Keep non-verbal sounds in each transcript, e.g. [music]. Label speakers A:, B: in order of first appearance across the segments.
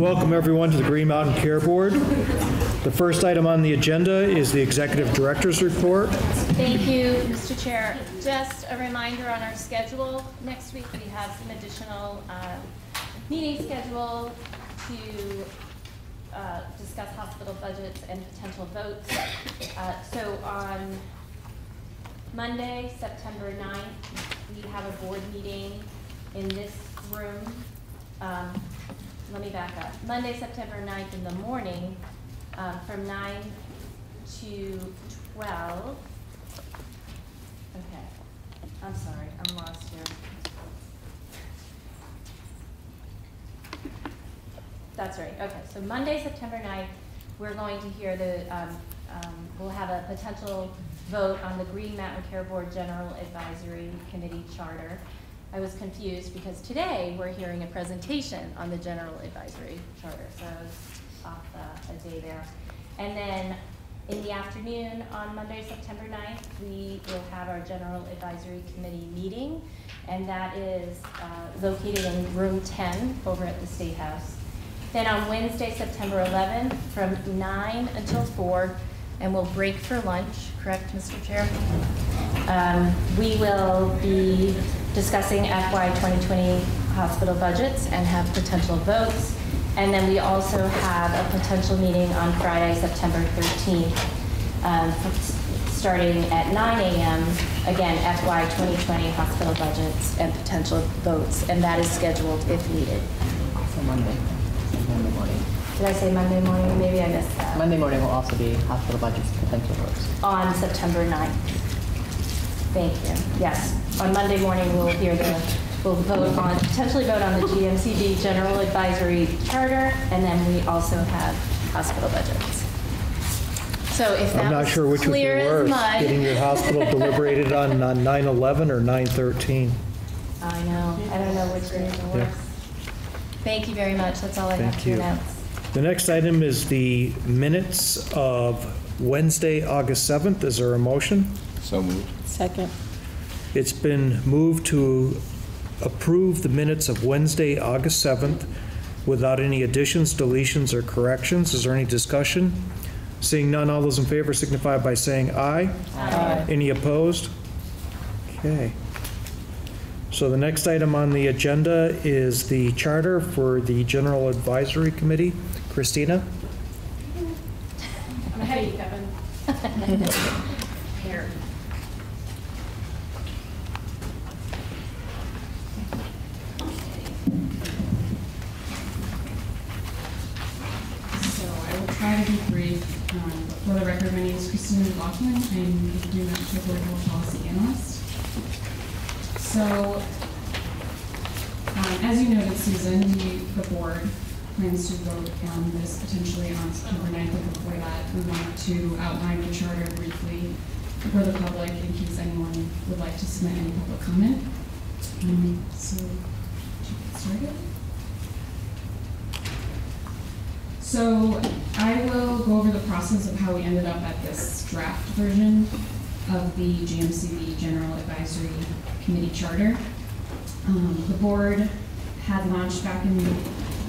A: Welcome, everyone, to the Green Mountain Care Board. The first item on the agenda is the Executive Director's Report.
B: Thank you, Mr. Chair. Just a reminder on our schedule, next week we have some additional um, meetings scheduled to uh, discuss hospital budgets and potential votes. Uh, So on Monday, September 9th, we have a board meeting in this room. Um, Let me back up. Monday, September 9th in the morning, um, from 9 to 12. Okay, I'm sorry, I'm lost here. That's right, okay, so Monday, September 9th, we're going to hear the, um, um, we'll have a potential vote on the Green Mountain Care Board General Advisory Committee Charter. I was confused because today we're hearing a presentation on the General Advisory Charter, so I was off uh, a day there. And then in the afternoon on Monday, September 9th, we will have our General Advisory Committee meeting, and that is uh, located in room 10 over at the State House. Then on Wednesday, September 11th, from 9 until 4, and we'll break for lunch, correct, Mr. Chair? Um, We will be discussing FY 2020 hospital budgets and have potential votes. And then we also have a potential meeting on Friday, September 13th, um, starting at 9 a.m. Again, FY 2020 hospital budgets and potential votes, and that is scheduled if needed.
C: So Monday, Monday morning.
B: Did I say Monday morning? Maybe I missed that.
C: Monday morning will also be hospital budgets potential votes.
B: on September 9th. Thank you. Yes, on Monday morning, we'll hear the, we'll vote on, potentially vote on the GMCB General Advisory Charter, and then we also have hospital budgets. So if
A: I'm
B: that
A: not
B: was
A: sure which would be
B: clear as
A: worse, getting your hospital [laughs] deliberated on on 9/11 or 9/13.
B: I know, I don't know which one is the
A: Yeah.
B: Thank you very much, that's all I have to
A: you.
B: announce.
A: The next item is the minutes of Wednesday, August 7th. Is there a motion?
D: So moved.
E: Second.
A: It's been moved to approve the minutes of Wednesday, August 7th without any additions, deletions, or corrections. Is there any discussion? Seeing none, all those in favor signify by saying aye.
E: Aye.
A: Any opposed? Okay. So the next item on the agenda is the charter for the General Advisory Committee. Christina?
B: I'm ahead of you, Kevin. Here.
F: So I will try to be brief. Um, For the record, my name is Christina McLaughlin. I'm the Green Mountain Care Board Health Policy Analyst. So, um, as you noted, Susan, the, the board plans to vote on this potentially on September 9th. But before that, we want to outline the charter briefly for the public in case anyone would like to submit any public comment. Um, So, started? So I will go over the process of how we ended up at this draft version of the GMCB General Advisory Committee Charter. Um, The board had launched back in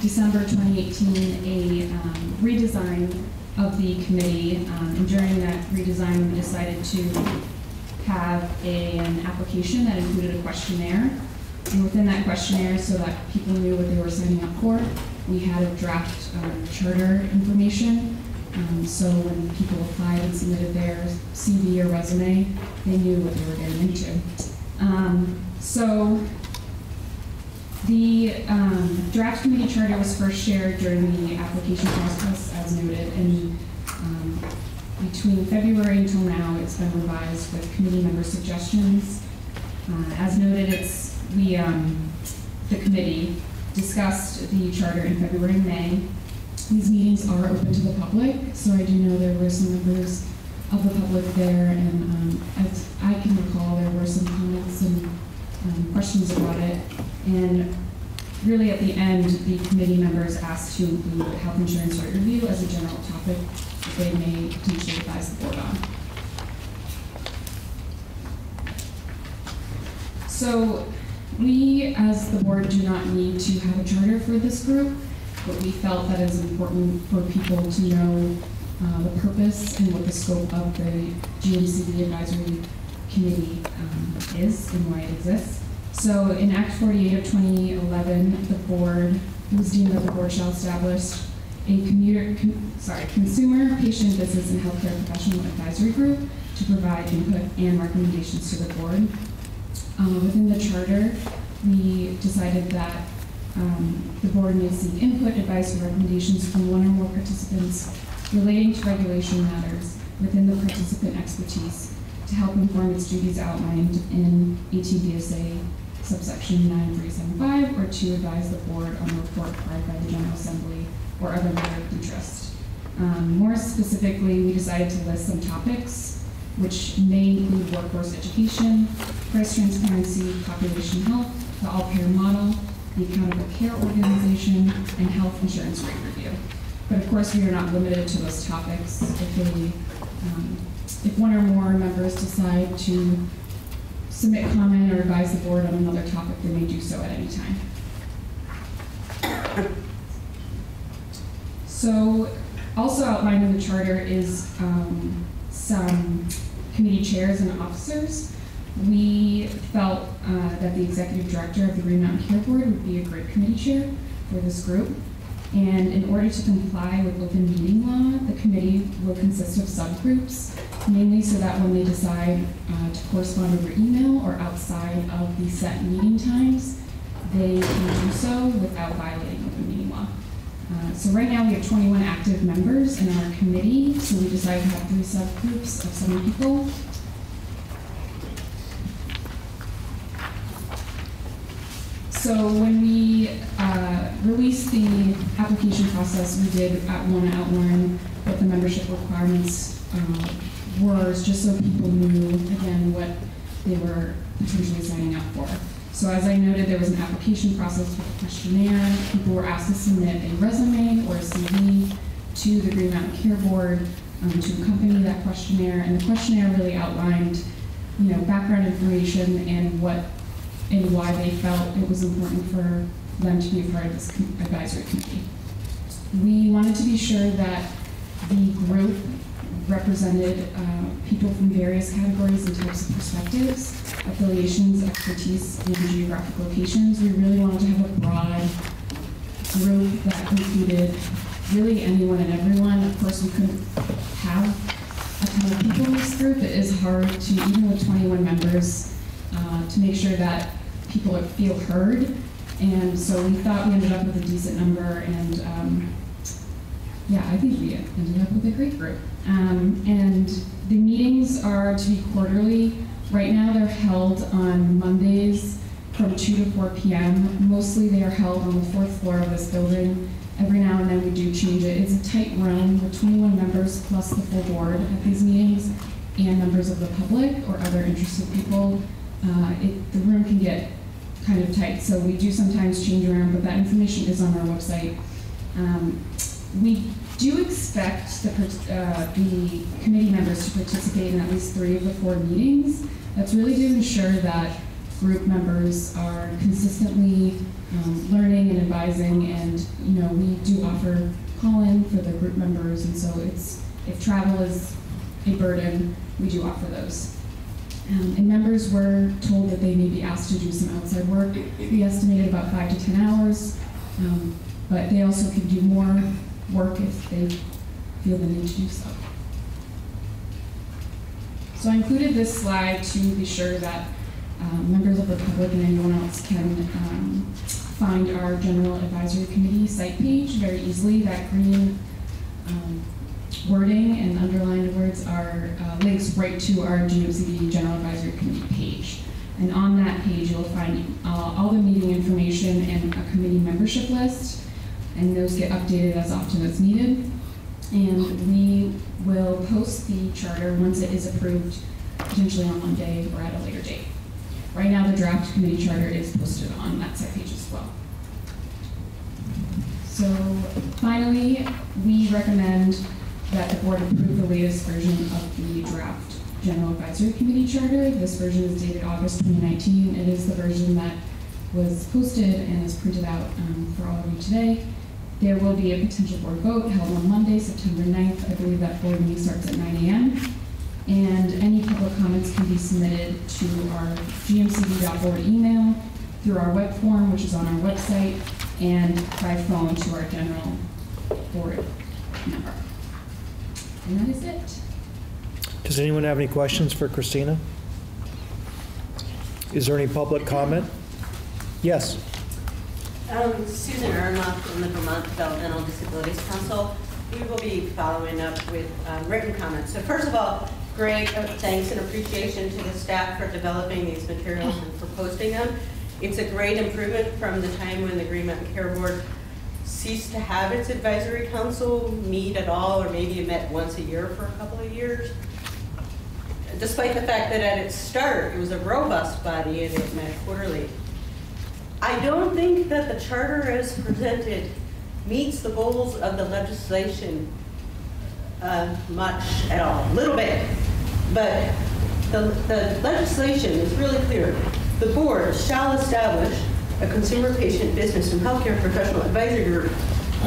F: December 2018 a um, redesign of the committee. Um, And during that redesign, we decided to have a- an application that included a questionnaire. And within that questionnaire, so that people knew what they were signing up for, we had a draft um, charter information. Um, So when people applied and submitted their CV or resume, they knew what they were getting into. Um, So the um, draft committee charter was first shared during the application process, as noted, and um, between February until now, it's been revised with committee member suggestions. Uh, As noted, it's, we, um, the committee discussed the charter in February and May. These meetings are open to the public, so I do know there were some members of the public there, and um, as I can recall, there were some comments and um, questions about it. And really, at the end, the committee members asked to include health insurance rate review as a general topic that they may potentially advise the board on. So we, as the board, do not need to have a charter for this group. but we felt that it was important for people to know uh, the purpose and what the scope of the GMCB advisory committee um, is and why it exists. So in Act 48 of 2011, the board, was deemed that the board shall establish a commuter, com- sorry, consumer, patient, business, and healthcare professional advisory group to provide input and recommendations to the board. Um, within the charter, we decided that um, the board may seek input, advice, or recommendations from one or more participants relating to regulation matters within the participant expertise to help inform its duties outlined in 18 VSA subsection 9375 or to advise the board on a report required by the General Assembly or other matter of interest. Um, more specifically, we decided to list some topics which may include workforce education, price transparency, population health, the all-payer model, the accountable care organization, and health insurance rate review. But of course, we are not limited to those topics. If they, um, if one or more members decide to submit comment or advise the board on another topic, they may do so at any time. So, also outlined in the charter is um, some committee chairs and officers. We felt uh, that the executive director of the Green Mountain Care Board would be a great committee chair for this group. And in order to comply with open meeting law, the committee will consist of subgroups, mainly so that when they decide uh, to correspond over email or outside of the set meeting times, they can do so without violating open meeting law. Uh, So right now, we have 21 active members in our committee, so we decided to have three subgroups of seven people. So when we uh, released the application process, we did want to outline what the membership requirements uh, were, just so people knew, again, what they were potentially signing up for. So as I noted, there was an application process for the questionnaire. People were asked to submit a resume or a CV to the Green Mountain Care Board um, to accompany that questionnaire. And the questionnaire really outlined, you know, background information and what and why they felt it was important for them to be a part of this advisory committee. We wanted to be sure that the group represented uh, people from various categories and types of perspectives, affiliations, expertise, and geographic locations. We really wanted to have a broad group that included really anyone and everyone. Of course, we couldn't have a ton of people in this group. It is hard to, even with 21 members, uh, to make sure that people feel heard. And so we thought we ended up with a decent number, and um, yeah, I think we ended up with a great group. Um, and the meetings are to be quarterly. Right now, they're held on Mondays from 2 to 4 p.m. Mostly, they are held on the fourth floor of this building. Every now and then, we do change it. It's a tight room with 21 members plus the full board at these meetings, and members of the public or other interested people. Uh, it, the room can get kind of tight, so we do sometimes change around, but that information is on our website. Um, we do expect the, uh, the committee members to participate in at least three of the four meetings. That's really to ensure that group members are consistently um, learning and advising, and you know we do offer call-in for the group members, and so it's if travel is a burden, we do offer those. Um, and members were told that they may be asked to do some outside work. We estimated about five to 10 hours, um, but they also can do more work if they feel the need to do so. So I included this slide to be sure that um, members of the public and anyone else can um, find our General Advisory Committee site page very easily. That green um, wording and underlined words are uh, links right to our GMCB General Advisory Committee page. And on that page, you'll find uh, all the meeting information and a committee membership list, and those get updated as often as needed. And we will post the charter once it is approved, potentially on Monday or at a later date. Right now, the draft committee charter is posted on that site page as well. So finally, we recommend that the board approve the latest version of the draft General Advisory Committee Charter. This version is dated August 2019. It is the version that was posted and is printed out um, for all of you today. There will be a potential board vote held on Monday, September 9th. I believe that board meeting starts at 9 a.m. And any public comments can be submitted to our gmcb.board email, through our web form, which is on our website, and by phone to our general board number. And that is it.
A: Does anyone have any questions for Christina? Is there any public comment? Yes.
D: Um, Susan Irma from the Vermont Developmental Disabilities Council. We will be following up with um, written comments. So first of all, great uh, thanks and appreciation to the staff for developing these materials and for posting them. It's a great improvement from the time when the Green Mountain Care Board ceased to have its advisory council meet at all, or maybe it met once a year for a couple of years. Despite the fact that at its start, it was a robust body and it met quarterly. I don't think that the charter as presented meets the goals of the legislation uh, much at all, a little bit. But the, the legislation is really clear. The board shall establish a consumer patient business and healthcare professional advisory group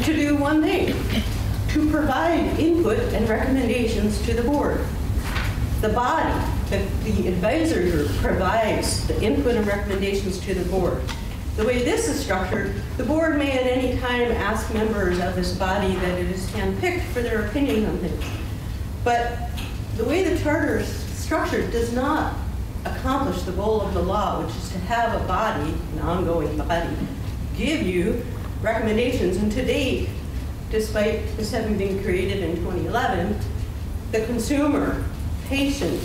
D: to do one thing, to provide input and recommendations to the board. The body, the, the advisory group provides the input and recommendations to the board. The way this is structured, the board may at any time ask members of this body that it is handpicked for their opinion on things. But the way the charter is structured does not accomplish the goal of the law, which is to have a body, an ongoing body, give you recommendations. And to date, despite this having been created in 2011, the consumer patient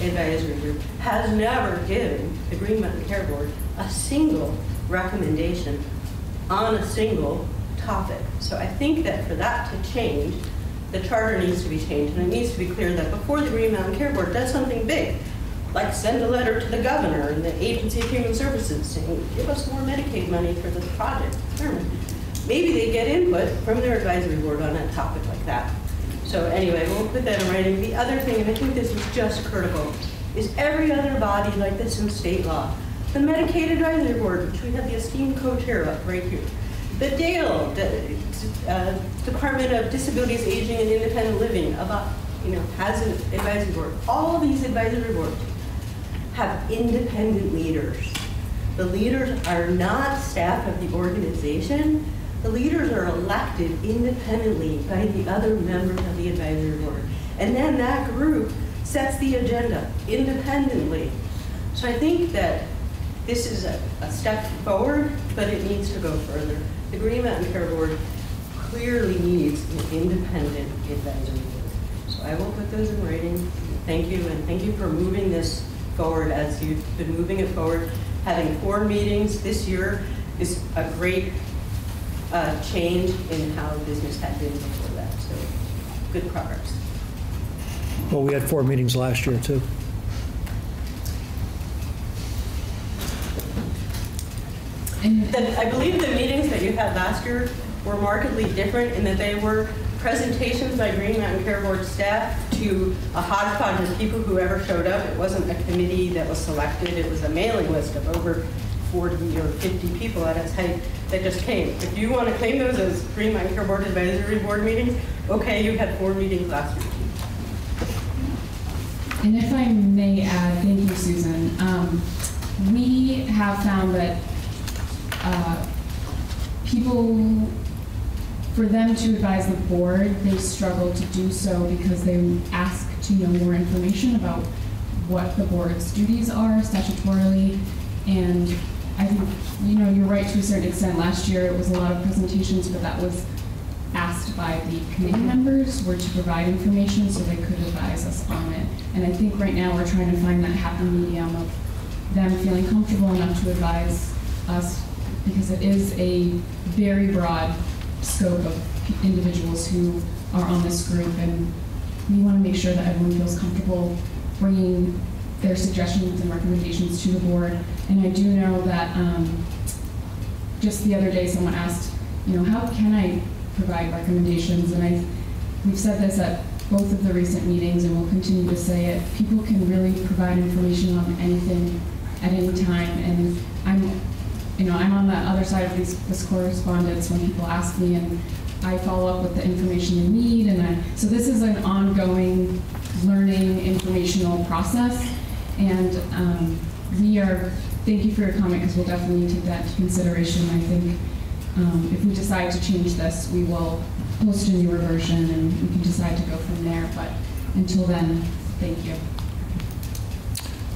D: advisory group has never given the Green Mountain Care Board a single recommendation on a single topic. So I think that for that to change, the charter needs to be changed, and it needs to be clear that before the Green Mountain Care Board does something big, like send a letter to the governor and the Agency of Human Services saying, give us more Medicaid money for this project. Maybe they get input from their advisory board on a topic like that. So anyway, we'll put that in writing. The other thing, and I think this is just critical, is every other body like this in state law, the Medicaid Advisory Board, which we have the esteemed co-chair of right here, the DAIL, the uh, Department of Disabilities, Aging, and Independent Living, about, you know, has an advisory board. All these advisory boards have independent leaders. The leaders are not staff of the organization. The leaders are elected independently by the other members of the advisory board. And then that group sets the agenda independently. So I think that this is a, a step forward, but it needs to go further. The Green Mountain Care Board clearly needs an independent advisory board. So I will put those in writing. Thank you, and thank you for moving this forward as you've been moving it forward. Having four meetings this year is a great uh, change in how business had been before that. So good progress.
A: Well, we had four meetings last year, too.
F: And
D: The- I believe the meetings that you had last year were markedly different in that they were presentations by Green Mountain Care Board staff to a hodgepodge of people who ever showed up. It wasn't a committee that was selected, it was a mailing list of over 40 or 50 people at its height that just came. If you want to claim those as Green Mountain Care Board Advisory Board meetings, okay, you had four meetings last week.
F: And if I may add, thank you, Susan. Um, we have found that uh, people, for them to advise the board, they struggle to do so because they ask to know more information about what the board's duties are statutorily. And I think, you know, you're right to a certain extent. Last year, it was a lot of presentations, but that was asked by the committee members were to provide information so they could advise us on it. And I think right now we're trying to find that happy medium of them feeling comfortable enough to advise us because it is a very broad scope of individuals who are on this group and we want to make sure that everyone feels comfortable bringing their suggestions and recommendations to the board. And I do know that um, just the other day, someone asked, you know, how can I provide recommendations? And I, we've said this at both of the recent meetings, and we'll continue to say it. People can really provide information on anything at any time, and I'm you know, I'm on the other side of these, this correspondence when people ask me and I follow up with the information they need and I, so this is an ongoing learning informational process. And um, we are, thank you for your comment because we'll definitely take that into consideration. I think um, if we decide to change this, we will post a newer version and we can decide to go from there. But until then, thank you.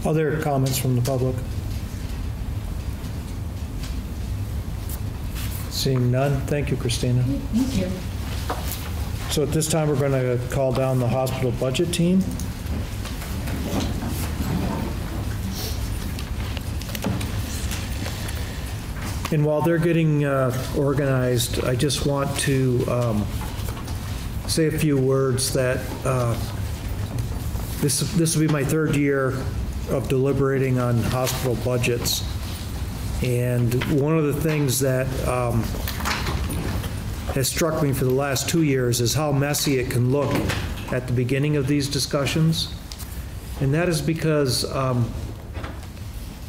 A: Other comments from the public? Seeing none, thank you, Christina.
F: Thank you.
A: So at this time, we're going to call down the hospital budget team. And while they're getting uh, organized, I just want to um, say a few words that uh, this, this will be my third year of deliberating on hospital budgets. And one of the things that um, has struck me for the last two years is how messy it can look at the beginning of these discussions. And that is because um,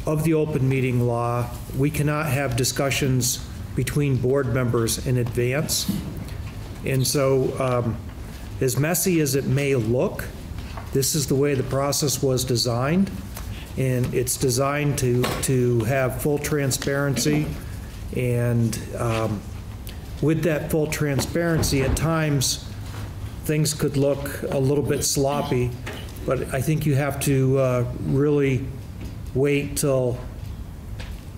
A: of the open meeting law, we cannot have discussions between board members in advance. And so, um, as messy as it may look, this is the way the process was designed. And it's designed to, to have full transparency. And um, with that full transparency, at times, things could look a little bit sloppy, but I think you have to uh, really wait till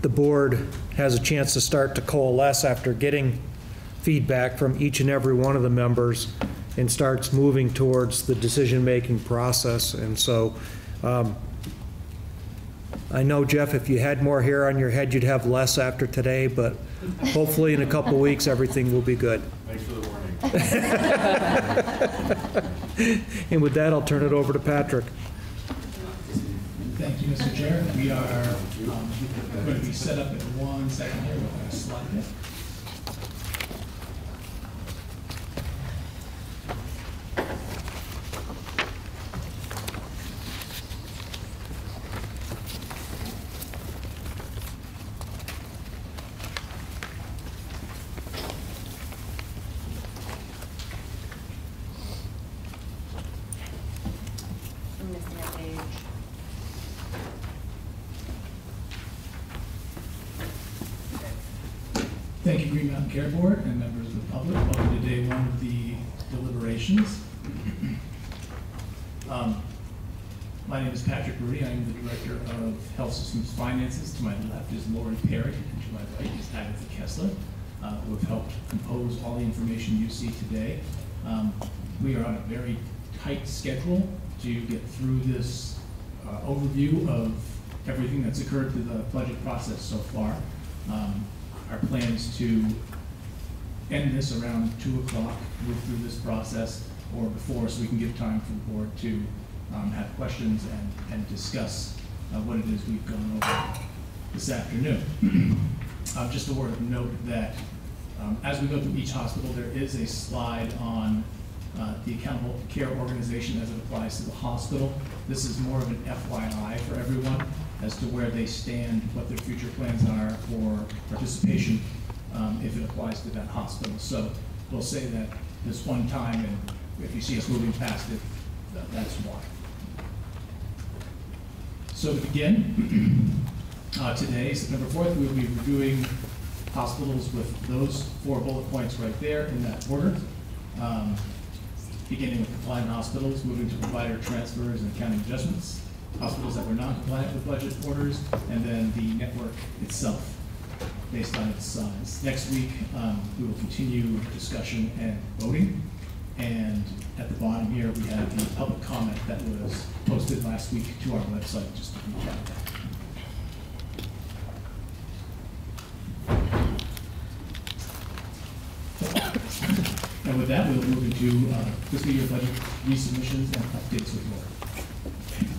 A: the board has a chance to start to coalesce after getting feedback from each and every one of the members and starts moving towards the decision-making process. And so, um, I know, Jeff, if you had more hair on your head, you'd have less after today, but hopefully in a couple weeks, everything will be good.
E: Thanks for the warning. [laughs]
A: And with that, I'll turn it over to Patrick.
G: Thank you, Mr. Chair. We are um, going to be set up in one second here with our slide deck.
D: I'm missing a page.
G: Thank you, Green Mountain Care Board and members of the public. Welcome to day one of the deliberations. Um, My name is Patrick Rooney. I am the Director of Health Systems Finances. To my left is Lauren Perry, and to my right is Agatha Kessler, uh, who have helped compose all the information you see today. Um, We are on a very tight schedule to get through this uh, overview of everything that's occurred through the budget process so far. Um, Our plans to end this around two o'clock, move through this process, or before, so we can give time for the board to um, have questions and, and discuss uh, what it is we've gone over this afternoon. [clears throat] Uh, Just a word of note that um, as we go through each hospital, there is a slide on uh, the accountable care organization as it applies to the hospital. This is more of an FYI for everyone as to where they stand, what their future plans are for participation um, if it applies to that hospital. So we'll say that this one time, and if you see us moving past it, tha- that's why. So to begin, [clears throat] uh, today, September 4th, we will be reviewing hospitals with those four bullet points right there in that order. Um, Beginning with compliant hospitals, moving to provider transfers and accounting adjustments, hospitals that were not compliant with budget orders, and then the network itself, based on its size. Next week, um, we will continue discussion and voting. And at the bottom here, we have the public comment that was posted last week to our website, just to recap that. And with that, we'll move into uh, fiscal year budget resubmissions and updates with Laura.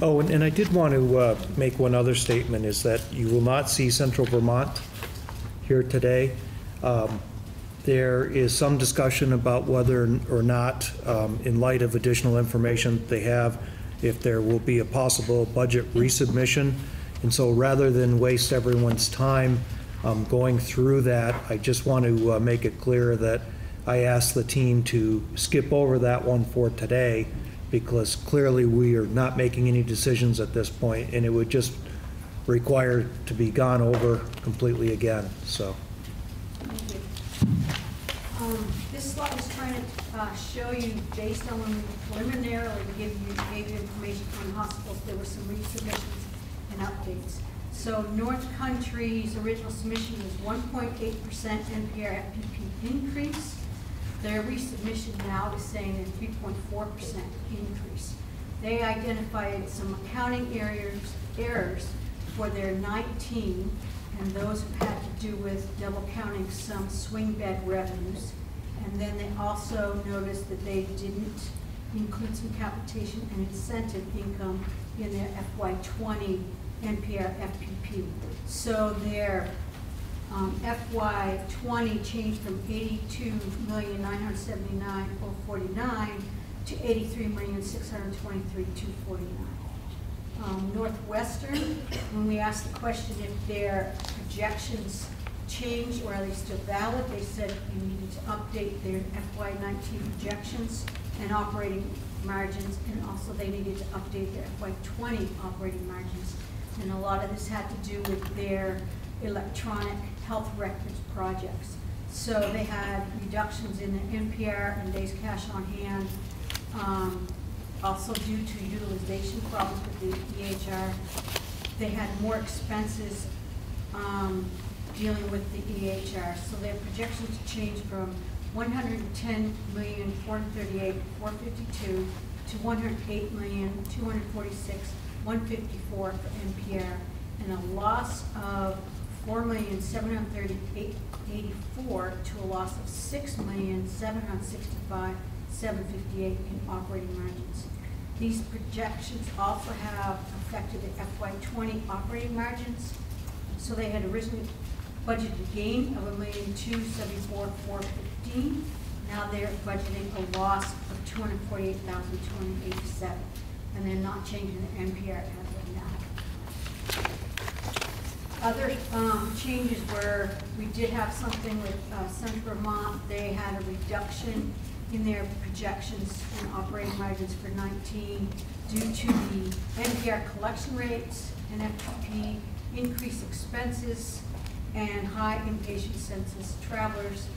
A: Oh, and and I did want to uh, make one other statement, is that you will not see Central Vermont here today. Um, There is some discussion about whether or not, um, in light of additional information they have, if there will be a possible budget resubmission. And so rather than waste everyone's time, Um, Going through that, I just want to uh, make it clear that I asked the team to skip over that one for today because clearly we are not making any decisions at this point, and it would just require to be gone over completely again, so.
E: Um, This slide is trying to uh, show you, based on when we preliminarily give you, gave you information from hospitals, there were some resubmissions and updates. So North Country's original submission was one point eight percent NPR FPP increase. Their resubmission now is saying a three point four percent increase. They identified some accounting errors, errors for their 19, and those had to do with double counting some swing bed revenues. And then they also noticed that they didn't include some capitation and incentive income in their FY20 NPR FPP. So their um, FY20 changed from 82,979,049 to 83,623,249. Um, Northwestern, when we asked the question if their projections changed or are they still valid, they said you needed to update their FY nineteen projections and operating margins, and also they needed to update their FY twenty operating margins. And a lot of this had to do with their electronic health records projects. So they had reductions in the NPR and days cash on hand, um, also due to utilization problems with the EHR. They had more expenses, um, dealing with the EHR. So their projections changed from one hundred and ten million, four hundred thirty-eight, four fifty-two to one hundred eight million, two hundred forty-six, one fifty-four for NPR, and a loss of four million, seven hundred thirty-eight, eighty-four to a loss of six million, seven hundred sixty-five, seven fifty-eight in operating margins. These projections also have affected the FY twenty operating margins. So they had originally budgeted a gain of a million two seventy-four, four fifteen. Now they're budgeting a loss of two hundred forty-eight thousand, two hundred eighty-seven. And they're not changing the NPR as of now. Other um, changes were, we did have something with uh, Central Vermont, they had a reduction in their projections and operating margins for 19 due to the NPR collection rates and FPP, increased expenses, and high inpatient census, travelers,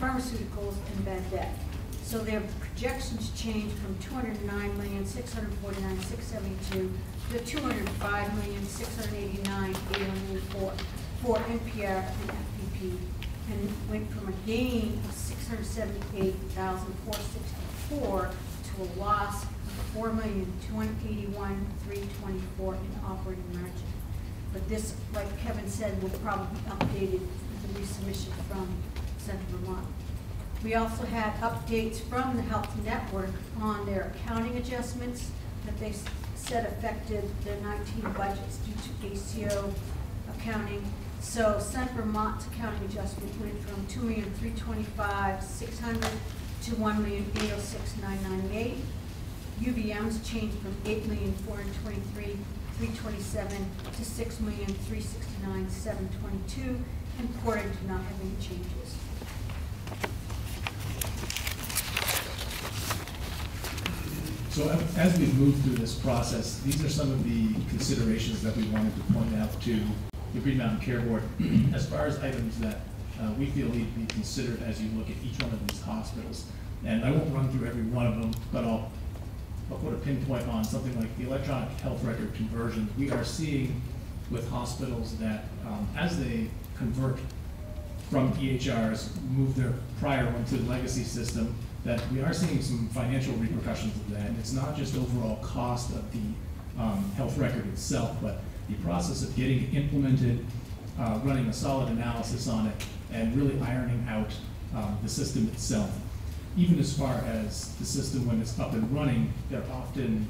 E: pharmaceuticals, and bad debt. So their projections changed from two hundred nine million, six hundred forty-nine, six seventy-two to two hundred five million, six hundred eighty-nine, eight hundred four for NPR and FPP. And went from a gain of six hundred seventy-eight thousand, four sixty-four to a loss of four million, two hundred eighty-one, three twenty-four in operating margin. But this, like Kevin said, will probably be updated with the resubmission from Central Vermont. We also had updates from the Health Network on their accounting adjustments that they said affected their nineteen budgets due to ACO accounting. So Central Vermont's accounting adjustment went from two million three twenty-five six hundred to one million eight oh six nine ninety-eight. UVM's changed from eight million four hundred twenty-three, three twenty-seven to six million three sixty-nine, seven twenty-two, and Porter did not have any changes.
G: So as we move through this process, these are some of the considerations that we wanted to point out to the Green Mountain Care Board [clears throat] as far as items that uh, we feel need to be considered as you look at each one of these hospitals. And I won't run through every one of them, but I'll, I'll put a pinpoint on something like the electronic health record conversions. We are seeing with hospitals that um, as they convert from EHRs, move their prior one to the legacy system, that we are seeing some financial repercussions of that. And it's not just overall cost of the um, health record itself, but the process of getting it implemented, uh, running a solid analysis on it, and really ironing out um, the system itself. Even as far as the system when it's up and running, there often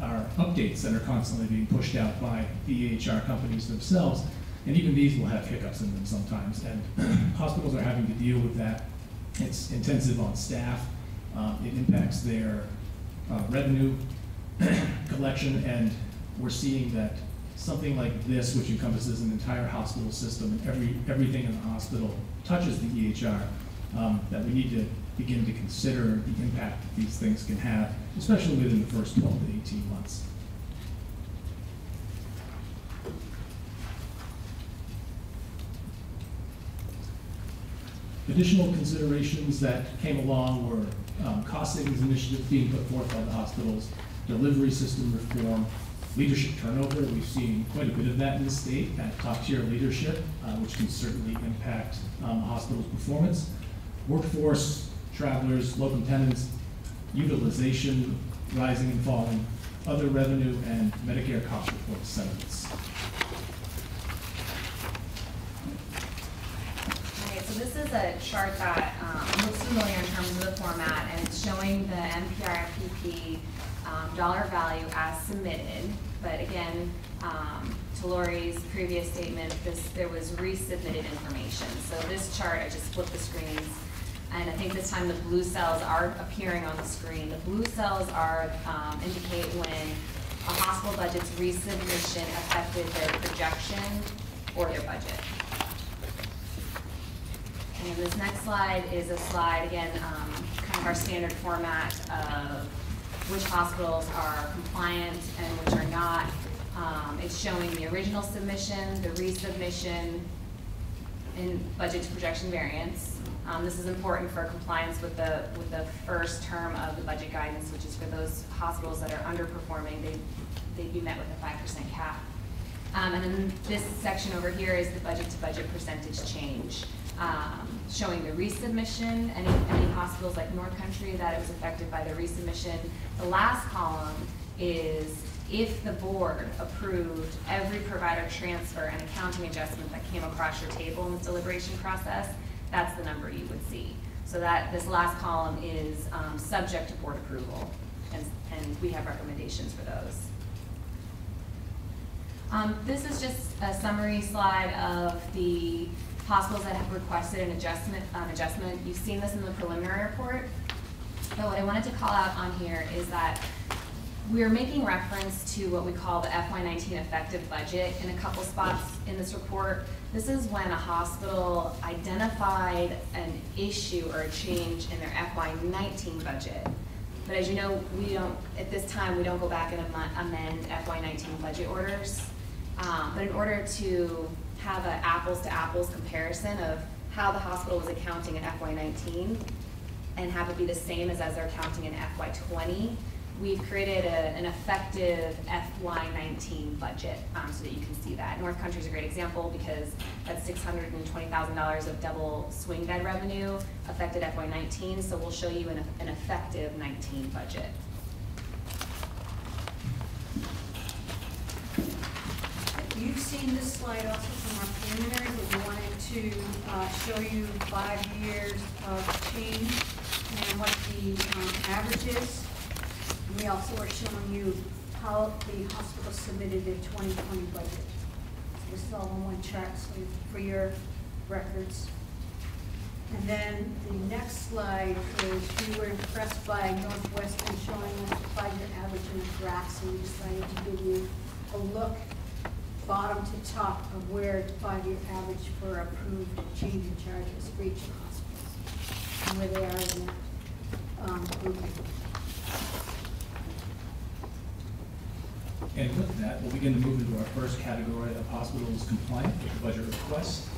G: are updates that are constantly being pushed out by the EHR companies themselves, and even these will have hiccups in them sometimes, and [clears throat] hospitals are having to deal with that. It's intensive on staff, um, it impacts their uh, revenue [clears throat] collection, and we're seeing that something like this, which encompasses an entire hospital system, and every, everything in the hospital touches the EHR, um, that we need to begin to consider the impact that these things can have, especially within the first twelve to eighteen months. Additional considerations that came along were um, cost savings initiatives being put forth by the hospitals, delivery system reform, leadership turnover. We've seen quite a bit of that in the state, at top-tier leadership, uh, which can certainly impact um, hospital's performance. Workforce, travelers, local tenants, utilization rising and falling, other revenue, and Medicare cost report.
H: So this is a chart that um, looks familiar in terms of the format, and it's showing the NPRFPP um, dollar value as submitted. But again, um, to Lori's previous statement, this, there was resubmitted information. So this chart, I just flipped the screens, and I think this time the blue cells are appearing on the screen. The blue cells are, um, indicate when a hospital budget's resubmission affected their projection or their budget. And this next slide is a slide, again, um, kind of our standard format of which hospitals are compliant and which are not. Um, it's showing the original submission, the resubmission, and budget to projection variance. Um, this is important for compliance with the, with the first term of the budget guidance, which is for those hospitals that are underperforming, they, they'd be met with a five percent cap. Um, and then this section over here is the budget to budget percentage change, um, showing the resubmission, any, any hospitals like North Country that it was affected by the resubmission. The last column is if the board approved every provider transfer and accounting adjustment that came across your table in the deliberation process, that's the number you would see. So that, this last column is, um, subject to board approval, and, and we have recommendations for those. Um, this is just a summary slide of the hospitals that have requested an adjustment, um, adjustment. You've seen this in the preliminary report. But what I wanted to call out on here is that we're making reference to what we call the FY nineteen effective budget in a couple spots in this report. This is when a hospital identified an issue or a change in their FY nineteen budget. But as you know, we don't, at this time, we don't go back and amend FY nineteen budget orders. Um, but in order to have an apples to apples comparison of how the hospital was accounting in FY nineteen and have it be the same as as they're counting in FY twenty, we've created a, an effective FY nineteen budget, um, so that you can see that. North Country is a great example because that's six hundred and twenty thousand dollars of double swing bed revenue affected FY nineteen, so we'll show you an, an effective nineteen budget.
E: You've seen this slide also from our preliminary, but we wanted to uh, show you five years of change and what the um, average is. We also are showing you how the hospital submitted their 2020 budget. So This is all on one chart, so for your records. And then the next slide is, we were impressed by Northwestern showing us the five-year average in a graph, so we decided to give you a look, bottom to top, of where the five-year average for approved change in charges for each and where they are in that um, grouping.
G: And with that, we'll begin to move into our first category of hospitals compliant with the budget request.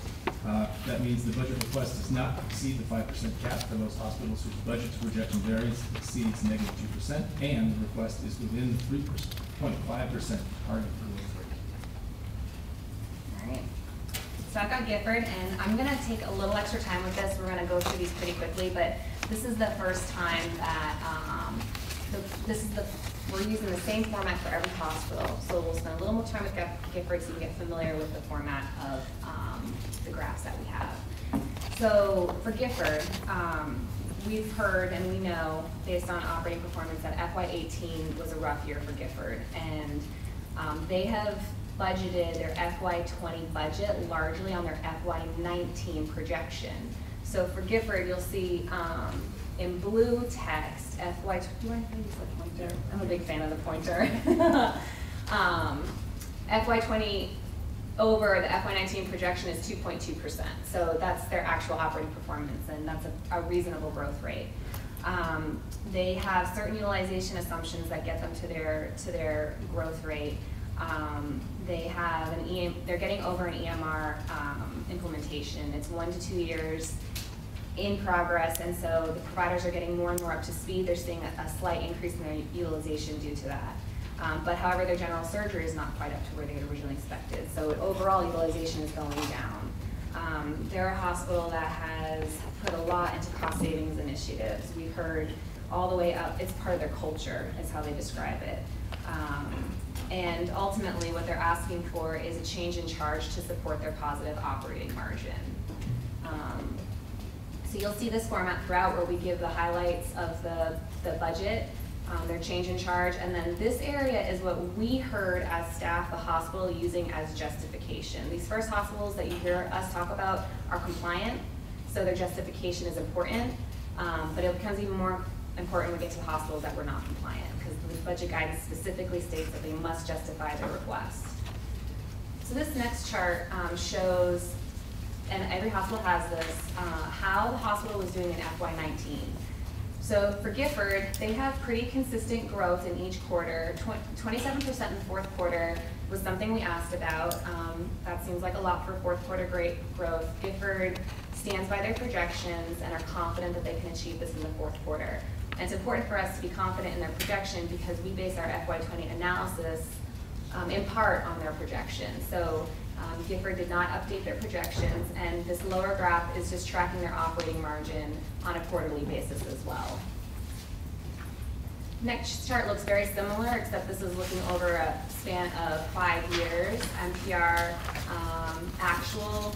G: Uh, That means the budget request does not exceed the five percent cap for those hospitals whose budget to projection variance exceeds negative negative two percent, and the request is within the three percent, point five percent target growth rate.
H: Alright, so I've got Gifford, and I'm gonna take a little extra time with this, we're gonna go through these pretty quickly, but this is the first time that, um, the- this is the, we're using the same format for every hospital, so we'll spend a little more time with Gifford so you can get familiar with the format of, um, the graphs that we have. So for Gifford, um, we've heard and we know, based on operating performance, that FY eighteen was a rough year for Gifford. And, um, they have budgeted their FY twenty budget largely on their FY nineteen projection. So for Gifford, you'll see, um, in blue text, FY, tw- do the pointer? I'm a big fan of the pointer. [laughs] Um, FY twenty over the FY nineteen projection is two point two percent. So that's their actual operating performance, and that's a, a reasonable growth rate. Um, they have certain utilization assumptions that get them to their, to their growth rate. Um, they have an EM, they're getting over an EMR, um, implementation. It's one to two years in progress, and so the providers are getting more and more up to speed. They're seeing a, a slight increase in their utilization due to that. Um, but however, their general surgery is not quite up to where they had originally expected. So overall utilization is going down. Um, they're a hospital that has put a lot into cost savings initiatives. We've heard all the way up, it's part of their culture, is how they describe it. Um, and ultimately, what they're asking for is a change in charge to support their positive operating margin. Um, so you'll see this format throughout where we give the highlights of the, the budget, um, their change in charge, and then this area is what we heard as staff, the hospital using as justification. These first hospitals that you hear us talk about are compliant, so their justification is important, um, but it becomes even more important when we get to the hospitals that were not compliant, the budget guidance specifically states that they must justify their request. So this next chart um, shows, and every hospital has this, uh, how the hospital was doing in FY19. So for Gifford, they have pretty consistent growth in each quarter. Twenty-seven percent in the fourth quarter was something we asked about. Um, that seems like a lot for fourth quarter great growth. Gifford stands by their projections and are confident that they can achieve this in the fourth quarter. And it's important for us to be confident in their projection because we base our FY20 analysis um, in part on their projection. So um, Gifford did not update their projections, and this lower graph is just tracking their operating margin on a quarterly basis as well. Next chart looks very similar, except this is looking over a span of five years. NPR um, actual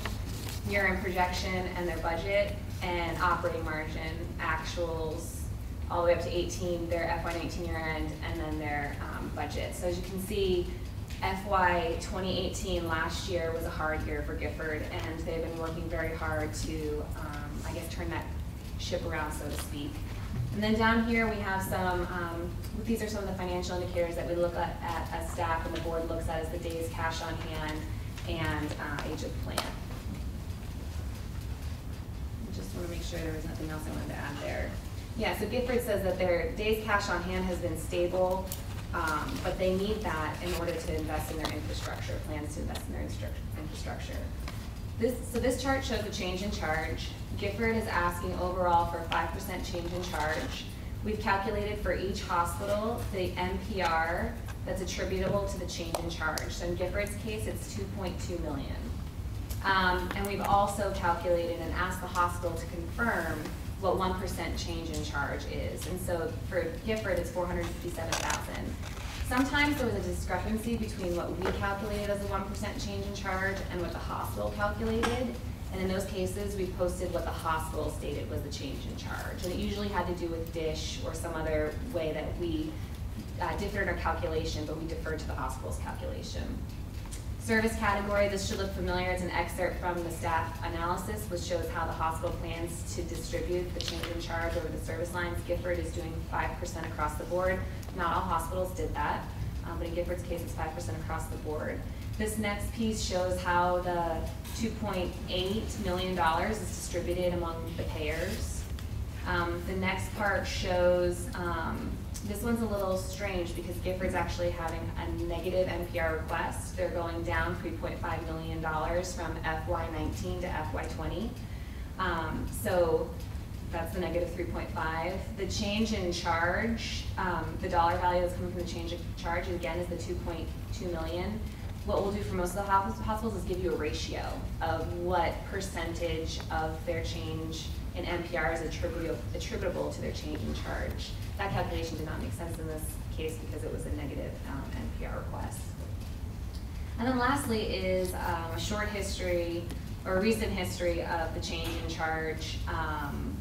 H: year-end projection and their budget, and operating margin actuals all the way up to 18, their FY19 year-end, and then their um, budget. So as you can see, FY 2018 last year was a hard year for Gifford, and they've been working very hard to, um, I guess, turn that ship around, so to speak. And then down here we have some, um, these are some of the financial indicators that we look at, at as staff and the board looks at as the days cash on hand and uh, age of plant. I Just want to make sure there was nothing else I wanted to add there. Yeah, so Gifford says that their days cash on hand has been stable um, but they need that in order to invest in their infrastructure, plans to invest in their infrastructure. This, so this chart shows the change in charge. Gifford is asking overall for a 5% change in charge. We've calculated for each hospital the NPR that's attributable to the change in charge. So in Gifford's case, it's 2.2 million. Um, and we've also calculated and asked the hospital to confirm what 1% change in charge is. And so for Gifford, it's 457,000. Sometimes there was a discrepancy between what we calculated as a 1% change in charge and what the hospital calculated. And in those cases, we posted what the hospital stated was the change in charge. And it usually had to do with DSH or some other way that we uh, differed our calculation, but we deferred to the hospital's calculation. Service category, this should look familiar. It's an excerpt from the staff analysis, which shows how the hospital plans to distribute the change in charge over the service lines. Gifford is doing 5% across the board. Not all hospitals did that, um, but in Gifford's case, it's 5% across the board. This next piece shows how the $2.8 million is distributed among the payers. Um, the next part shows um, this one's a little strange because Gifford's actually having a negative NPR request. They're going down $3.5 million from FY19 to FY20. Um, so that's the negative 3.5. The change in charge, um, the dollar value that's coming from the change in charge, again, is the 2.2 million. What we'll do for most of the hospitals is give you a ratio of what percentage of their change in NPR is attributable, to their change in charge. That calculation did not make sense in this case because it was a negative um, NPR request. And then lastly is um, a short history or recent history of the change in charge um,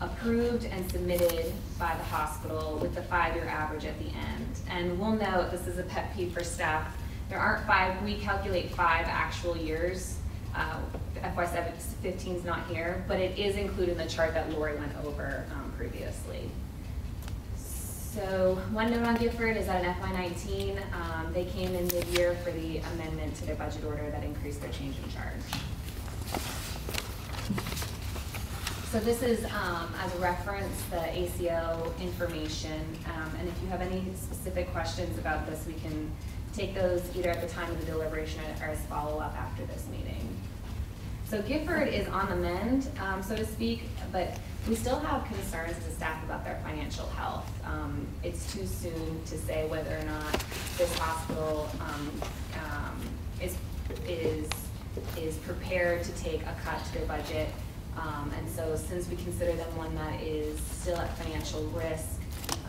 H: approved and submitted by the hospital with the five-year average at the end. And we'll note, this is a pet peeve for staff, there aren't five, we calculate five actual years. Uh, FY 15 is not here, but it is included in the chart that Lori went over um, previously. So one note on Gifford is that in FY nineteen, um, they came in mid-year for the amendment to their budget order that increased their change in charge. So this is, um, as a reference, the ACO information, um, and if you have any specific questions about this, we can take those either at the time of the deliberation or as follow-up after this meeting. So Gifford is on the mend, um, so to speak, but we still have concerns as a staff about their financial health. Um, it's too soon to say whether or not this hospital, um, um, is, is, is prepared to take a cut to their budget. Um, and so since we consider them one that is still at financial risk,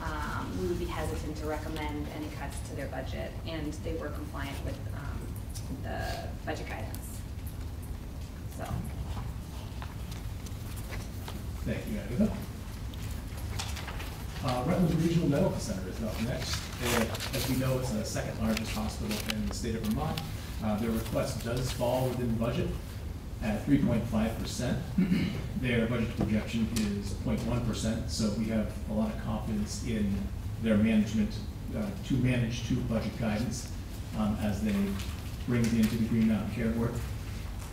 H: um, we would be hesitant to recommend any cuts to their budget, and they were compliant with, the budget guidance. So,
G: Thank you, Agatha. Uh, Rutland Regional Medical Center is up next. As we know, it's the second largest hospital in the state of Vermont. Uh, Their request does fall within budget at three point five percent. Their budget projection is 0.1 percent, so we have a lot of confidence in their management uh, to manage to budget guidance um, as they bring into the Green Mountain Care Board.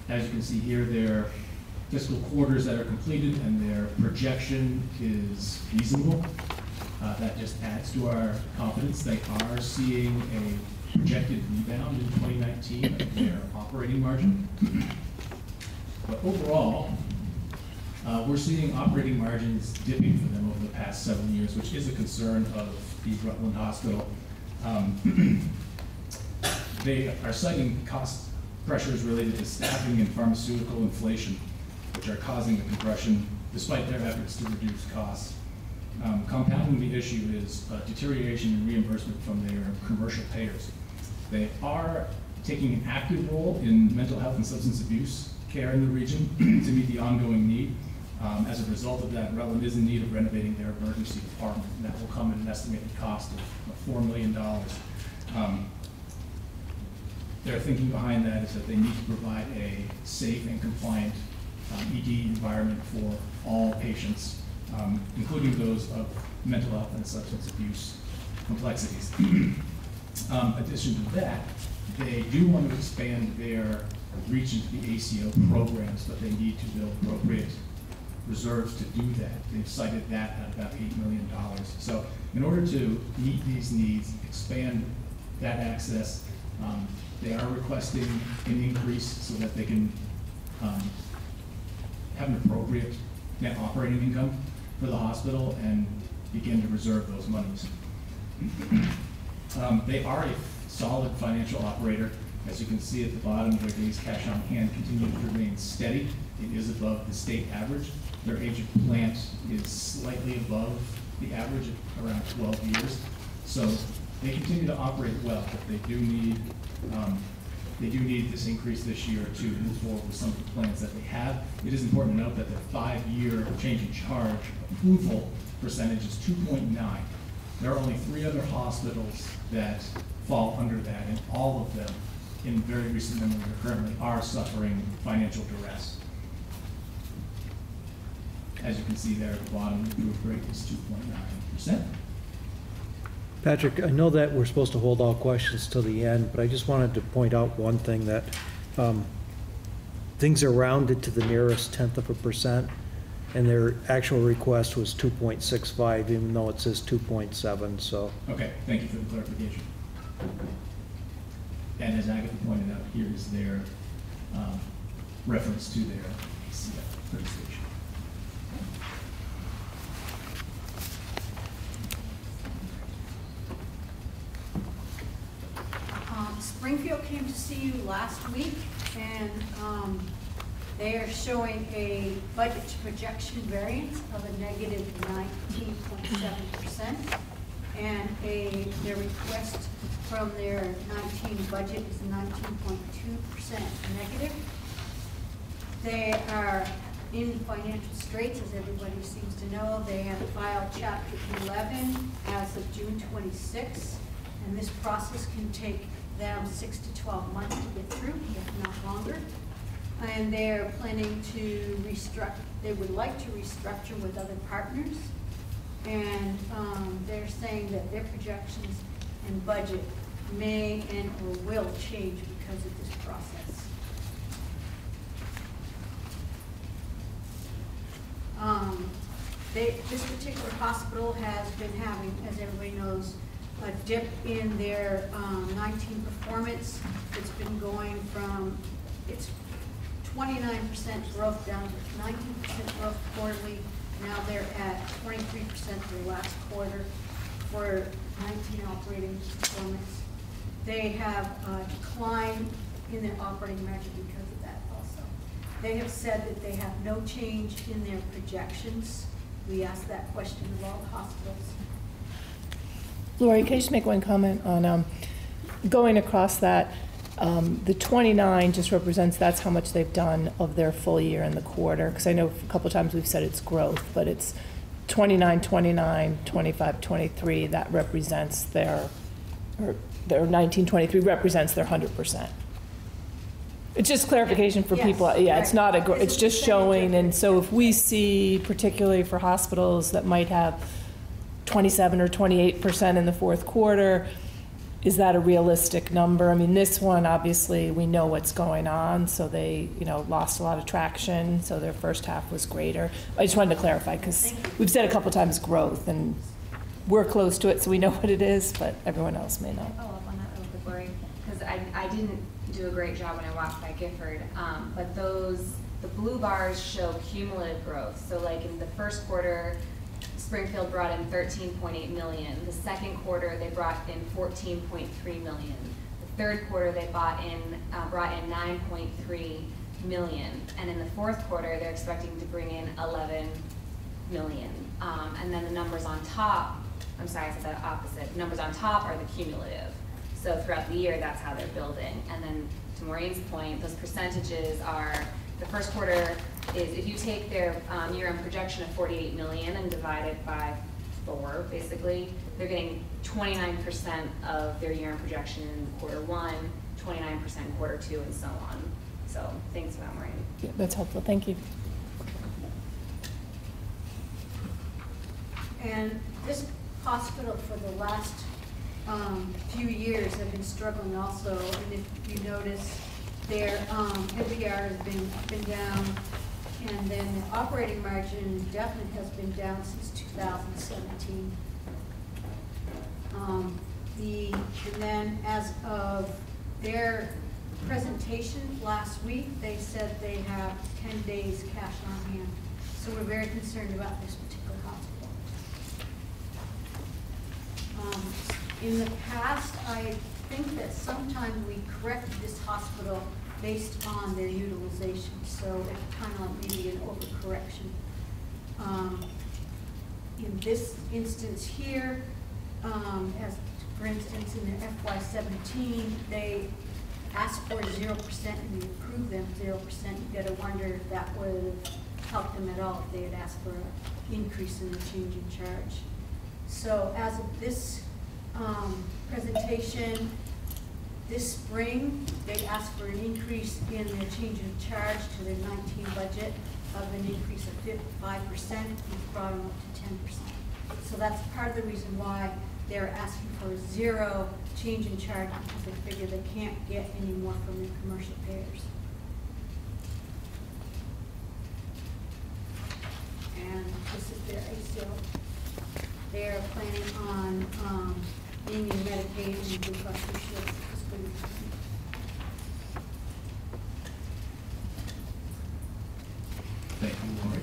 G: As you can see here, their fiscal quarters that are completed and their projection is reasonable. Uh, That just adds to our confidence. They are seeing a projected rebound in 2019 of their operating margin. But overall, uh, we're seeing operating margins dipping for them over the past seven years, which is a concern of the Rutland Hospital. Um, [clears throat] They are citing cost pressures related to staffing and pharmaceutical inflation, which are causing the compression despite their efforts to reduce costs. Um, Compounding the issue is uh, deterioration in reimbursement from their commercial payers. They are taking an active role in mental health and substance abuse care in the region [clears throat] to meet the ongoing need. Um, As a result of that, Rutland is in need of renovating their emergency department, and that will come at an estimated cost of of $4 million. Um, their thinking behind that is that they need to provide a safe and compliant um, ED environment for all patients, um, including those of mental health and substance abuse complexities. [clears throat] Um, Addition to that, they do want to expand their reach into the ACO programs, but they need to build appropriate reserves to do that. They've cited that at about eight million dollars. So in order to meet these needs, expand that access, um, they are requesting an increase so that they can, um, have an appropriate net operating income for the hospital and begin to reserve those monies. Um, They are a solid financial operator. As you can see at the bottom, their days cash on hand continue to remain steady. It is above the state average. Their age of plant is slightly above the average around 12 years. So they continue to operate well, but they do need, um, they do need this increase this year to move forward with some of the plans that they have. It is important to note that their five-year change in charge approval percentage is 2.9. There are only three other hospitals that fall under that, and all of them, in very recent memory, currently are suffering financial duress. As you can see there at the bottom, the approved rate is two point nine percent.
A: Patrick, I know that we're supposed to hold all questions till the end, but I just wanted to point out one thing that um, things are rounded to the nearest tenth of a percent, and their actual request was 2.65, even though it says 2.7, so.
G: Okay, thank you for the clarification. And as Agatha pointed out, here is their um, reference to their
E: 36. Springfield came to see you last week, and um, they are showing a budget projection variance of a negative negative nineteen point seven percent. And a, their request from their nineteen budget is nineteen point two percent negative. They are in financial straits, as everybody seems to know. They have filed chapter eleven as of June twenty-sixth. And this process can take them six to twelve months to get through, if not longer. And they're planning to restruct, they would like to restructure with other partners. And um, they're saying that their projections and budget may and or will change because of this process. Um, They, this particular hospital has been having, as everybody knows, a dip in their um, 19 performance. It's been going from, it's 29% growth down to 19% growth quarterly. Now they're at 23% for last quarter for 19 operating performance. They have a decline in their operating margin because of that also. They have said that they have no change in their projections. We asked that question of all the hospitals.
I: Lori, can I just make one comment on, um, going across that, um, the 29 just represents, that's how much they've done of their full year in the quarter, because I know a couple times we've said it's growth, but it's 29, 29, 25, 23, that represents their, or their 19, 23 represents their 100%. It's just clarification for
E: Yes,
I: people, yeah, it's not a,
E: It's
I: it's just showing, and so if we see, particularly for hospitals that might have 27 or 28% in the fourth quarter, is that a realistic number? I mean, this one, obviously, we know what's going on, so they, you know, lost a lot of traction, so their first half was greater. I just wanted to clarify, because we've said a couple times growth, and we're close to it, so we know what it is, but everyone else may not.
H: follow up on that real quick, Lori, because I, I didn't do a great job when I walked by Gifford, um, but those, the blue bars show cumulative growth. So like in the first quarter, Springfield brought in thirteen point eight million. The second quarter, they brought in fourteen point three million. The third quarter, they bought in, uh, brought in nine point three million. And in the fourth quarter, they're expecting to bring in eleven million. Um, and then the numbers on top, I'm sorry, I said that opposite, numbers on top are the cumulative. So throughout the year, that's how they're building. And then to Maureen's point, those percentages are, the first quarter is, if you take their, um, year-end projection of forty-eight million and divide it by four, basically, they're getting twenty-nine percent of their year-end projection in quarter one, 29% in quarter two, and so on. So, thanks for that, Maureen.
I: Yeah, That's helpful, thank you.
E: And this hospital for the last um, few years have been struggling also. And if you notice, their um, NPR has been up and down. And then the operating margin definitely has been down since 2017. Um, The, and then as of their presentation last week, they said they have 10 days cash on hand. So we're very concerned about this particular hospital. Um, In the past, I think that sometimes we corrected this hospital based on their utilization, so it's kind of like maybe an overcorrection. Um, In this instance here, um, as, for instance, in the FY seventeen, they asked for zero percent and we approved them zero percent. You gotta wonder if that would have helped them at all if they had asked for an increase in the change in charge. So as of this um, presentation, this spring, they asked for an increase in their change in charge to their 19 budget of an increase of 55%. We brought them up to 10%. So that's part of the reason why they're asking for zero change in charge because they figure they can't get any more from the commercial payers. And this is their ACO. They're planning on, um, being in Medicaid and Blue Cross fiscal year.
G: Thank you, Lori.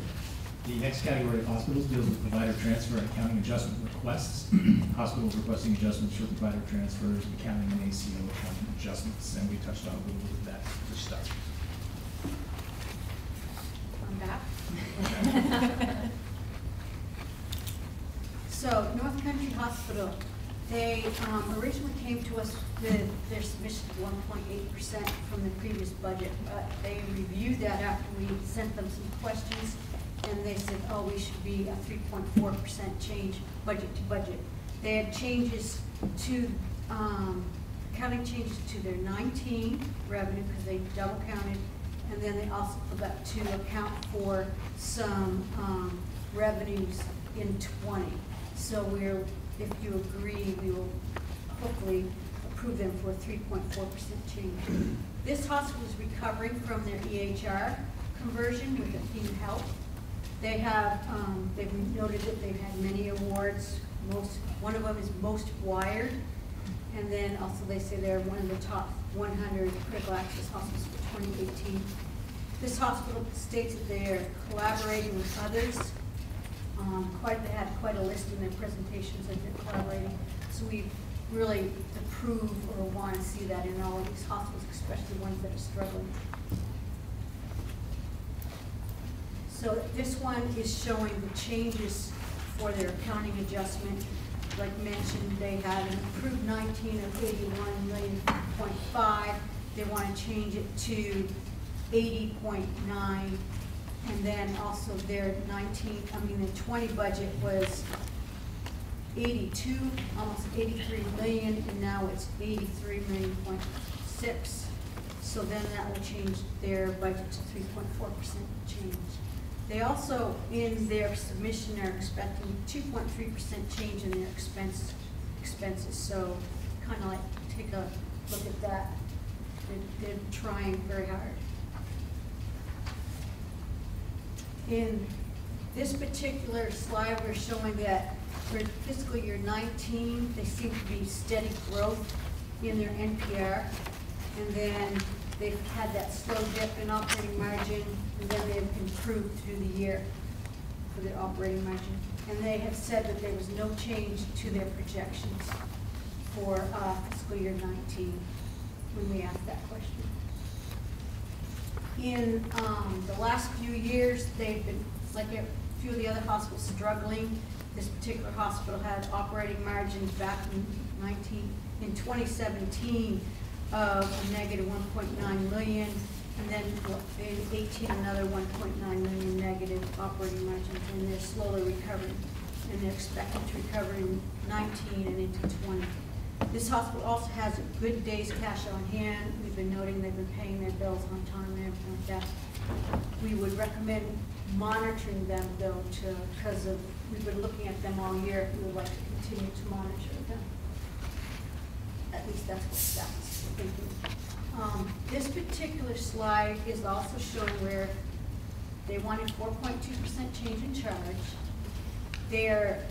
G: The next category of hospitals deals with provider transfer and accounting adjustment requests. [clears throat] Hospitals requesting adjustments for provider transfers, accounting and ACO accounting adjustments, and we touched on a little bit of that to start.
E: I'm back. [laughs] So North Country Hospital, they um, originally came to us with their submission eight percent from the previous budget, but they reviewed that after we sent them some questions, and they said, oh, we should be a three point four percent change budget to budget. They had changes to, um, accounting changes to their nineteen revenue, because they double counted, and then they also forgot to account for some um, revenues in twenty. So we're, if you agree, we will hopefully approve them for a three point four percent change. This hospital is recovering from their EHR conversion with Athena Health. They have, um, they've noted that they've had many awards, most, one of them is most wired. And then also they say they're one of the top one hundred critical access hospitals for twenty eighteen. This hospital states that they're collaborating with others. Um, quite, they had quite a list in their presentations that they're collaborating. So we really approve or want to see that in all of these hospitals, especially ones that are struggling. So this one is showing the changes for their accounting adjustment. Like mentioned, they had an approved nineteen of eighty-one million point five. They want to change it to eighty point nine. And then also their nineteen, I mean, the twenty budget was eighty-two, almost eighty-three million, and now it's eighty-three million point six. So then that will change their budget to three point four percent change. They also, in their submission, are expecting two point three percent change in their expense, expenses, so kind of like take a look at that. They're, they're trying very hard. In this particular slide, we're showing that for fiscal year nineteen, they seem to be steady growth in their NPR. And then they've had that slow dip in operating margin, and then they've improved through the year for their operating margin. And they have said that there was no change to their projections for uh, fiscal year nineteen, when we asked that question. In um, the last few years, they've been, like a few of the other hospitals, struggling. This particular hospital had operating margins back in nineteen, in twenty seventeen of a negative one point nine million, and then in eighteen, another one point nine million negative operating margins, and they're slowly recovering. And they're expected to recover in nineteen and into twenty. This hospital also has a good days cash on hand. We've been noting they've been paying their bills on time and everything like that. We would recommend monitoring them though to, because of, we've been looking at them all year. We would like to continue to monitor them. At least that's what staff's thinking. Um, this particular slide is also showing where they wanted four point two percent change in charge. They're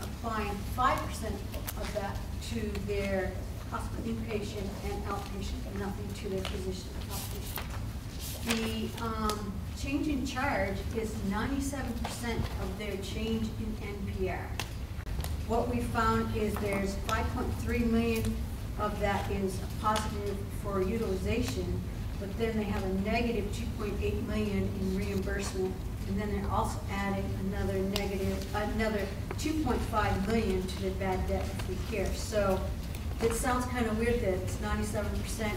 E: applying five percent of that to their hospital inpatient and outpatient, and nothing to their physician outpatient. The, um, change in charge is ninety-seven percent of their change in NPR. What we found is there's five point three million of that is positive for utilization, but then they have a negative two point eight million in reimbursement, and then they're also adding another negative, another two point five million to the bad debt free care. So it sounds kind of weird that it's ninety-seven percent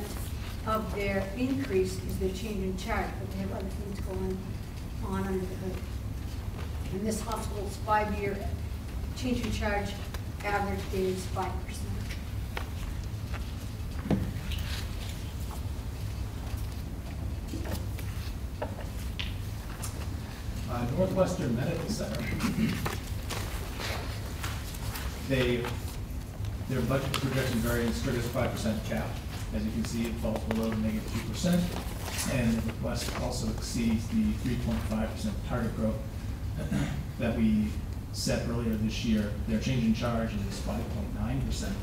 E: of their increase is their change in charge, but they have other things going on under the hood. And this hospital's five-year change in charge average is five percent.
G: Uh, Northwestern Medical Center. They, their budget projection variance triggers five percent cap. As you can see, it falls below negative two percent. And the request also exceeds the three point five percent target growth [clears throat] that we set earlier this year. Their change in charge is five point nine percent.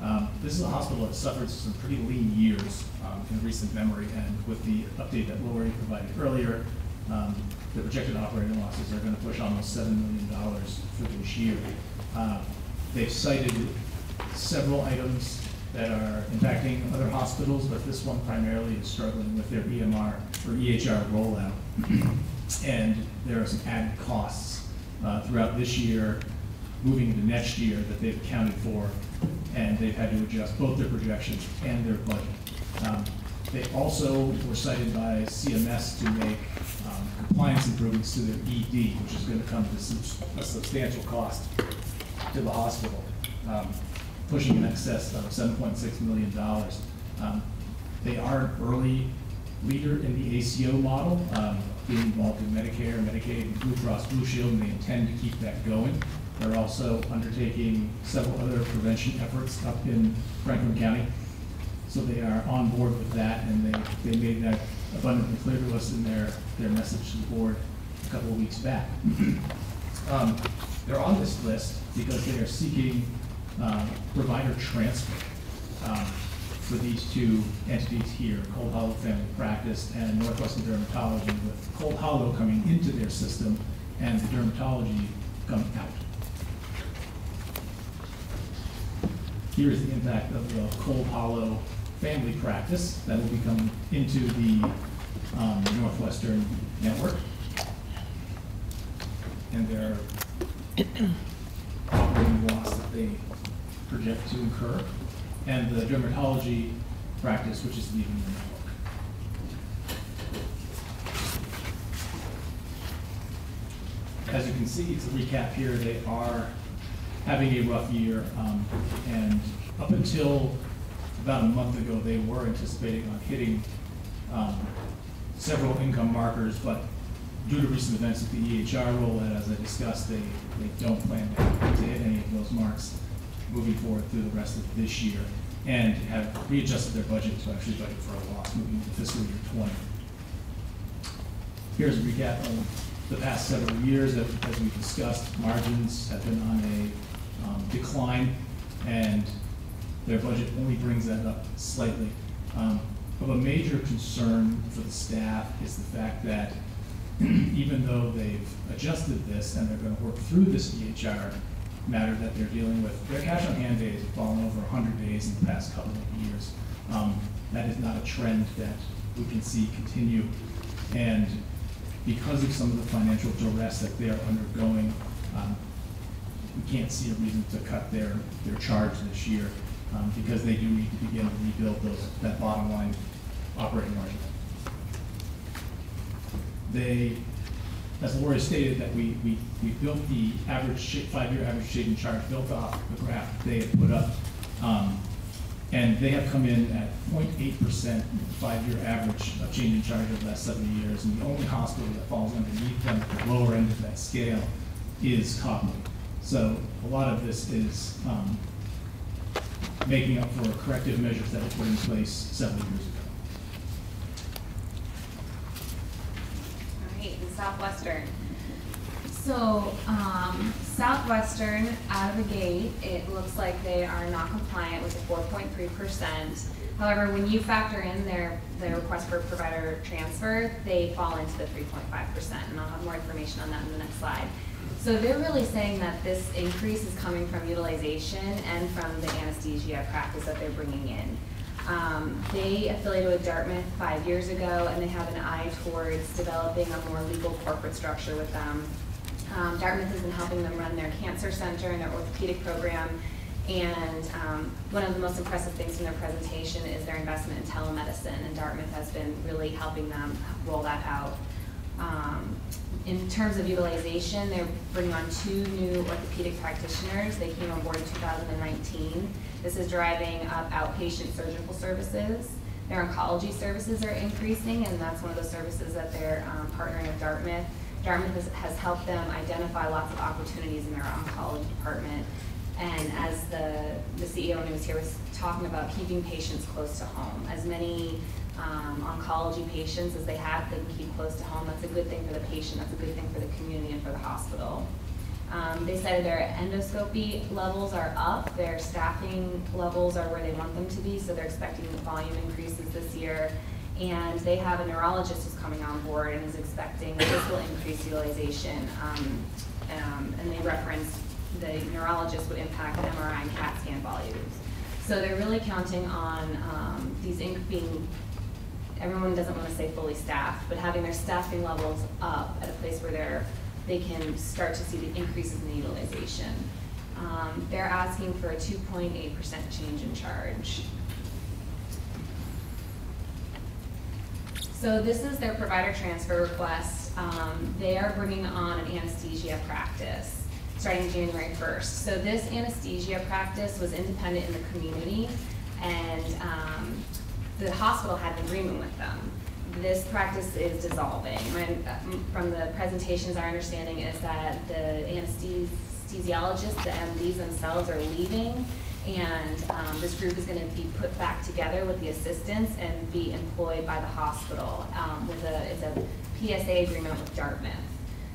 G: Um, This is a hospital that suffered some pretty lean years um, in recent memory, and with the update that Lori provided earlier, um, the projected operating losses are gonna push almost seven million dollars for this year. Uh, They've cited several items that are impacting other hospitals, but this one primarily is struggling with their EMR or EHR rollout. And there are some added costs uh, throughout this year, moving into next year that they've accounted for, and they've had to adjust both their projections and their budget. Um, They also were cited by CMS to make um, compliance improvements to their ED, which is gonna come to a substantial cost to the hospital, um, pushing in excess of seven point six million dollars. Um, They are an early leader in the ACO model. Um, being involved in Medicare, Medicaid, Blue Cross Blue Shield, and they intend to keep that going. They're also undertaking several other prevention efforts up in Franklin County. So they are on board with that, and they, they made that abundantly clear to us in their, their message to the board a couple of weeks back. [clears throat] Um, They're on this list because they are seeking uh, provider transfer um, for these two entities here, Cold Hollow Family Practice and Northwestern Dermatology, with Cold Hollow coming into their system and the dermatology coming out. Here is the impact of the Cold Hollow Family Practice that will be coming into the um, Northwestern network. And their operating loss they project to incur, and the dermatology practice, which is leaving the network. As you can see, to recap here, they are having a rough year, um, and up until about a month ago, they were anticipating on hitting um, several income markers, but due to recent events with the EHR rollout, as I discussed, they, they don't plan to to hit any of those marks moving forward through the rest of this year, and have readjusted their budget to actually budget for a loss moving into fiscal year twenty. Here's a recap of the past several years, as as we discussed, margins have been on a um, decline, and their budget only brings that up slightly. Um, Of a major concern for the staff is the fact that even though they've adjusted this and they're gonna work through this EHR matter that they're dealing with, their cash on hand days have fallen over hundred days in the past couple of years. Um, That is not a trend that we can see continue. And because of some of the financial duress that they're undergoing, um, we can't see a reason to cut their, their charge this year, um, because they do need to begin to rebuild those, that bottom line operating margin. They, as Lori stated, that we, we, we built the average, five-year average change in charge, built off the graph they had put up. Um, and they have come in at 0.8 percent five-year average of change in charge over the last seven years. And the only hospital that falls underneath them at the lower end of that scale is Copley. So a lot of this is, um, making up for corrective measures that were put in place several years ago.
H: All right, and Southwestern. So, um, Southwestern, out of the gate, it looks like they are not compliant with the four point three percent. However, when you factor in their, their request for provider transfer, they fall into the three point five percent, and I'll have more information on that in the next slide. So they're really saying that this increase is coming from utilization and from the anesthesia practice that they're bringing in. Um, they affiliated with Dartmouth five years ago, and they have an eye towards developing a more legal corporate structure with them. Um, Dartmouth has been helping them run their cancer center and their orthopedic program. And um, one of the most impressive things from their presentation is their investment in telemedicine, and Dartmouth has been really helping them roll that out. Um, in terms of utilization, they're bringing on two new orthopedic practitioners. They came on board in 2019. This is driving up outpatient surgical services. Their oncology services are increasing, and that's one of the services that they're um, partnering with Dartmouth. Dartmouth has, has helped them identify lots of opportunities in their oncology department. And as the, the CEO when he was here was talking about keeping patients close to home. As many um, oncology patients as they have, they can keep close to home. That's a good thing for the patient, that's a good thing for the community and for the hospital. Um, they said their endoscopy levels are up, their staffing levels are where they want them to be, so they're expecting volume increases this year. And they have a neurologist who's coming on board and is expecting this will increase utilization. Um, um, and they referenced the neurologist would impact MRI and CAT scan volumes. So they're really counting on um, these being everyone doesn't want to say fully staffed, but having their staffing levels up at a place where they're, they can start to see the increases in the utilization. Um, they're asking for a two point eight percent change in charge. So this is their provider transfer request. Um, they are bringing on an anesthesia practice starting January first. So this anesthesia practice was independent in the community and, um, the hospital had an agreement with them. this practice is dissolving. My, from the presentations, our understanding is that the anesthesiologists, the MDs themselves are leaving, and um, this group is going to be put back together with the assistants and be employed by the hospital um, with a, it's a PSA agreement with Dartmouth.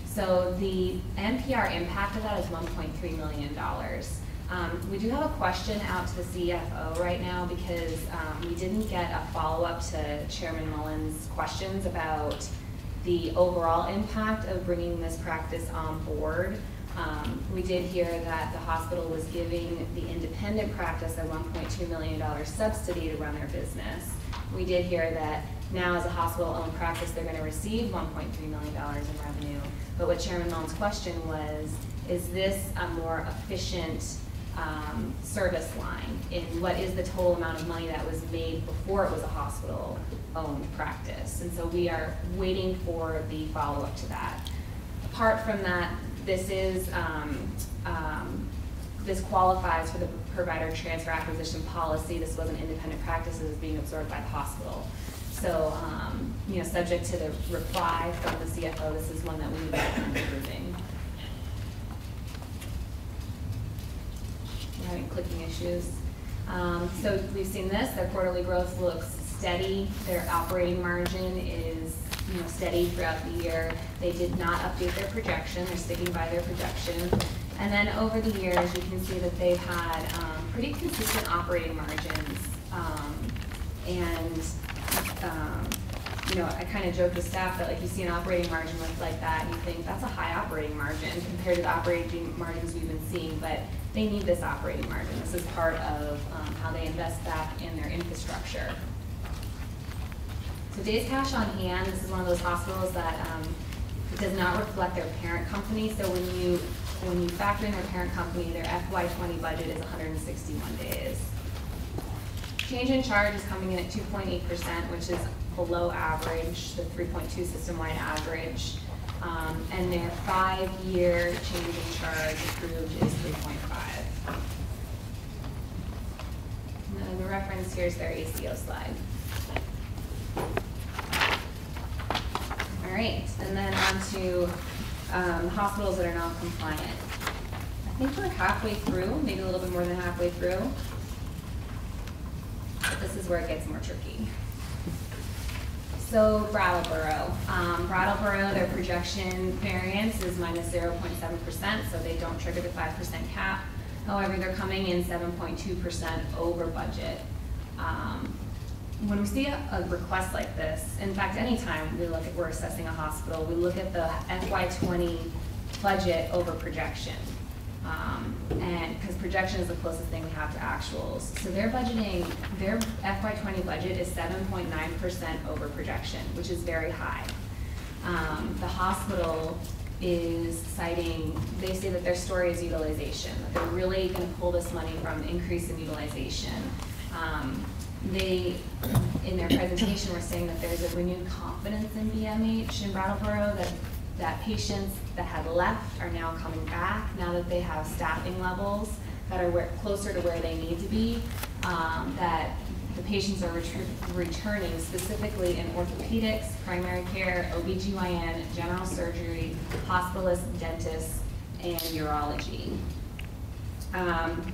H: So the NPR impact of that is $1.3 million. Um, we do have a question out to the CFO right now because um, we didn't get a follow-up to Chairman Mullin's questions about the overall impact of bringing this practice on board. Um, we did hear that the hospital was giving the independent practice a $1.2 million subsidy to run their business. We did hear that now as a hospital-owned practice, they're going to receive $1.3 million in revenue. But what Chairman Mullin's question was, is this a more efficient um, service line in what is the total amount of money that was made before it was a hospital-owned practice? And so we are waiting for the follow-up to that. Apart from that, this is, um, um, this qualifies for the provider transfer acquisition policy. This wasn't independent practice, it was being absorbed by the hospital. So, um, you know, subject to the reply from the CFO, this is one that we would recommend approving. Having clicking issues. Um, so we've seen this, their quarterly growth looks steady. Their operating margin is, you know, steady throughout the year. They did not update their projection, they're sticking by their projection. And then over the years, you can see that they've had, um, pretty consistent operating margins. Um, and, um, you know, I kind of joke with staff that like you see an operating margin look like that, and you think that's a high operating margin compared to the operating margins we've been seeing, but they need this operating margin. This is part of um, how they invest back in their infrastructure. So days cash on hand, this is one of those hospitals that um, does not reflect their parent company. So when you when you factor in their parent company, their FY20 budget is 161 days. Change in charge is coming in at 2.8%, which is below average, the 3.2 system-wide average. Um, and their five-year change in charge approved is 3.5. And the reference here is their ACO slide. All right, and then on to um, hospitals that are non-compliant. I think we're halfway through, maybe a little bit more than halfway through. But this is where it gets more tricky. So Brattleboro, um, Brattleboro, their projection variance is minus 0.7%, so they don't trigger the 5% cap. However, they're coming in 7.2% over budget. Um, when we see a, a, request like this, in fact, anytime we look at, we're assessing a hospital, we look at the FY20 budget over projection. Um, and because projection is the closest thing we have to actuals. So their budgeting, their FY20 budget is 7.9% over projection, which is very high. Um, the hospital is citing, they say that their story is utilization, that they're really going to pull this money from increase in utilization. Um, they, in their presentation, were saying that there's a renewed confidence in BMH in Brattleboro, that, that patients that had left are now coming back, now that they have staffing levels that are where, closer to where they need to be, um, that the patients are returning specifically in orthopedics, primary care, OBGYN, general surgery, hospitalists, dentists, and urology. Um,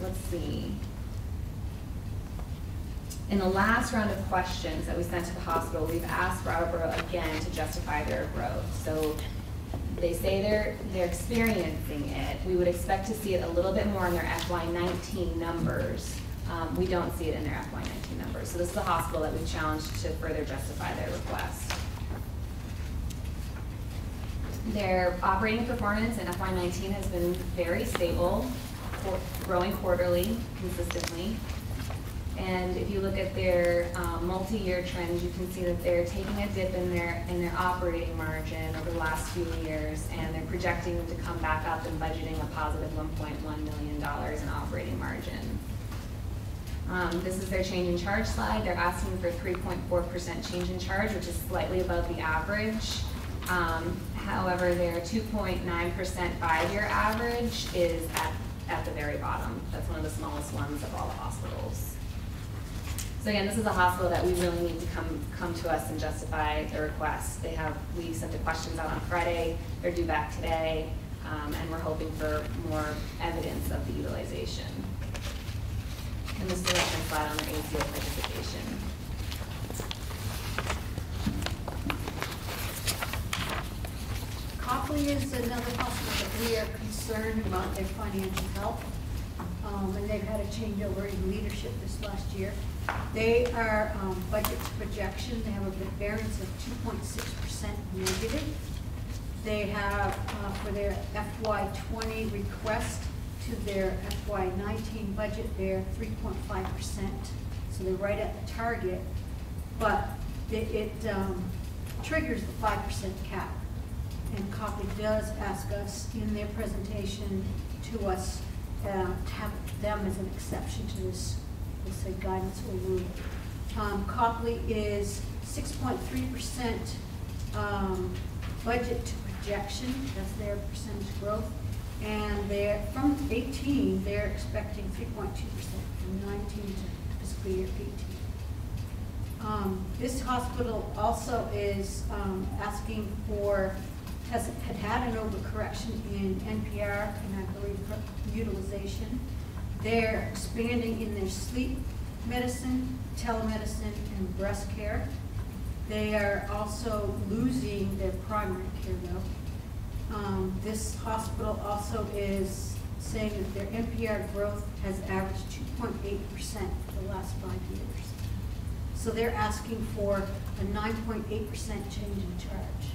H: let's see. In the last round of questions that we sent to the hospital, we've asked Brattleboro again to justify their growth. So they say they're, they're experiencing it. We would expect to see it a little bit more in their FY19 numbers. Um, we don't see it in their FY19 numbers. So this is the hospital that we challenged to further justify their request. Their operating performance in FY19 has been very stable, growing quarterly, consistently. And if you look at their um, multi-year trends, you can see that they're taking a dip in their in their operating margin over the last few years, and they're projecting them to come back up and budgeting a positive 1.1 million dollars in operating margin. Um, this is their change in charge slide. They're asking for 3.4% change in charge, which is slightly above the average. Um, however, their 2.9% five-year average is at, at the very bottom. That's one of the smallest ones of all the hospitals. So again, this is a hospital that we really need to come, come to us and justify the request. They have, we sent the questions out on Friday, they're due back today, um, and we're hoping for more evidence of the utilization. And this is the slide on their ACO participation.
E: Copley is another hospital that we are concerned about their financial health. Um, and they've had a changeover in leadership this last year. They are, um, budget projection, they have a variance of two point six percent negative. They have, uh, for their FY twenty request to their FY nineteen budget, they're three point five percent. So they're right at the target, but it, it, um, triggers the five percent cap. And Copley does ask us in their presentation to us, uh, to have them as an exception to this, we'll say guidance or rule. Um, Copley is six point three percent, um, budget to projection, that's their percentage growth. And they're, from eighteen, they're expecting three point two percent, from nineteen to fiscal year eighteen. Um, This hospital also is um, asking for, has, had had an overcorrection in NPR and I believe utilization. They're expanding in their sleep medicine, telemedicine, and breast care. They are also losing their primary care though. Um, This hospital also is saying that their NPR growth has averaged two point eight percent for the last five years. So they're asking for a nine point eight percent change in charge.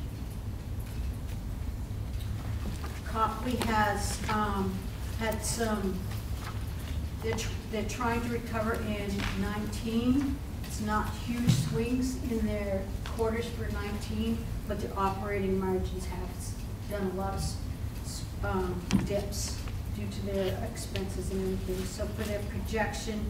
E: Copley has, um, had some, they're, tr- they're trying to recover in nineteen. It's not huge swings in their quarters for nineteen, but their operating margins have done a lot of, um, dips due to their expenses and everything. So for their projection,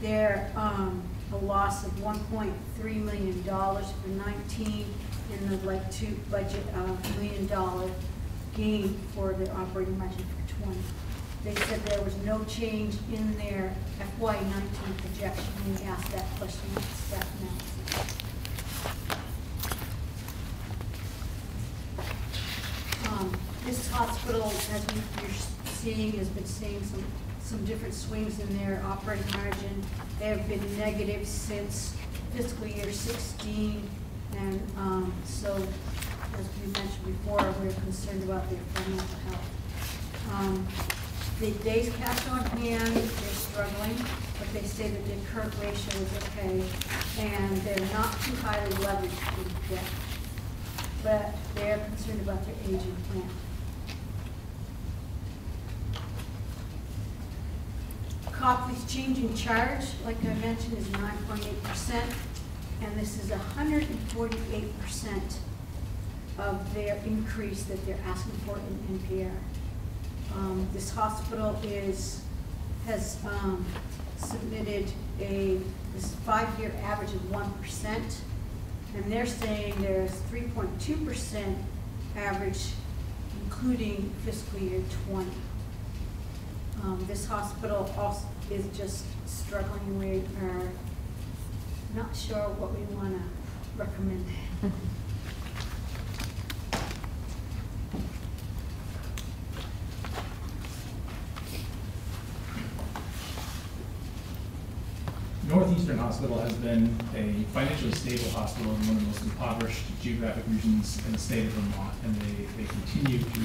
E: they're, um, a loss of one point three million dollars for nineteen, and they'd like to budget a million dollar gain for their operating margin for twenty. They said there was no change in their FY nineteen projection, we asked that question staff. Um, This hospital, as you're seeing, has been seeing some, some different swings in their operating margin. They have been negative since fiscal year sixteen, and, um, so, as we mentioned before, we're concerned about their financial health. Um, The days cash on hand, they're struggling, but they say that their current ratio is okay, and they're not too highly leveraged debt but they're concerned about their aging plant. Copley's change in charge, like I mentioned, is nine point eight percent, and this is hundred and forty-eight percent of their increase that they're asking for in NPR. Um, this hospital is, has, um, submitted a, five-year average of one percent, and they're saying there's three point two percent average, including fiscal year twenty. Um, this hospital also is just struggling, we are not sure what we wanna recommend. [laughs]
G: Northeastern Hospital has been a financially stable hospital in one of the most impoverished geographic regions in the state of Vermont, and they, they continue to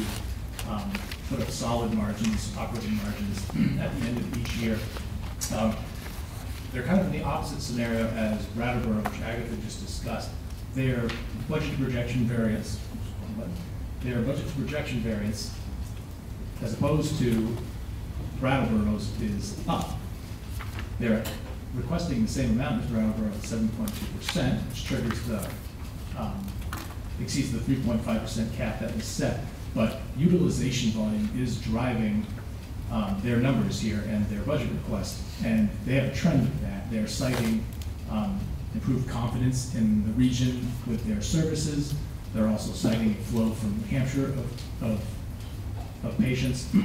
G: um, put up solid margins, operating margins [clears throat] at the end of each year. Um, They're kind of in the opposite scenario as Brattleboro, which Agatha just discussed. Their budget projection variance, their budget projection variance, as opposed to Brattleboro's, is up. They're requesting the same amount as Brattleboro at seven point two percent, which triggers the, um, exceeds the three point five percent cap that was set. But utilization volume is driving, um, their numbers here and their budget request. And they have a trend of that. They're citing, um, improved confidence in the region with their services. They're also citing a flow from New Hampshire of, of, of patients. [clears throat]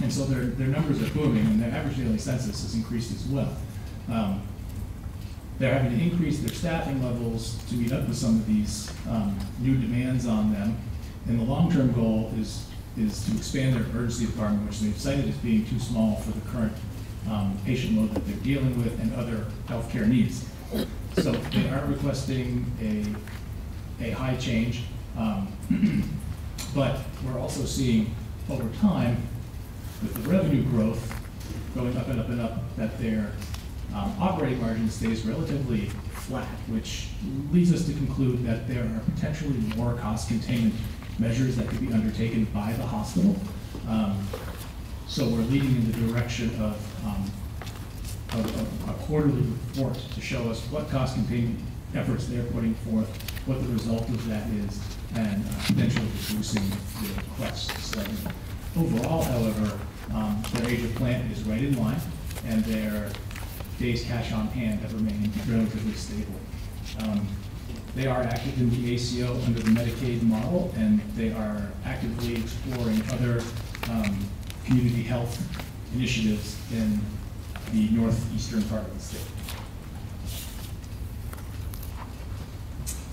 G: And so their, their numbers are booming, and their average daily census has increased as well. Um, they're having to increase their staffing levels to meet up with some of these um, new demands on them. And the long-term goal is, is to expand their emergency department, which they've cited as being too small for the current um, patient load that they're dealing with and other healthcare needs. So they are requesting a, a high change. um, [clears throat] But we're also seeing over time, with the revenue growth going up and up and up, that their um, operating margin stays relatively flat, which leads us to conclude that there are potentially more cost containment measures that could be undertaken by the hospital. Um, So we're leading in the direction of um, a quarterly report to show us what cost containment efforts they're putting forth, what the result of that is, and uh, potentially reducing the requests. So overall, however, um, their age of plant is right in line, and their days cash on hand have remained relatively stable. Um, they are active in the ACO under the Medicaid model, and they are actively exploring other um, community health initiatives in the northeastern part of the state.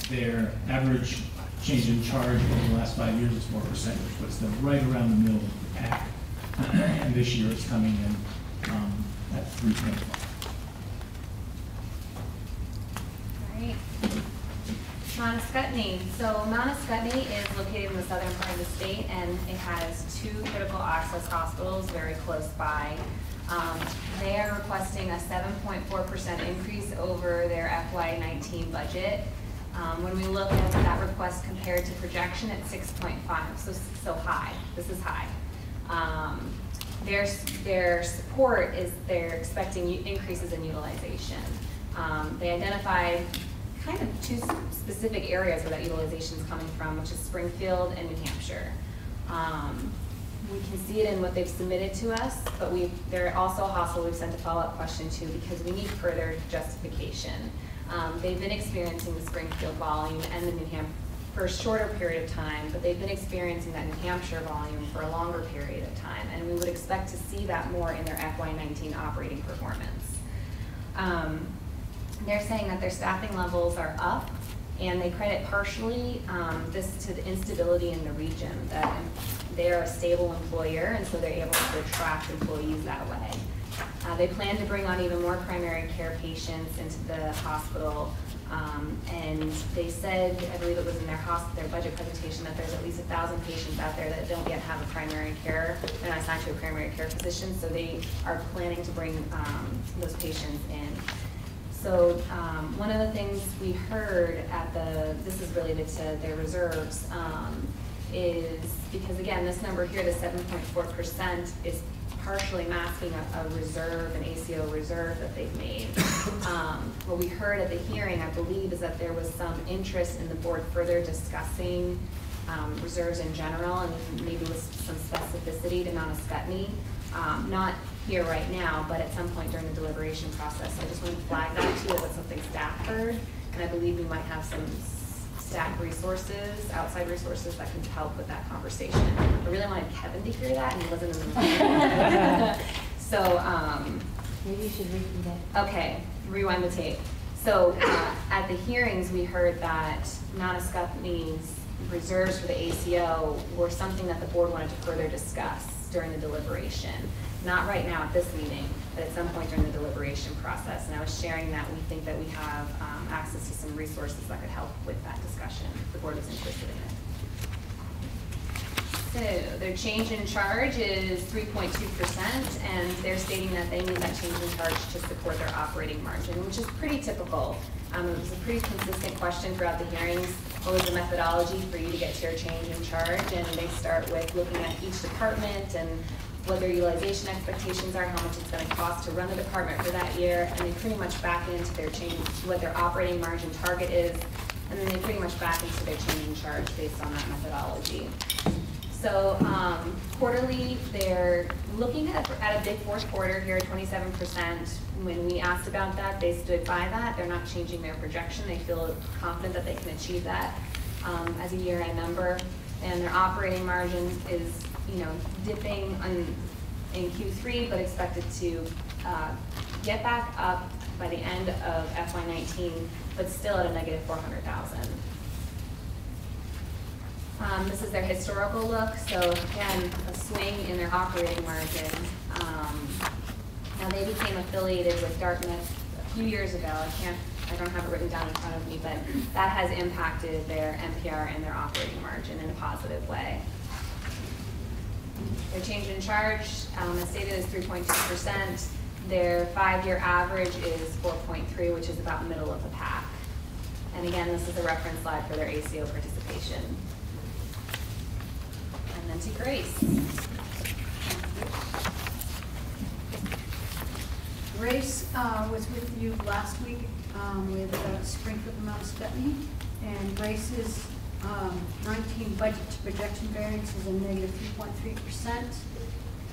G: Their average change in charge over the last five years is 4%, which puts them right around the middle of the pack. [clears throat] and this year it's coming in um, at
H: 3.5. Mount Montescutney. So Mount Ascutney is located in the southern part of the state and it has two critical access hospitals very close by. Um, they are requesting a 7.4% increase over their FY19 budget. Um, when we look at that request compared to projection at 6.5, so, so high, this is high. Um, their, their support is they're expecting increases in utilization. Um, they identified kind of two specific areas where that utilization is coming from, which is Springfield and New Hampshire. Um, We can see it in what they've submitted to us, but we, they're also a hospital we've sent a follow-up question to because we need further justification. Um, They've been experiencing the Springfield volume and the New Hampshire for a shorter period of time, but they've been experiencing that New Hampshire volume for a longer period of time, and we would expect to see that more in their FY nineteen operating performance. Um, They're saying that their staffing levels are up, and they credit partially um, this to the instability in the region, that they're a stable employer, and so they're able to attract employees that way. Uh, They plan to bring on even more primary care patients into the hospital. um, And they said, I believe it was in their hos, their budget presentation, that there's at least a thousand patients out there that don't yet have a primary care, they're not assigned to a primary care physician, so they are planning to bring um, those patients in. So, um, one of the things we heard at the, this is related to their reserves, um, is, because again, this number here, the seven point four percent, is partially masking a, a reserve, an ACO reserve that they've made. [coughs] Um, what we heard at the hearing, I believe, is that there was some interest in the board further discussing, um, reserves in general, and maybe with some specificity to Mount Ascutney. Um, not here right now, but at some point during the deliberation process. So I just want to flag that to you, that's something staff heard, and I believe we might have some staff resources, outside resources that can help with that conversation. I really wanted Kevin to hear that, and he wasn't in the room. [laughs] So, um,
B: Maybe you should repeat it.
H: Okay, rewind the tape. So, uh, at the hearings, we heard that Mount Ascutney's reserves for the ACO were something that the board wanted to further discuss during the deliberation. Not right now at this meeting, but at some point during the deliberation process. And I was sharing that we think that we have um, access to some resources that could help with that discussion, the board is interested in it. So their change in charge is three point two percent, and they're stating that they need that change in charge to support their operating margin, which is pretty typical. Um, it was a pretty consistent question throughout the hearings. What was the methodology for you to get to your change in charge? And they start with looking at each department and what their utilization expectations are, how much it's gonna cost to run the department for that year, and they pretty much back into their change, what their operating margin target is, and then they pretty much back into their change in charge based on that methodology. So um, quarterly, they're looking at, at a big fourth quarter here, twenty-seven percent. When we asked about that, they stood by that. They're not changing their projection. They feel confident that they can achieve that um, as a year-end number. And their operating margin is, you know, dipping on, in Q3, but expected to uh, get back up by the end of FY nineteen, but still at a negative four hundred thousand. Um, this is their historical look, so again, a swing in their operating margin. Um, now, they became affiliated with Dartmouth a few years ago, I can't, I don't have it written down in front of me, but that has impacted their NPR and their operating margin in a positive way. Their change in charge, um, as stated, is three point two percent. Their five-year average is four point three, which is about middle of the pack. And again, this is a reference slide for their ACO participation. And then to Grace.
E: Grace uh, was with you last week um, with uh, Springfield Mount Ascutney, and Grace's um, 19 budget to projection variance is a negative 3.3%.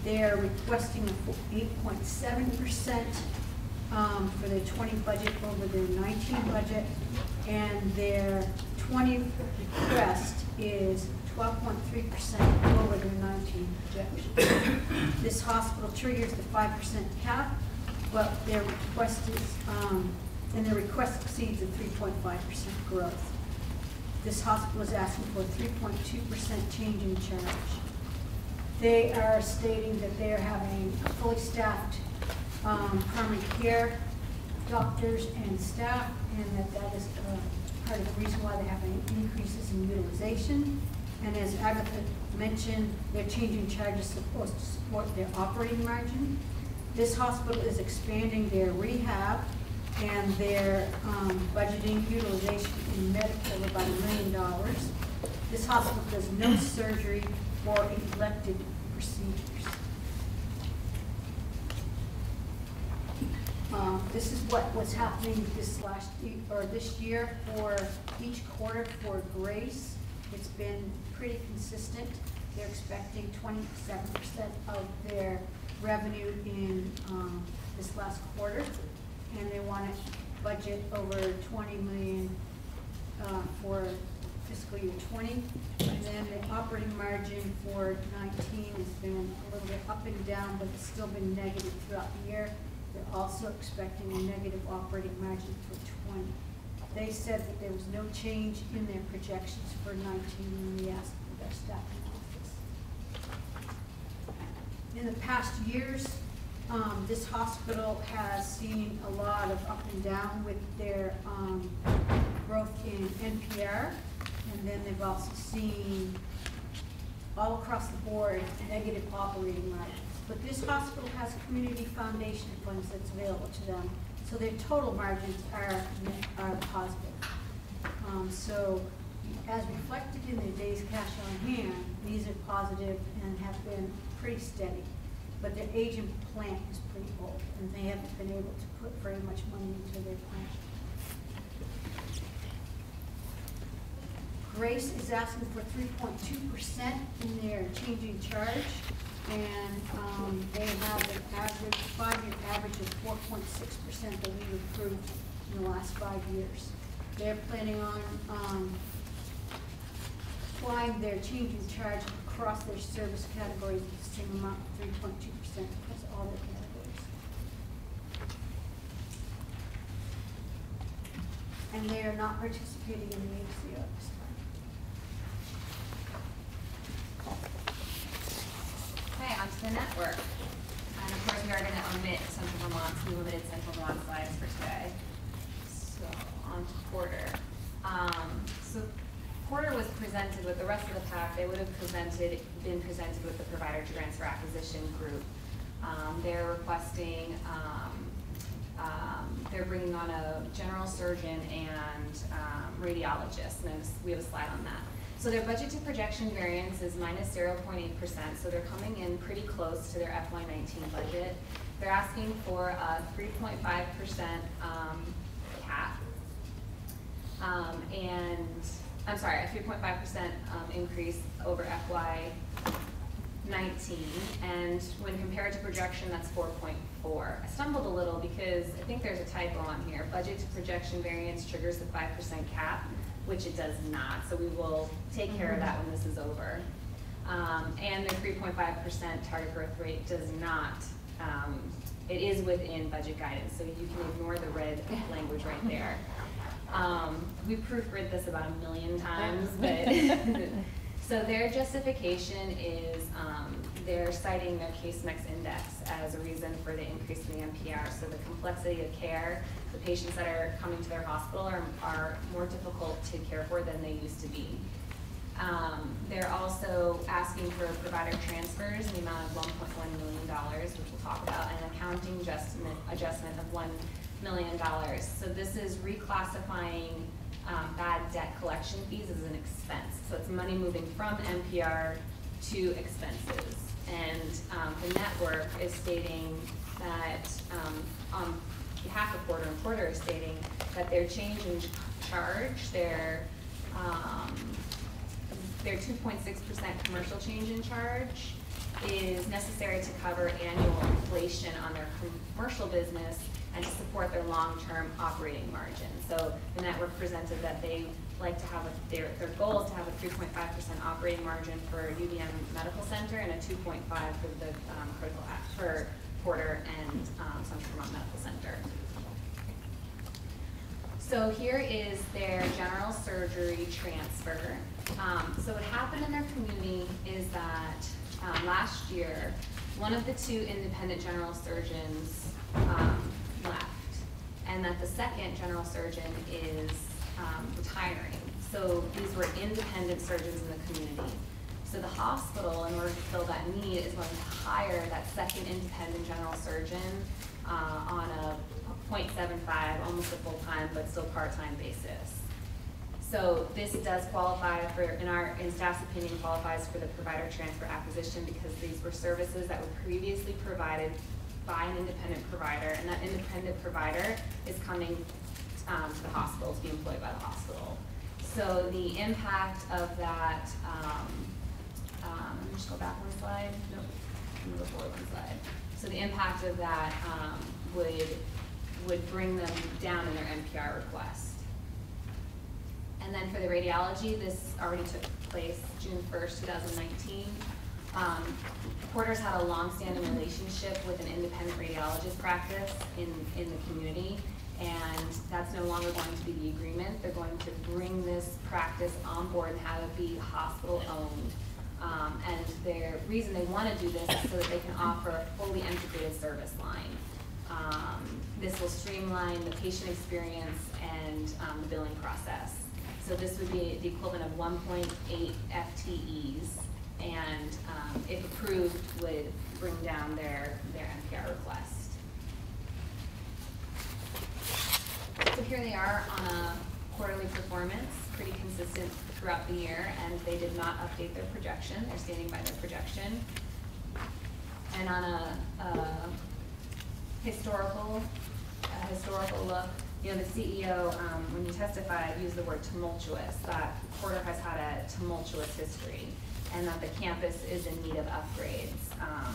E: They're requesting 8.7% um, for their 20 budget over their 19 budget, and their 20 request is 12.3% over their 19 projection. This hospital triggers the 5% cap, but their request is, um, and their request exceeds the 3.5% growth. This hospital is asking for a 3.2% change in charge. They are stating that they are having fully staffed um, primary care doctors and staff, and that that is uh, part of the reason why they're having increases in utilization. And as Agatha mentioned, their change in charge is supposed to support their operating margin. This hospital is expanding their rehab and their um, budgeting utilization in medical about a million dollars. This hospital does no surgery or elected procedures. Um, This is what was happening this last, ye- or this year for each quarter for Grace. It's been pretty consistent. They're expecting twenty-seven percent of their revenue in um, this last quarter. And they want to budget over twenty million uh, for fiscal year twenty. And then the operating margin for nineteen has been a little bit up and down, but it's still been negative throughout the year. They're also expecting a negative operating margin for twenty. They said that there was no change in their projections for nineteen when we asked for their staffing office. In the past years, um, this hospital has seen a lot of up and down with their, um, growth in NPR. And then they've also seen all across the board, negative operating margins. But this hospital has community foundation funds that's available to them, so their total margins are, are positive. Um, so as reflected in their days cash on hand, these are positive and have been pretty steady. But their aging plant is pretty old, and they haven't been able to put very much money into their plant. Grace is asking for three point two percent in their changing charge, and, um, they have an average, five-year average of four point six percent that we've approved in the last five years. They're planning on, um, applying their changing charge across their service categories the same amount, three point two percent across all their categories. And they are not participating in the ACO.
H: Okay, on to the network. And of course, we are gonna omit Central Vermont, we limited Central Vermont slides for today. So, on to Porter. Um, so Porter was presented with the rest of the pack, they would have presented, been presented with the provider transfer acquisition group. Um, they're requesting, um, um, they're bringing on a general surgeon and, um, radiologist, and we have a slide on that. So their budget to projection variance is minus minus zero point eight percent, so they're coming in pretty close to their FY nineteen budget. They're asking for a three point five percent, um, cap. Um, and, I'm sorry, a three point five percent, um, increase over FY nineteen, and when compared to projection, that's four point four. I stumbled a little because I think there's a typo on here. Budget to projection variance triggers the five percent cap, which it does not, so we will take care of that when this is over. Um, and the three point five percent target growth rate does not, um, it is within budget guidance, so you can ignore the red [laughs] language right there. Um, we proofread this about a million times, but, [laughs] so their justification is, um, they're citing their case mix index as a reason for the increase in the NPR. So the complexity of care, the patients that are coming to their hospital are, are more difficult to care for than they used to be. Um, they're also asking for provider transfers in the amount of one point one million dollars, which we'll talk about, and an accounting adjustment, adjustment of one million dollars. So this is reclassifying, um, bad debt collection fees as an expense. So it's money moving from NPR to expenses. And, um, the network is stating that, um, on behalf of Porter and Porter is stating that their change in charge, their, um, their two point six percent commercial change in charge is necessary to cover annual inflation on their commercial business and to support their long-term operating margin. So the network presented that they like to have, a their, their goal is to have a three point five percent operating margin for UVM Medical Center and a two point five for the, um, critical, for Porter and, um, Central Vermont Medical Center. So here is their general surgery transfer. Um, so what happened in their community is that, um, last year, one of the two independent general surgeons, um, left. And that the second general surgeon is, um, retiring. So these were independent surgeons in the community. So the hospital, in order to fill that need, is going to hire that second independent general surgeon, uh, on a 0.75, almost a full-time, but still part-time basis. So this does qualify for, in our, in staff's opinion, qualifies for the provider transfer acquisition because these were services that were previously provided by an independent provider, and that independent provider is coming, um, to the hospital, to be employed by the hospital. So the impact of that, um, um, let me just go back one slide, nope, move forward one slide. So the impact of that, um, would, would bring them down in their NPR request. And then for the radiology, this already took place June first, two thousand nineteen. Um, Porter's had a long-standing relationship with an independent radiologist practice in, in the community, and that's no longer going to be the agreement. They're going to bring this practice on board and have it be hospital-owned. Um, and their reason they wanna do this is so that they can offer a fully integrated service line. Um, this will streamline the patient experience and, um, the billing process. So this would be the equivalent of one point eight FTEs, and, um, if approved, would bring down their, their NPR request. So here they are on a quarterly performance, pretty consistent throughout the year, and they did not update their projection, they're standing by their projection. And on a, a historical, a historical look, you know, the CEO, um, when he testified, used the word tumultuous, that Porter has had a tumultuous history, and that the campus is in need of upgrades. Um,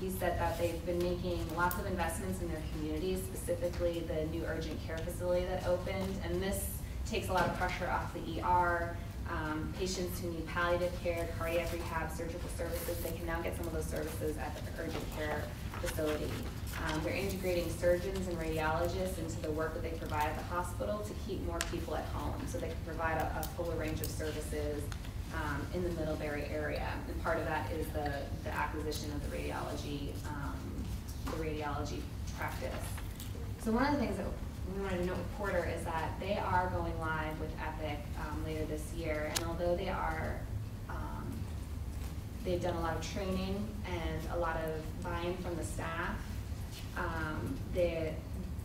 H: he said that they've been making lots of investments in their communities, specifically the new urgent care facility that opened, and this takes a lot of pressure off the ER. Um, patients who need palliative care, cardiac rehab, surgical services, they can now get some of those services at the urgent care facility. Um, they're integrating surgeons and radiologists into the work that they provide at the hospital to keep more people at home, so they can provide a, a fuller range of services um, in the Middlebury area. And part of that is the, the acquisition of the radiology, um, the radiology practice. So one of the things that we wanted to note with Porter is that they are going live with Epic um, later this year, and although they are, um, they've done a lot of training and a lot of buy-in from the staff, um, they,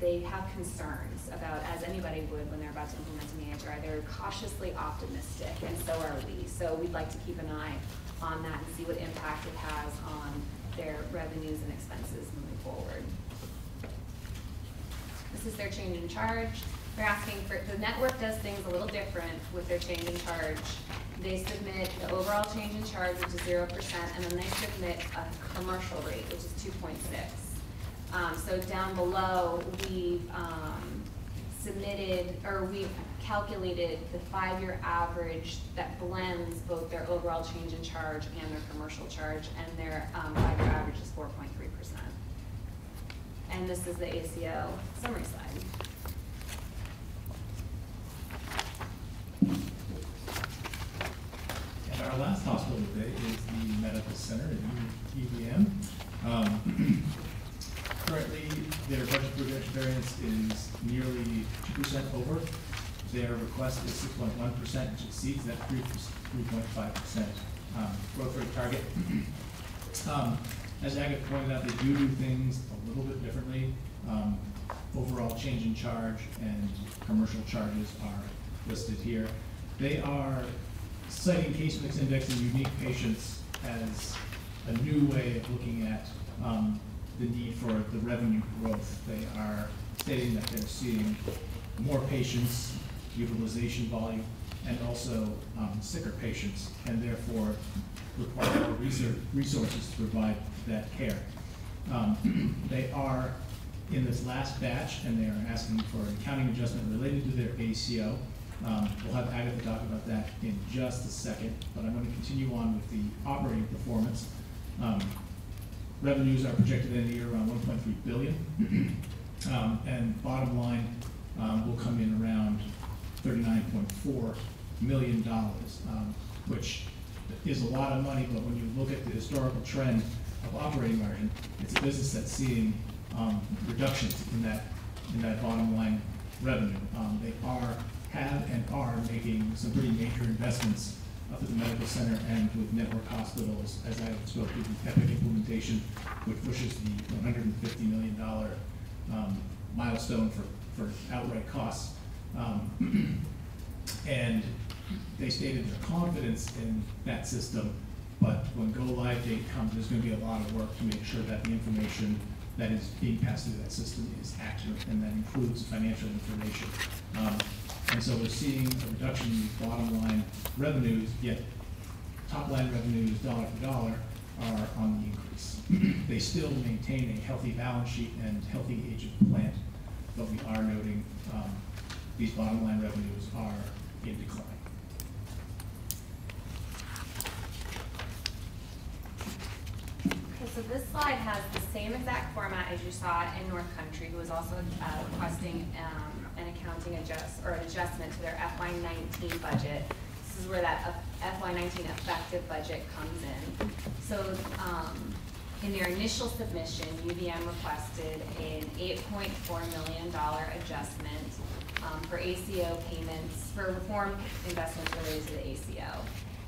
H: they have concerns about, as anybody would when they're about to implement an EHR, they're cautiously optimistic, and so are we. So we'd like to keep an eye on that and see what impact it has on their revenues and expenses moving forward. This is their change in charge. They're asking for, the network does things a little different with their change in charge. They submit the overall change in charge, which is zero percent, and then they submit a commercial rate, which is two point six. Um, so down below, we've, um, submitted, or we've calculated the five-year average that blends both their overall change in charge and their commercial charge, and their, um, five-year average is four point three percent. And this is the ACO summary slide.
G: And our last hospital today is the medical center at UVM. Um, [clears throat] Currently, their budget projection variance is nearly two percent over. Their request is six point one percent, which exceeds that three, three point five percent, um, growth rate target. [clears throat] Um, as Agatha pointed out, they do do things a little bit differently. Um, overall change in charge and commercial charges are listed here. They are citing case mix index and unique patients as a new way of looking at, um, the need for the revenue growth. They are stating that they're seeing more patients, utilization volume, and also, um, sicker patients, and therefore require more resources to provide that care. Um, [clears throat] They are in this last batch, and they are asking for an accounting adjustment related to their ACO. Um, We'll have Agatha talk about that in just a second, but I'm going to continue on with the operating performance. Um, Revenues are projected in the year around one point three billion. [clears throat] Um, and bottom line, um, will come in around thirty-nine point four million dollars, um, which is a lot of money, but when you look at the historical trend of operating margin, it's a business that's seeing, um, reductions in that, in that bottom line revenue. Um, they are, have and are making some pretty major investments at the medical center and with network hospitals, as I spoke to the Epic implementation, which pushes the one hundred and fifty million dollar, um, milestone for, for outright costs. Um, [clears throat] And they stated their confidence in that system, but when go-live date comes, there's gonna be a lot of work to make sure that the information that is being passed through that system is accurate, and that includes financial information. Um, And so we're seeing a reduction in bottom line revenues, yet top line revenues, dollar for dollar, are on the increase. [clears throat] They still maintain a healthy balance sheet and healthy age of plant, but we are noting, um, these bottom line revenues are in decline.
H: Okay, so this slide has the same exact format as you saw in North Country, who was also uh, requesting um, an accounting adjust, or an adjustment to their FY nineteen budget. This is where that FY nineteen effective budget comes in. So, um, in their initial submission, UVM requested an eight point four million dollar adjustment um, for ACO payments, for reform investments related to the ACO.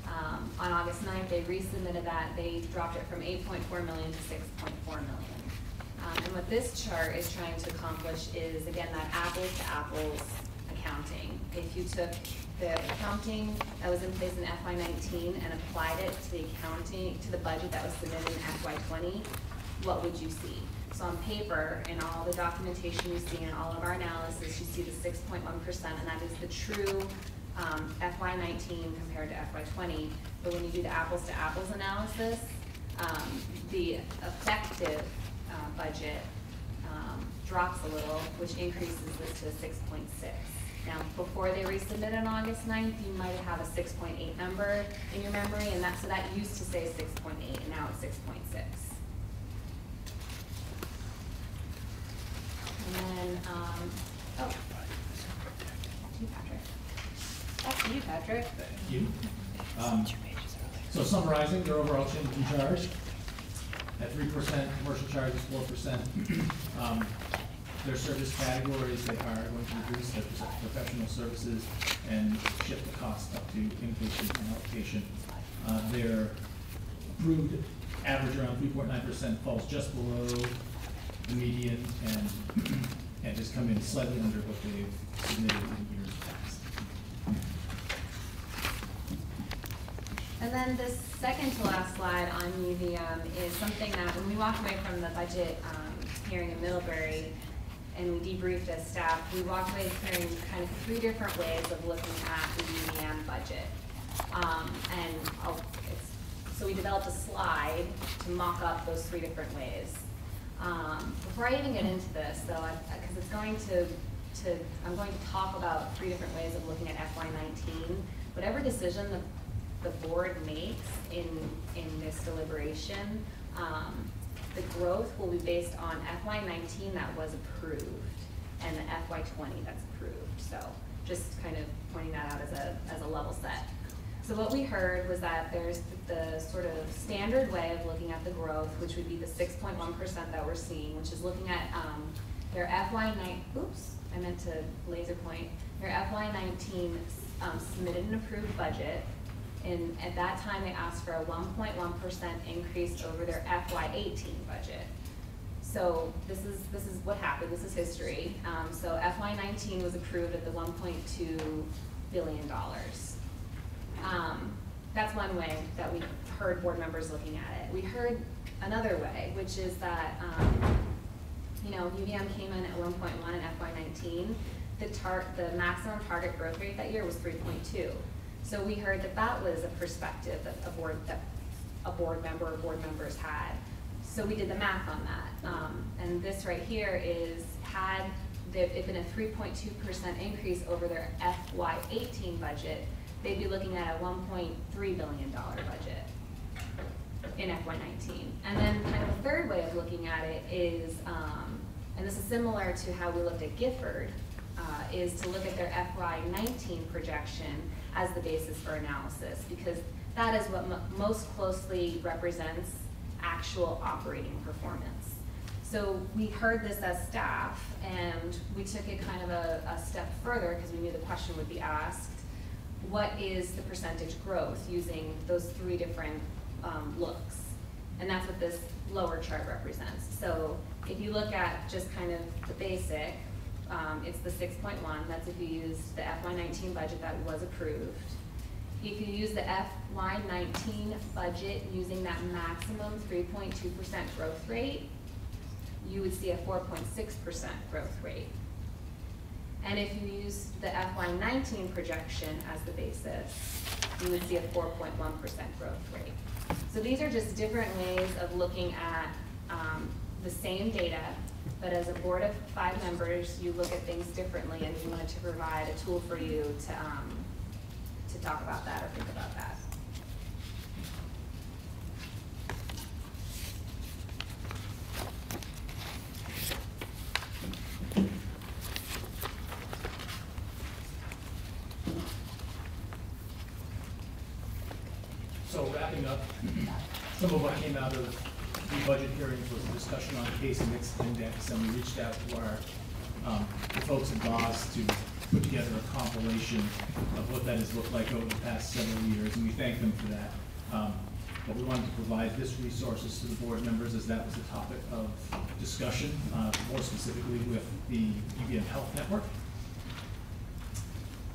H: Um, on August 9th, they resubmitted that, they dropped it from eight point four million to six point four million. Um, and what this chart is trying to accomplish is, again, that apples to apples accounting. If you took the accounting that was in place in FY nineteen and applied it to the accounting, to the budget that was submitted in FY twenty, what would you see? So on paper, in all the documentation you see in all of our analysis, you see the six point one percent, and that is the true um, FY nineteen compared to FY twenty. But when you do the apples to apples analysis, um, the effective, budget, um, drops a little, which increases this to six point six. Now, before they resubmit on August 9th, you might have a six point eight number in your memory, and that, so that used to say six point eight, and now it's six point six. And then, um, oh. Back to you, Patrick. Back to you, Patrick.
G: Thank you. Um, So summarizing, their overall change in charge, at three percent, commercial charges four percent. Um, Their service categories, they are going to reduce their professional services and shift the cost up to inpatient and outpatient. Uh, Their approved average around three point nine percent falls just below the median and, and has come in slightly under what they've submitted in years past.
H: And then the second to last slide on UVM is something that when we walked away from the budget um, hearing in Middlebury and we debriefed as staff, we walked away hearing kind of three different ways of looking at the UVM budget. Um, And I'll- so we developed a slide to mock up those three different ways. Um, Before I even get into this, though, because it's going to, to, I'm going to talk about three different ways of looking at FY nineteen. Whatever decision the, the board makes in, in this deliberation, um, the growth will be based on FY nineteen that was approved and the FY twenty that's approved. So just kind of pointing that out as a, as a level set. So what we heard was that there's the sort of standard way of looking at the growth, which would be the six point one percent that we're seeing, which is looking at, um, their FY19, oops, I meant to laser point, their FY nineteen, um, submitted an approved budget. And at that time, they asked for a one point one percent increase over their FY eighteen budget. So this is, this is what happened, this is history. Um, so FY nineteen was approved at the one point two billion dollars. Um, that's one way that we heard board members looking at it. We heard another way, which is that, um, you know, UVM came in at one point one in FY nineteen. The tar, the maximum target growth rate that year was three point two. So we heard that that was a perspective that a board, that a board member or board members had. So we did the math on that. Um, and this right here is, had it been a three point two percent increase over their FY eighteen budget, they'd be looking at a one point three billion dollar budget in FY nineteen. And then kind of a third way of looking at it is, um, and this is similar to how we looked at Gifford, uh, is to look at their FY nineteen projection as the basis for analysis, because that is what mo- most closely represents actual operating performance. So we heard this as staff, and we took it kind of a, a step further, because we knew the question would be asked. What is the percentage growth using those three different, um, looks? And that's what this lower chart represents. So if you look at just kind of the basic, um, it's the six point one, that's if you use the FY nineteen budget that was approved. If you use the FY nineteen budget using that maximum three point two percent growth rate, you would see a four point six percent growth rate. And if you use the FY nineteen projection as the basis, you would see a four point one percent growth rate. So these are just different ways of looking at, um, the same data, but as a board of five members, you look at things differently, and we wanted to provide a tool for you to, um, to talk about that or think about that.
G: So wrapping up, some of what came out of budget hearings was a discussion on case mix index, and we reached out to our, um, the folks at Boss to put together a compilation of what that has looked like over the past several years, and we thank them for that. Um, But we wanted to provide this resources to the board members, as that was a topic of discussion, uh, more specifically with the UVM Health Network.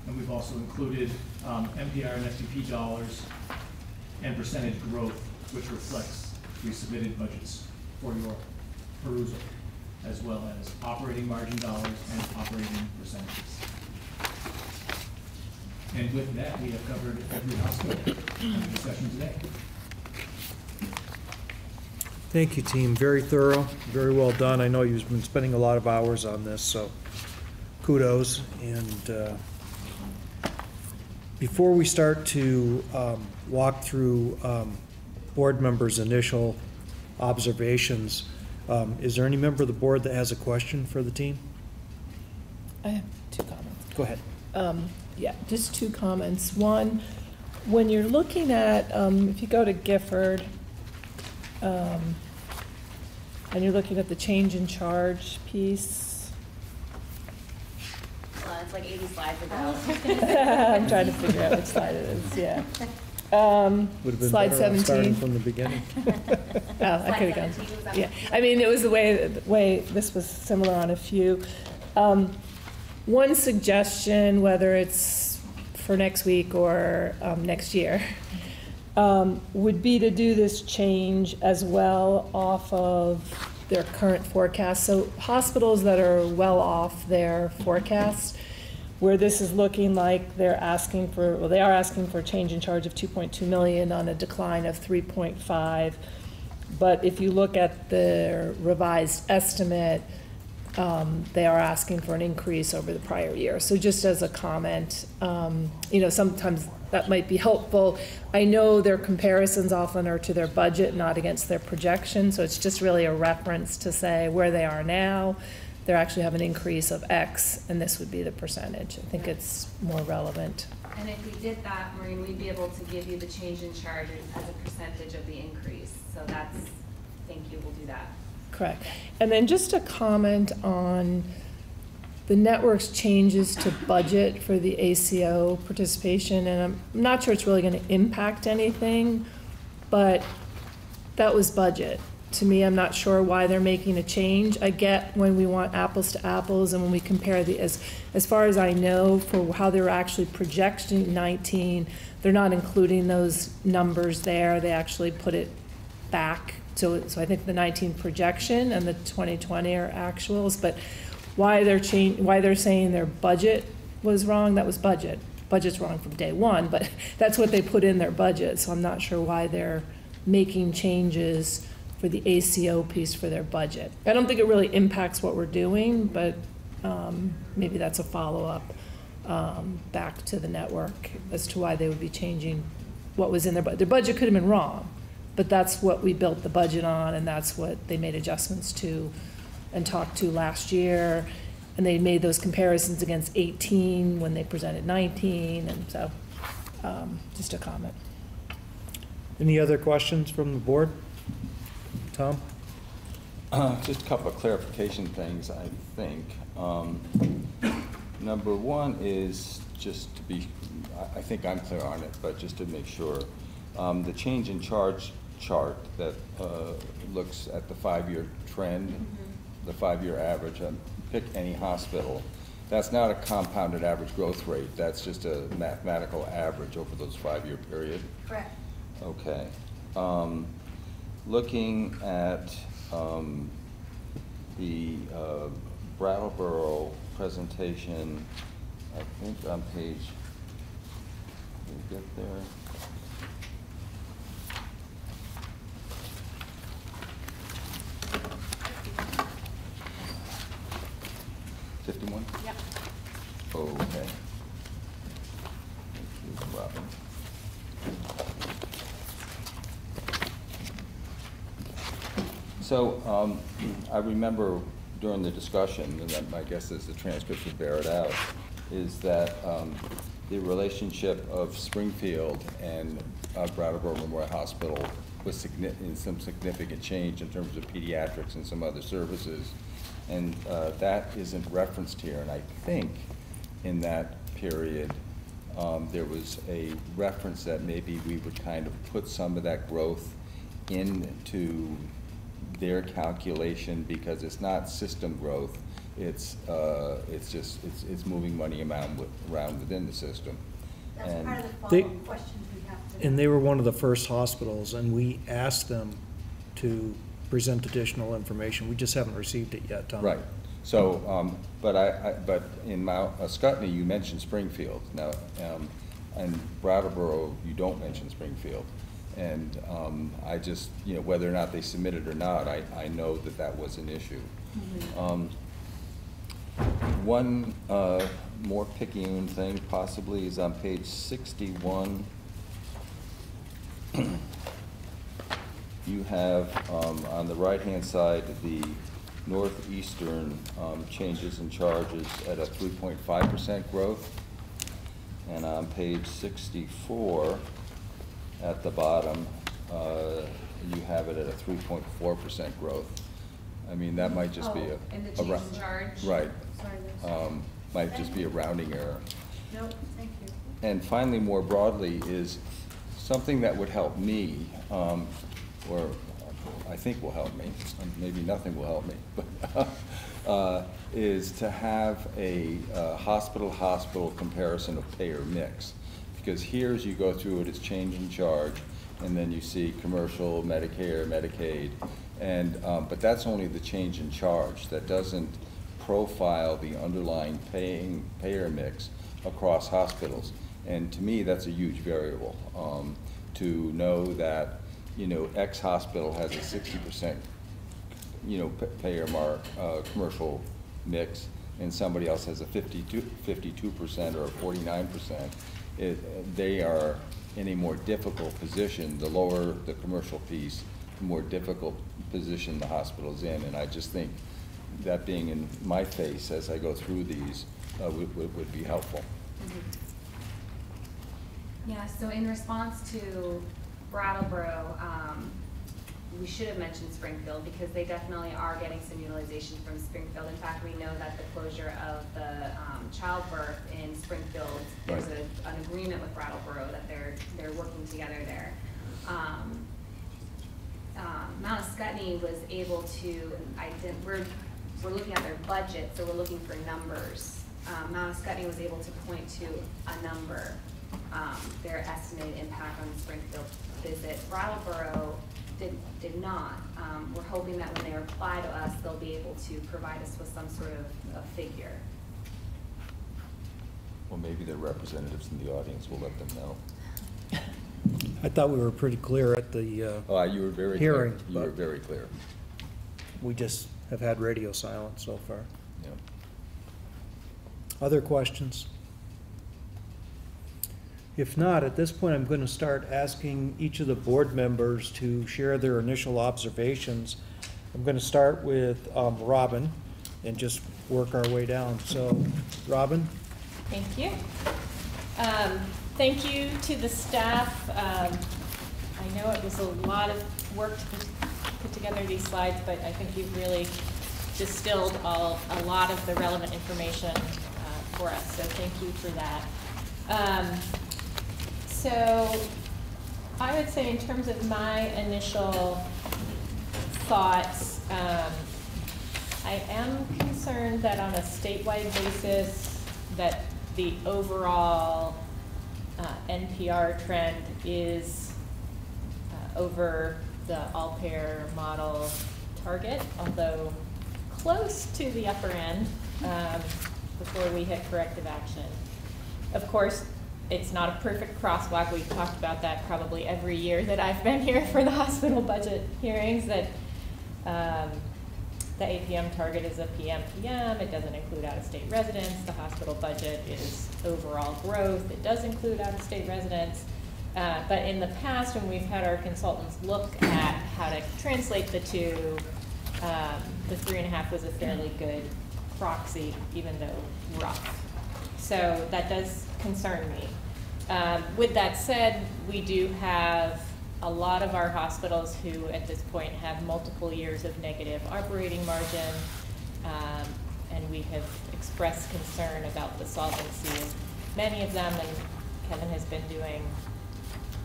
G: And we've also included um, NPR and FTE dollars and percentage growth, which reflects resubmitted budgets for your perusal, as well as operating margin dollars and operating percentages. And with that, we have covered every hospital in the discussion today.
A: Thank you, team. Very thorough, very well done. I know you've been spending a lot of hours on this, so kudos. And uh, before we start to um, walk through um, board members' initial observations, um, is there any member of the board that has a question for the team?
I: I have two comments.
A: Go ahead.
I: Um, Yeah, just two comments. One, when you're looking at, um, if you go to Gifford, um, and you're looking at the change in charge piece,
H: Well, it's like eighty slides ago. [laughs]
I: I'm trying to figure out which slide it is, yeah. [laughs] Um,
A: Would have been
I: Slide
A: better off starting
I: 17.
A: from the beginning. [laughs]
I: Oh, I could have gone.
H: 17, was that
I: Yeah, I mean, it was the way, the way, this was similar on a few. Um, One suggestion, whether it's for next week or um, next year, um, would be to do this change as well off of their current forecast. So hospitals that are well off their forecast, where this is looking like they're asking for, well, they are asking for a change in charge of 2.2 million on a decline of 3.5. But if you look at the revised estimate, um, they are asking for an increase over the prior year. So just as a comment, um, you know, sometimes that might be helpful. I know their comparisons often are to their budget, not against their projection, so it's just really a reference to say where they are now. They actually have an increase of X, and this would be the percentage. I think it's more relevant.
H: And if we did that, Maureen, we'd be able to give you the change in charges as a percentage of the increase. So that's, thank you, we'll do that.
I: Correct. And then just a comment on the network's changes to budget for the ACO participation, and I'm not sure it's really going to impact anything, but that was budget. To me, I'm not sure why they're making a change. I get when we want apples to apples and when we compare the, as, as far as I know, for how they're actually projecting 19, they're not including those numbers there. They actually put it back. So, so I think the 19 projection and the 2020 are actuals, but why they're change, why they're saying their budget was wrong, that was budget. Budget's wrong from day one, but [laughs] that's what they put in their budget, so I'm not sure why they're making changes for the ACO piece for their budget. I don't think it really impacts what we're doing, but um, maybe that's a follow-up um, back to the network as to why they would be changing what was in their budget. Their budget could have been wrong, but that's what we built the budget on, and that's what they made adjustments to and talked to last year. And they made those comparisons against 18 when they presented 19, and so, um, just a comment.
A: Any other questions from the board? Tom?
J: Uh, Just a couple of clarification things, I think. Um, Number one is, just to be, I- I think I'm clear on it, but just to make sure, um, the change in charge chart that uh, looks at the five-year trend, the five-year average, um, pick any hospital, that's not a compounded average growth rate, that's just a mathematical average over those five-year period?
E: Correct.
J: Okay. Um, Looking at um, the uh, Brattleboro presentation, I think on page, me get there. Fifty-one?
H: Yep.
J: Okay. Thank you, Robin. So um, I remember during the discussion, and my guess is the transcript would bear it out, is that um, the relationship of Springfield and uh, Brattleboro Memorial Hospital was in some significant change in terms of pediatrics and some other services. And uh, that isn't referenced here, and I think in that period, um, there was a reference that maybe we would kind of put some of that growth into their calculation because it's not system growth. It's, uh, it's just, it's, it's moving money around, with- around within the system.
E: That's
J: And-
E: part of the
A: They-
E: follow-up questions we have to.
A: And they were one of the first hospitals, and we asked them to present additional information. We just haven't received it yet, Tom.
J: Right, so, um, but I, I, but in Mount uh, Ascutney, you mentioned Springfield. Now, um, and Brattleboro, you don't mention Springfield. And, um, I just, you know, whether or not they submitted or not, I, I know that that was an issue. Um, One, uh, more picayune thing possibly is on page sixty-one. [clears throat] You have, um, on the right-hand side, the northeastern, um, changes and charges at a three point five percent growth. And on page sixty-four, at the bottom, uh, you have it at a three point four percent growth. I mean, that might just be a.
H: Oh, and the
J: a
H: change
J: rou-
H: in charge?
J: Right.
E: Sorry, that's-
J: Um, Might just be a rounding error.
E: No, thank you.
J: And finally, more broadly, is something that would help me, um, or I think will help me, maybe nothing will help me, [laughs] but, uh, is to have a uh, hospital-hospital comparison of payer mix. Because here, as you go through it, it's change in charge, and then you see commercial, Medicare, Medicaid, and, um, but that's only the change in charge. That doesn't profile the underlying paying, payer mix across hospitals. And to me, that's a huge variable, um, to know that, you know, X hospital has a sixty percent, you know, pa- payer mark, uh, commercial mix, and somebody else has a 52, 52% or a 49%, it, they are in a more difficult position. The lower the commercial piece, the more difficult position the hospital's in. And I just think that being in my face as I go through these uh, would, would would be helpful.
H: Yeah, so in response to Brattleboro, um, we should have mentioned Springfield because they definitely are getting some utilization from Springfield. In fact, we know that the closure of the, um, childbirth in Springfield, there's a, an agreement with Brattleboro that they're, they're working together there. Um, um, Mount Ascutney was able to, I did, we're, we're looking at their budget, so we're looking for numbers. Um, Mount Ascutney was able to point to a number, um, their estimated impact on Springfield visit. Brattleboro did, did not. Um, we're hoping that when they reply to us, they'll be able to provide us with some sort of, a figure.
J: Well, maybe their representatives in the audience will let them know.
A: I thought we were pretty clear at the, uh,
J: Oh, you were very clear.
A: Hearing,
J: You were very clear.
A: we just have had radio silence so far.
J: Yeah.
A: Other questions? If not, at this point, I'm going to start asking each of the board members to share their initial observations. I'm going to start with um, Robin and just work our way down. So, Robin?
K: Thank you. Um, Thank you to the staff. Um, I know it was a lot of work to put- together these slides, but I think you've really distilled all, a lot of the relevant information uh, for us, so thank you for that. Um, So I would say in terms of my initial thoughts, um, I am concerned that on a statewide basis, that the overall uh, NPR trend is uh, over the all-payer model target, although close to the upper end um, before we hit corrective action. Of course, it's not a perfect crosswalk. We've talked about that probably every year that I've been here for the [laughs] hospital budget hearings, that um, the APM target is a PMPM. It doesn't include out-of-state residents. The hospital budget is overall growth. It does include out-of-state residents. Uh, But in the past, when we've had our consultants look at how to translate the two, um, the three and a half was a fairly good proxy, even though rough. So that does concern me. Um, With that said, we do have a lot of our hospitals who, at this point, have multiple years of negative operating margin. um, And we have expressed concern about the solvency of many of them, and Kevin has been doing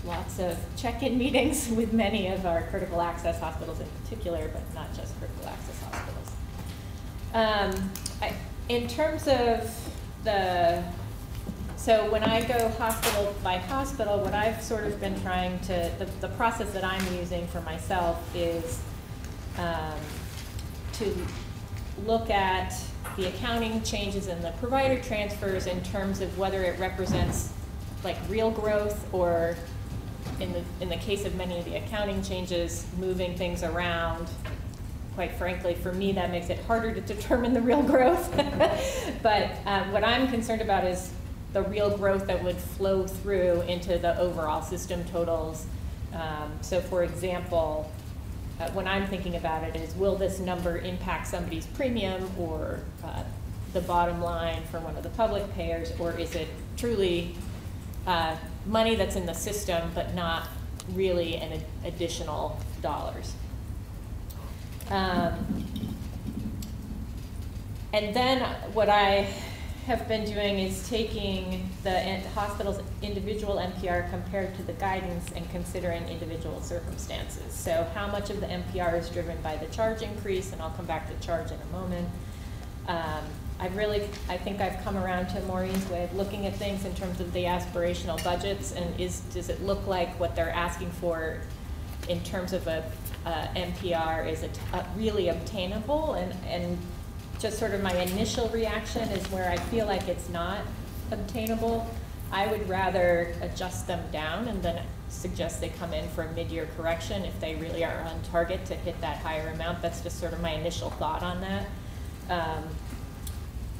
K: lots of check-in meetings [laughs] with many of our critical access hospitals in particular, but not just critical access hospitals. Um, I, in terms of the, so when I go hospital by hospital, what I've sort of been trying to, the, the process that I'm using for myself is, um, to look at the accounting changes and the provider transfers in terms of whether it represents like real growth or in the, in the case of many of the accounting changes, moving things around. Quite frankly, for me, that makes it harder to determine the real growth. [laughs] But um, what I'm concerned about is the real growth that would flow through into the overall system totals. Um, So for example, uh, when I'm thinking about it is, will this number impact somebody's premium or uh, the bottom line for one of the public payers? Or is it truly uh, money that's in the system, but not really an ad- additional dollars? Um, And then what I have been doing is taking the hospital's individual NPR compared to the guidance and considering individual circumstances. So how much of the NPR is driven by the charge increase, and I'll come back to charge in a moment. Um, I've really, I think I've come around to Maureen's way of looking at things in terms of the aspirational budgets, and is, does it look like what they're asking for in terms of a, uh, NPR is really obtainable? And, and just sort of my initial reaction is where I feel like it's not obtainable. I would rather adjust them down and then suggest they come in for a mid-year correction if they really are on target to hit that higher amount. That's just sort of my initial thought on that. Um,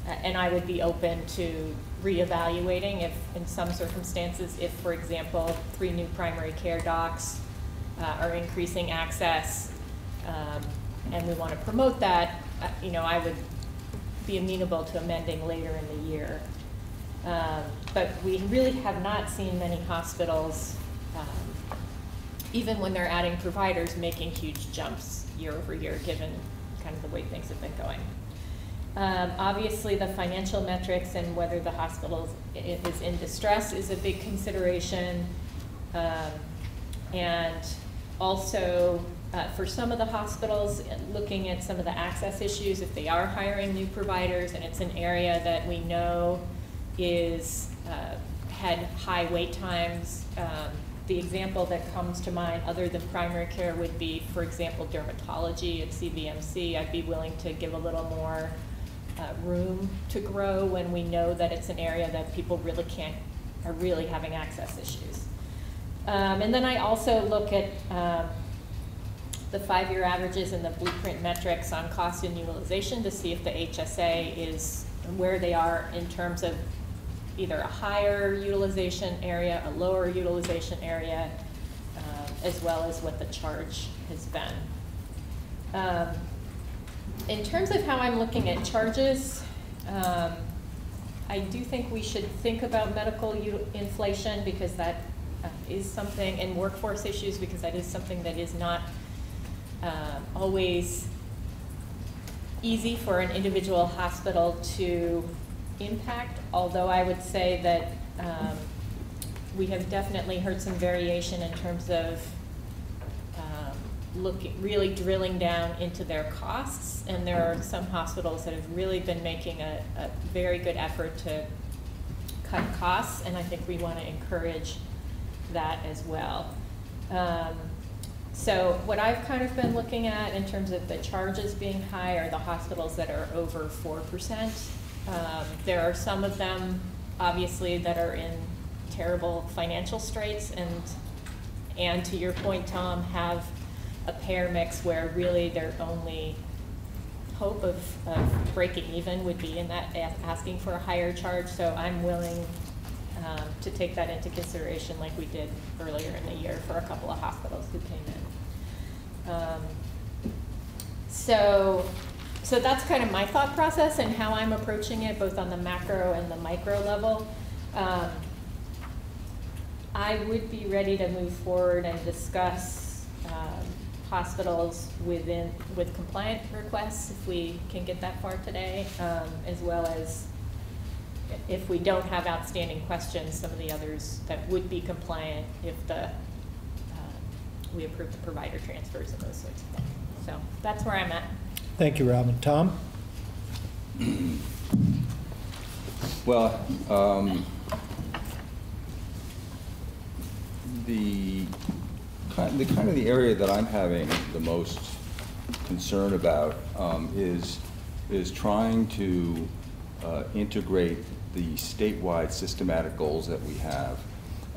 K: and I would be open to reevaluating if, in some circumstances, if, for example, three new primary care docs uh, are increasing access, um, and we want to promote that, you know, I would be amenable to amending later in the year. Um, But we really have not seen many hospitals, um, even when they're adding providers, making huge jumps year over year, given kind of the way things have been going. Um, Obviously, the financial metrics and whether the hospital is in distress is a big consideration. Um, And also, uh, for some of the hospitals, looking at some of the access issues, if they are hiring new providers, and it's an area that we know is, uh, had high wait times. Um, The example that comes to mind, other than primary care, would be, for example, dermatology at CVMC. I'd be willing to give a little more uh, room to grow when we know that it's an area that people really can't, are really having access issues. Um, And then I also look at um, the five-year averages and the blueprint metrics on cost and utilization to see if the HSA is where they are in terms of either a higher utilization area, a lower utilization area, um, as well as what the charge has been. Um, In terms of how I'm looking at charges, um, I do think we should think about medical inflation because that uh, is something, and workforce issues because that is something that is not uh, always easy for an individual hospital to impact, although I would say that um, we have definitely heard some variation in terms of um, really drilling down into their costs. And there are some hospitals that have really been making a, a very good effort to cut costs, and I think we want to encourage that as well. Um, So what I've kind of been looking at in terms of the charges being high are the hospitals that are over four percent. Um, There are some of them, obviously, that are in terrible financial straits and, and to your point, Tom, have a payer mix where really their only hope of, of breaking even would be in that, asking for a higher charge. So I'm willing um, to take that into consideration like we did earlier in the year for a couple of hospitals who came in. Um, So, so that's kind of my thought process and how I'm approaching it, both on the macro and the micro level. Um, I would be ready to move forward and discuss um, hospitals within, with compliant requests, if we can get that far today, um, as well as if we don't have outstanding questions, some of the others that would be compliant if the, we approve the provider transfers and those sorts of things. So that's where I'm at.
A: Thank you, Robin. Tom?
J: Well, um, the, kind, the kind of the area that I'm having the most concern about um, is, is trying to uh, integrate the statewide systematic goals that we have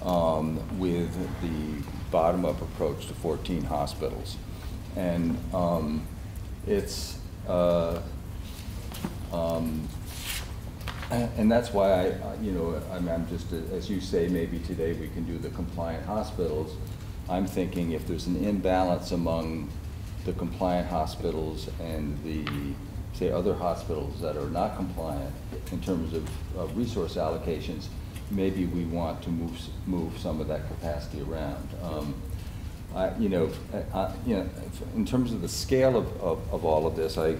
J: um, with the bottom-up approach to 14 hospitals. And um, it's, uh, um, and that's why I, you know, I'm, I'm just, as you say, maybe today we can do the compliant hospitals. I'm thinking if there's an imbalance among the compliant hospitals and the, say, other hospitals that are not compliant in terms of, of resource allocations, maybe we want to move, move some of that capacity around. Um, I, you know, I, you know, in terms of the scale of, of, of all of this, I,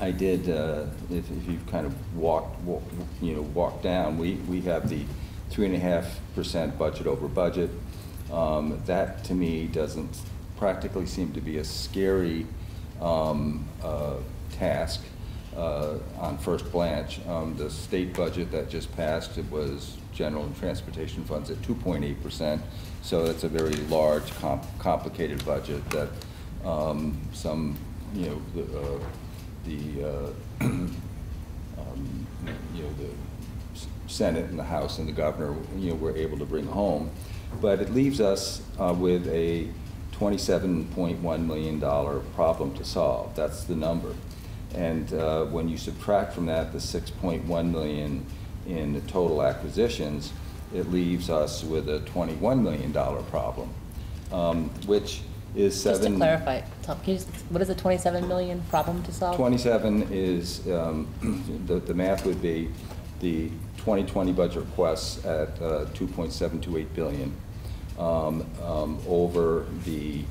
J: I did, uh, if, if you kind of walked, wa- you know, walk down, we, we have the three and a half percent budget over budget. Um, That, to me, doesn't practically seem to be a scary um, uh, task uh, on first glance. Um, The state budget that just passed, it was general and transportation funds at two point eight percent. So that's a very large, com- complicated budget that um, some, you know, the, uh, the, uh, [clears throat] um, you know, the Senate and the House and the governor, you know, were able to bring home. But it leaves us uh, with a $27.1 million problem to solve. That's the number. And uh, when you subtract from that the 6.1 million in the total acquisitions, it leaves us with a $21 million problem, um, which is seven.
C: Just to clarify, Tom, can you, just- what is the 27 million problem to solve?
J: 27 is, um, the, the math would be the 2020 budget requests at uh, 2.728 billion um, um, over the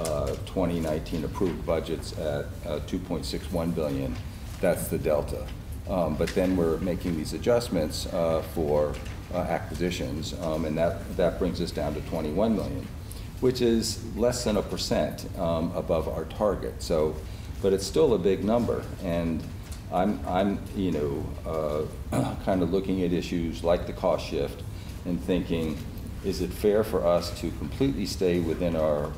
J: uh, 2019 approved budgets at uh, 2.61 billion. That's the delta. Um, But then we're making these adjustments uh, for uh, acquisitions, um, and that, that brings us down to 21 million which is less than a percent um, above our target. So, but it's still a big number. And I'm, I'm you know, uh, [clears throat] kind of looking at issues like the cost shift and thinking, is it fair for us to completely stay within our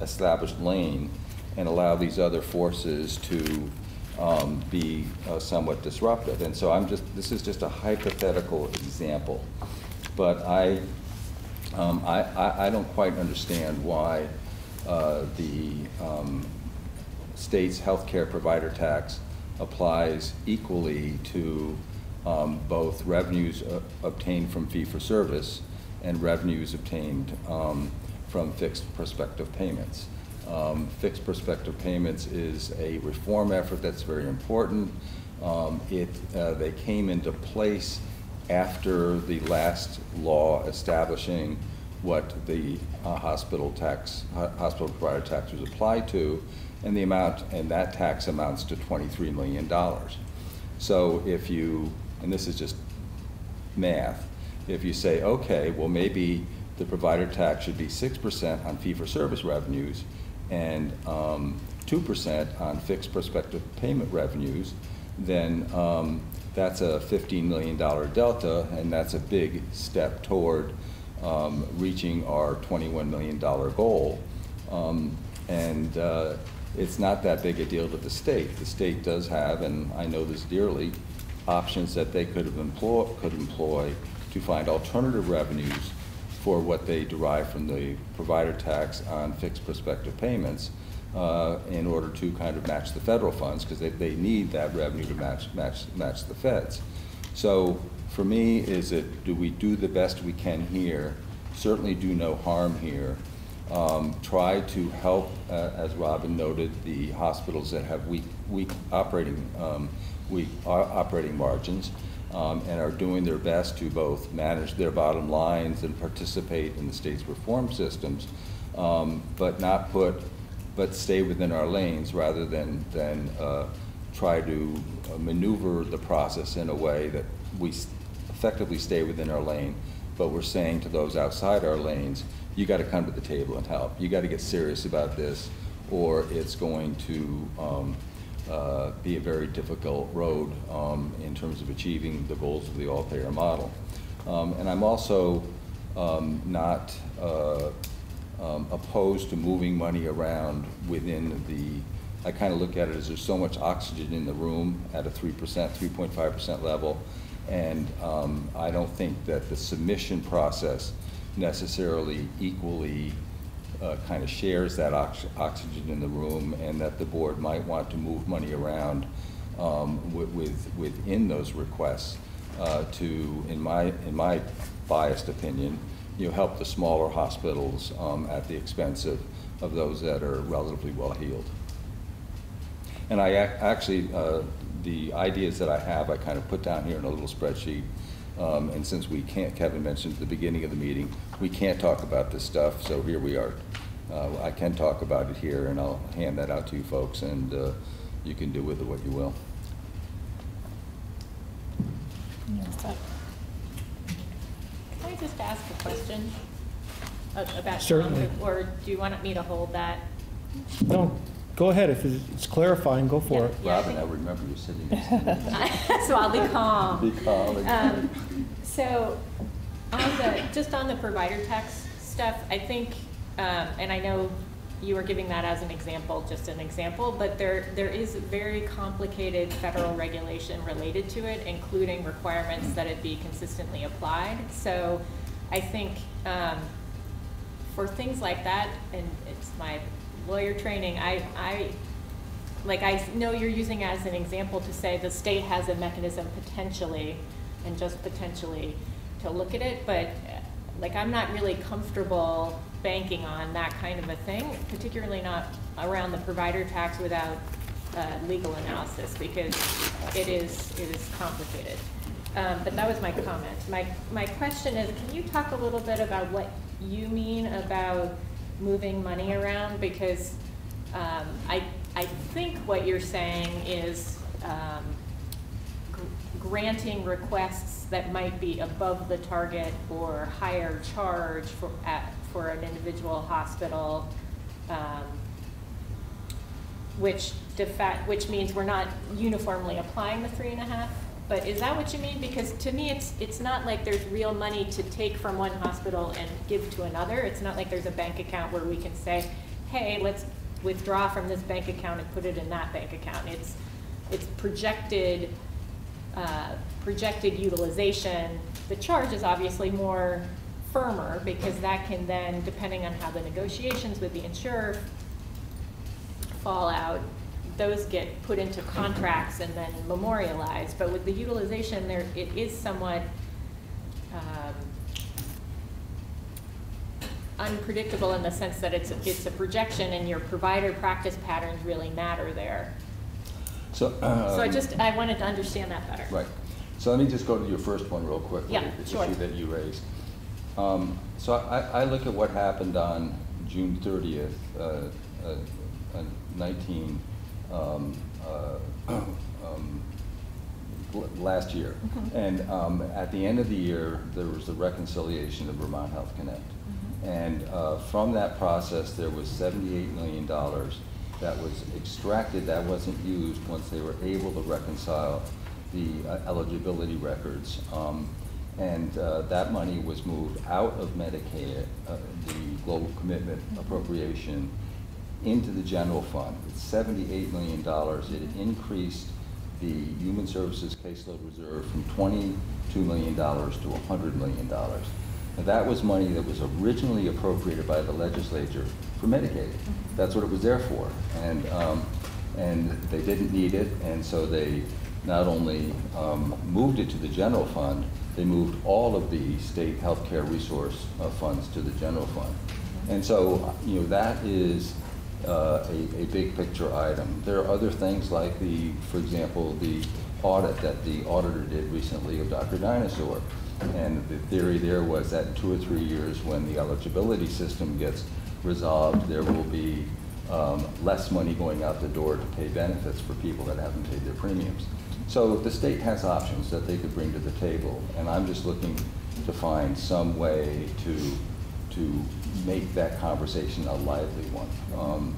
J: established lane and allow these other forces to um, be uh, somewhat disruptive? And so I'm just, this is just a hypothetical example. But I, um, I, I, I don't quite understand why uh, the um, state's healthcare provider tax applies equally to um, both revenues uh, obtained from fee-for-service and revenues obtained um, from fixed prospective payments. Um, fixed prospective payments is a reform effort that's very important. Um, it, uh, they came into place after the last law establishing what the uh, hospital tax, hospital provider tax was applied to, and the amount, and that tax amounts to $23 million. So if you, and this is just math, if you say, okay, well, maybe the provider tax should be 6% on fee-for-service revenues and um, 2% on fixed prospective payment revenues, then um, that's a $15 million delta, and that's a big step toward um, reaching our $21 million goal. Um, and uh, it's not that big a deal to the state. The state does have, and I know this dearly, options that they could have employ, could employ to find alternative revenues for what they derive from the provider tax on fixed prospective payments uh, in order to kind of match the federal funds because they, they need that revenue to match, match, match the feds. So for me, is it, do we do the best we can here? Certainly do no harm here. Um, try to help, uh, as Robin noted, the hospitals that have weak, weak operating, um, weak operating margins um, and are doing their best to both manage their bottom lines and participate in the state's reform systems, um, but not put, but stay within our lanes rather than, than uh, try to uh, maneuver the process in a way that we effectively stay within our lane, but we're saying to those outside our lanes, you got to come to the table and help. You got to get serious about this, or it's going to um, uh, be a very difficult road um, in terms of achieving the goals of the all-payer model. Um, and I'm also um, not uh, um, opposed to moving money around within the, I kind of look at it as there's so much oxygen in the room at a 3%, 3.5% level, and um, I don't think that the submission process necessarily equally uh, kind of shares that ox- oxygen in the room, and that the board might want to move money around um, wi- with, within those requests uh, to, in my, in my biased opinion, you know, help the smaller hospitals um, at the expense of, of those that are relatively well-heeled. And I ac- actually, uh, the ideas that I have, I kind of put down here in a little spreadsheet. Um, And since we can't, Kevin mentioned at the beginning of the meeting, we can't talk about this stuff, so here we are. Uh, I can talk about it here, and I'll hand that out to you folks, and uh, you can do with it what you will.
K: Can I just ask a question about?
A: Certainly.
K: Or do you want me to hold that?
A: No, go ahead, if it's clarifying, go for
K: Yeah.
A: it.
K: Yeah,
J: Robin,
K: think-
J: I remember you sitting [laughs] next.
K: So I'll be calm.
J: Be calm.
K: Um, So, on the, just on the provider tax stuff, I think, um, and I know you were giving that as an example, just an example, but there, there is very complicated federal regulation related to it, including requirements that it be consistently applied. So I think, um, for things like that, and it's my lawyer training, I, I like, I know you're using as an example to say the state has a mechanism potentially, and just potentially, to look at it, but, like, I'm not really comfortable banking on that kind of a thing, particularly not around the provider tax without, uh, legal analysis, because it is, it is complicated. Um, but that was my comment. My, my question is, can you talk a little bit about what you mean about moving money around? Because, um, I, I think what you're saying is, um, granting requests that might be above the target or higher charge for, at, for an individual hospital, um, which which means we're not uniformly applying the three and a half? But is that what you mean? Because to me, it's, it's not like there's real money to take from one hospital and give to another. It's not like there's a bank account where we can say, hey, let's withdraw from this bank account and put it in that bank account. It's, it's projected, uh, projected utilization. The charge is obviously more firmer because that can then, depending on how the negotiations with the insurer fall out, those get put into contracts and then memorialized. But with the utilization, there, it is somewhat um, unpredictable in the sense that it's, it's a projection and your provider practice patterns really matter there.
J: So.
K: So I
J: um,
K: just, I wanted to understand that better.
J: Right. So let me just go to your first one real quickly.
K: Yeah,
J: the
K: sure.
J: issue that you raised. Um, So I, I look at what happened on June thirtieth, uh, uh, uh, nineteen, um, uh, [coughs] um, last year.
K: Mhm.
J: And um, at the end of the year, there was the reconciliation of Vermont Health Connect.
K: Mhm.
J: And uh, from that process, there was seventy-eight million dollars that was extracted, that wasn't used once they were able to reconcile the uh, eligibility records. Um, And uh, that money was moved out of Medicaid, uh, the global commitment appropriation, into the general fund. It's seventy-eight million dollars. It increased the human services caseload reserve from twenty-two million dollars to hundred million dollars. Now, that was money that was originally appropriated by the legislature for Medicaid. That's what it was there for. And, um, and they didn't need it, and so they not only, um, moved it to the general fund, they moved all of the state healthcare resource uh, funds to the general fund. And so, you know, that is uh, a, a big picture item. There are other things like the, for example, the audit that the auditor did recently of Dr. Dynasaur. And the theory there was that in two or three years, when the eligibility system gets resolved, there will be um, less money going out the door to pay benefits for people that haven't paid their premiums. So the state has options that they could bring to the table, and I'm just looking to find some way to, to make that conversation a lively one. Um,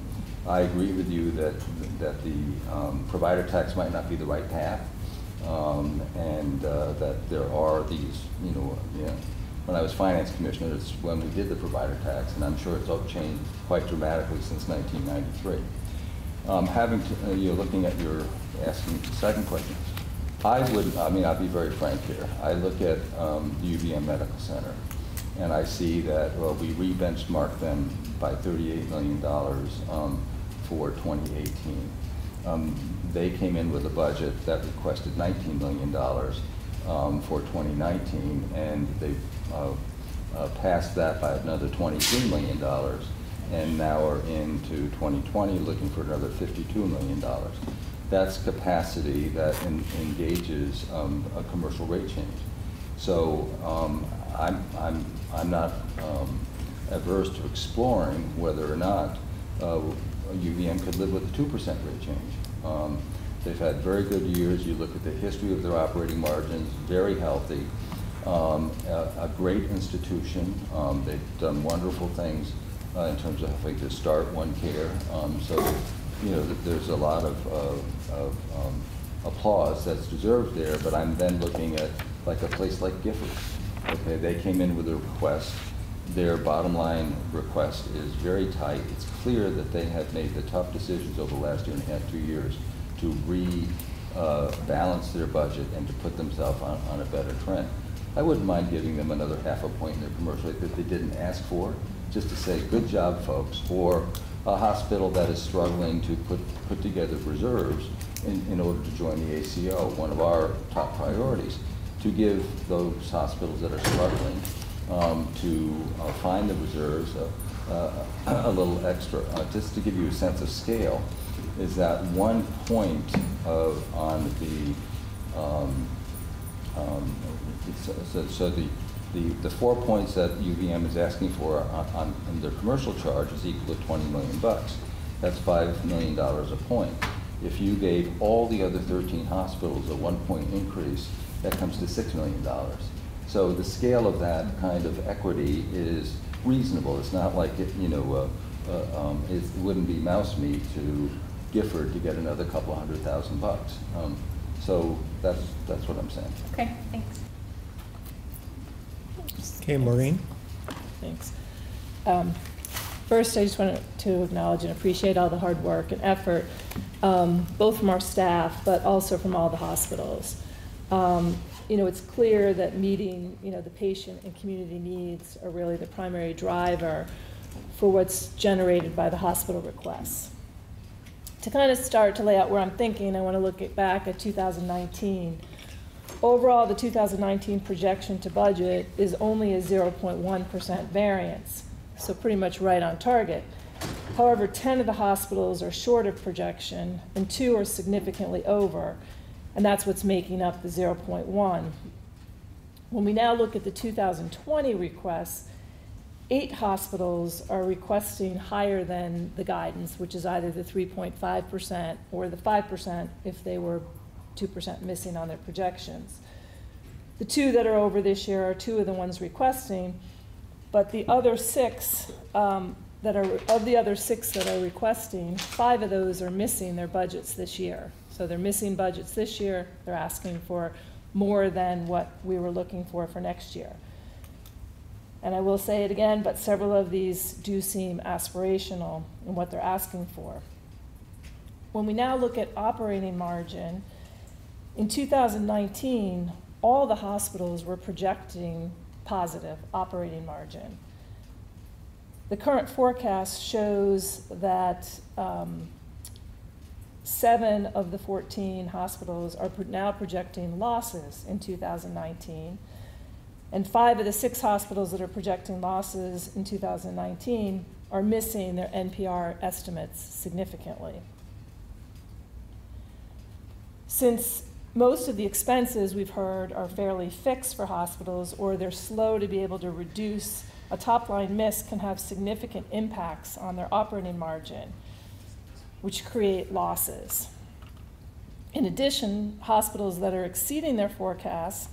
J: I agree with you that, that the um, provider tax might not be the right path, um, and uh, that there are these, you know, yeah, when I was finance commissioner, it's when we did the provider tax, and I'm sure it's all changed quite dramatically since 1993. Um, having, to, uh, you know, looking at your, asking second question, I would, I mean, I'll be very frank here. I look at um, the UVM Medical Center, and I see that, well, we re-benchmarked them by $38 million um, for 2018. Um, They came in with a budget that requested $19 million um, for 2019, and they passed that by another $23 million, and now are into 2020 looking for another $52 million. That's capacity that en- engages um, a commercial rate change. So um, I'm, I'm, I'm not um, averse to exploring whether or not uh, UVM could live with a 2% rate change. Um, They've had very good years. You look at the history of their operating margins, very healthy. Um, A a great institution. Um, They've done wonderful things uh, in terms of helping to start OneCare. Um, So, you know, there's a lot of, of- um, applause that's deserved there, but I'm then looking at like a place like Gifford. Okay, they came in with a request. Their bottom line request is very tight. It's clear that they have made the tough decisions over the last year and a half, two years to rebalance their budget and to put themselves on, on a better trend. I wouldn't mind giving them another half a point in their commercial rate that they didn't ask for, just to say, good job, folks, or a hospital that is struggling to put, put together reserves in, in order to join the ACO, one of our top priorities, to give those hospitals that are struggling um, to uh, find the reserves uh, uh, a little extra. Uh, Just to give you a sense of scale, is that one point of, on the, um, um, so- so, so the, the, the four points that UVM is asking for on, on, in their commercial charge is equal to twenty million bucks. That's five million dollars a point. If you gave all the other thirteen hospitals a one-point increase, that comes to six million dollars. So the scale of that kind of equity is reasonable. It's not like, it, you know, uh, uh, um, it wouldn't be mouse meat to Gifford to get another couple hundred thousand bucks. Um, So that's, that's what I'm saying.
K: Okay, thanks.
A: Okay, Maureen?
I: Thanks. Um, First, I just wanted to acknowledge and appreciate all the hard work and effort, um, both from our staff, but also from all the hospitals. Um, You know, it's clear that meeting, you know, the patient and community needs are really the primary driver for what's generated by the hospital requests. To kind of start to lay out where I'm thinking, I want to look at back at 2019. Overall, the 2019 projection to budget is only a 0.1% variance, so pretty much right on target. However, 10 of the hospitals are short of projection, and two are significantly over, and that's what's making up the 0.1. When we now look at the 2020 requests, eight hospitals are requesting higher than the guidance, which is either the 3.5% or the 5% if they were 2% missing on their projections. The two that are over this year are two of the ones requesting, but the other six um, that are, of the other six that are requesting, five of those are missing their budgets this year. So they're missing budgets this year, they're asking for more than what we were looking for for next year. And I will say it again, but several of these do seem aspirational in what they're asking for. When we now look at operating margin, in 2019, all the hospitals were projecting positive operating margin. The current forecast shows that um, seven of the 14 hospitals are now projecting losses in 2019. And five of the six hospitals that are projecting losses in 2019 are missing their NPR estimates significantly. Since most of the expenses we've heard are fairly fixed for hospitals or they're slow to be able to reduce, a top line miss can have significant impacts on their operating margin, which create losses. In addition, hospitals that are exceeding their forecasts,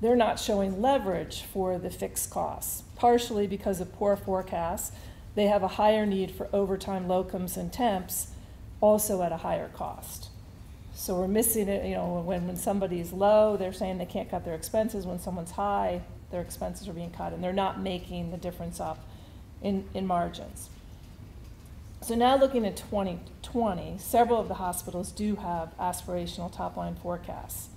I: they're not showing leverage for the fixed costs, partially because of poor forecasts. They have a higher need for overtime locums and temps, also at a higher cost. So we're missing it, you know, when, when somebody's low, they're saying they can't cut their expenses. When someone's high, their expenses are being cut, and they're not making the difference up in, in margins. So now looking at 2020, several of the hospitals do have aspirational top-line forecasts.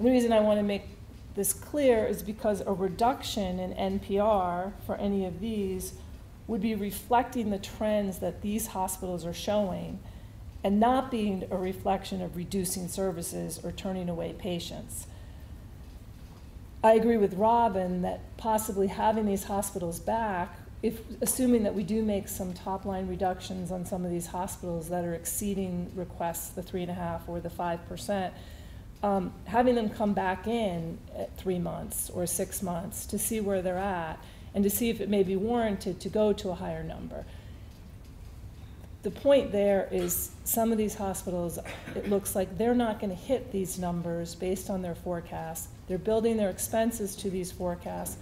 I: The reason I want to make this clear is because a reduction in NPR for any of these would be reflecting the trends that these hospitals are showing and not being a reflection of reducing services or turning away patients. I agree with Robin that possibly having these hospitals back, if, assuming that we do make some top-line reductions on some of these hospitals that are exceeding requests, the three and a half or the five percent, um, having them come back in at three months or six months to see where they're at and to see if it may be warranted to go to a higher number. The point there is some of these hospitals, it looks like they're not going to hit these numbers based on their forecasts. They're building their expenses to these forecasts,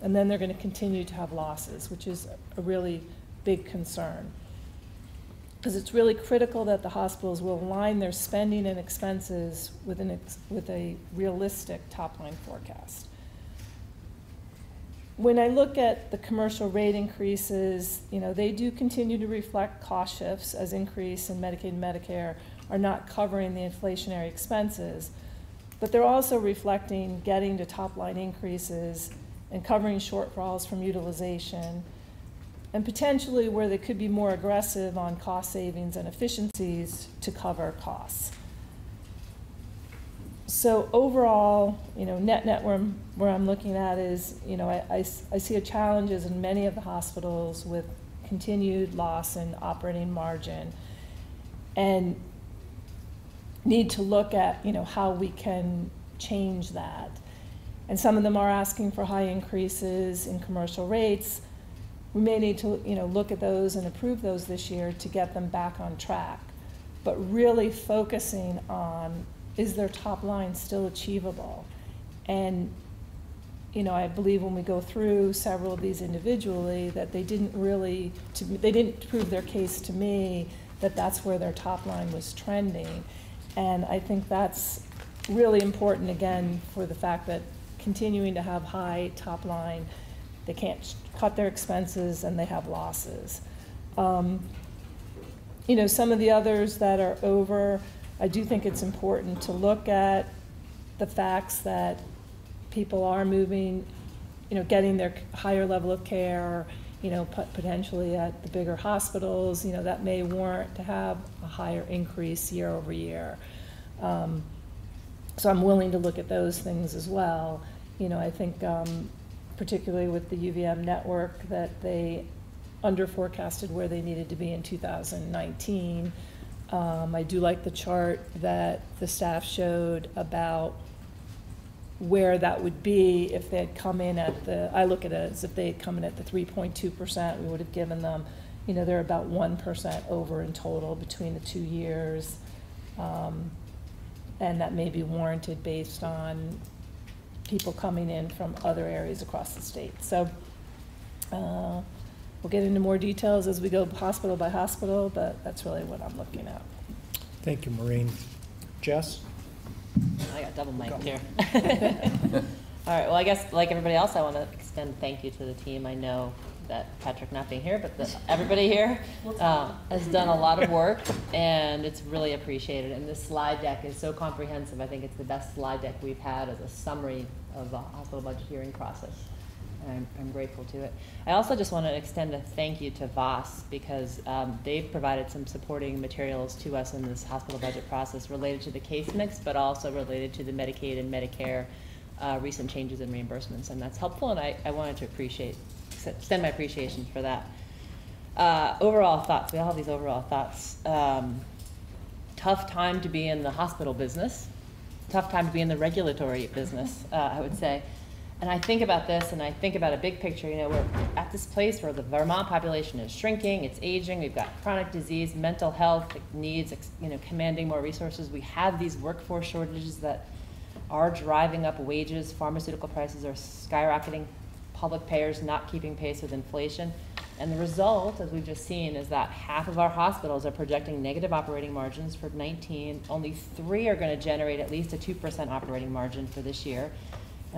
I: and then they're going to continue to have losses, which is a really big concern because it's really critical that the hospitals will align their spending and expenses with, an ex- with a realistic top-line forecast. When I look at the commercial rate increases, you know, they do continue to reflect cost shifts as increase in Medicaid and Medicare are not covering the inflationary expenses, but they're also reflecting getting to top-line increases and covering shortfalls from utilization, and potentially where they could be more aggressive on cost savings and efficiencies to cover costs. So overall, you know, net-net where I'm, where I'm looking at is, you know, I I see a challenges in many of the hospitals with continued loss in operating margin. And need to look at, you know, how we can change that. And some of them are asking for high increases in commercial rates. We may need to, you know, look at those and approve those this year to get them back on track. But really focusing on, is their top line still achievable? And, you know, I believe when we go through several of these individually, that they didn't really, to, they didn't prove their case to me that that's where their top line was trending. And I think that's really important, again, for the fact that continuing to have high top line, they can't cut their expenses and they have losses. Um, You know, some of the others that are over, I do think it's important to look at the facts that people are moving, you know, getting their higher level of care, you know, potentially at the bigger hospitals, you know, that may warrant to have a higher increase year over year. Um, So I'm willing to look at those things as well. You know, I think um, particularly with the UVM network, that they under forecasted where they needed to be in 2019. Um, I do like the chart that the staff showed about where that would be if they had come in at the, I look at it as if they had come in at the 3.2%, we would have given them, you know, they're about 1% over in total between the two years. Um, And that may be warranted based on people coming in from other areas across the state. So uh, we'll get into more details as we go hospital by hospital, but that's really what I'm looking at.
A: Thank you, Maureen. Jess?
C: I got double mic here. [laughs] All right, well, I guess, like everybody else, I want to extend thank you to the team. I know that Patrick not being here, but that everybody here uh, has done a lot of work, and it's really appreciated. And this slide deck is so comprehensive. I think it's the best slide deck we've had as a summary of the hospital budget hearing process. And I'm, I'm grateful to it. I also just want to extend a thank you to VAHHS because um, they've provided some supporting materials to us in this hospital budget process related to the case mix, but also related to the Medicaid and Medicare uh, recent changes in reimbursements, and that's helpful. And I, I wanted to appreciate extend my appreciation for that. Uh, overall thoughts. We all have these overall thoughts. Um, tough time to be in the hospital business. Tough time to be in the regulatory business. Uh, I would say. And I think about this and I think about a big picture. You know, we're at this place where the Vermont population is shrinking, it's aging, we've got chronic disease, mental health needs, you know, commanding more resources. We have these workforce shortages that are driving up wages, pharmaceutical prices are skyrocketing, public payers not keeping pace with inflation. And the result, as we've just seen, is that half of our hospitals are projecting negative operating margins for 19. Only three are going to generate at least a 2% operating margin for this year.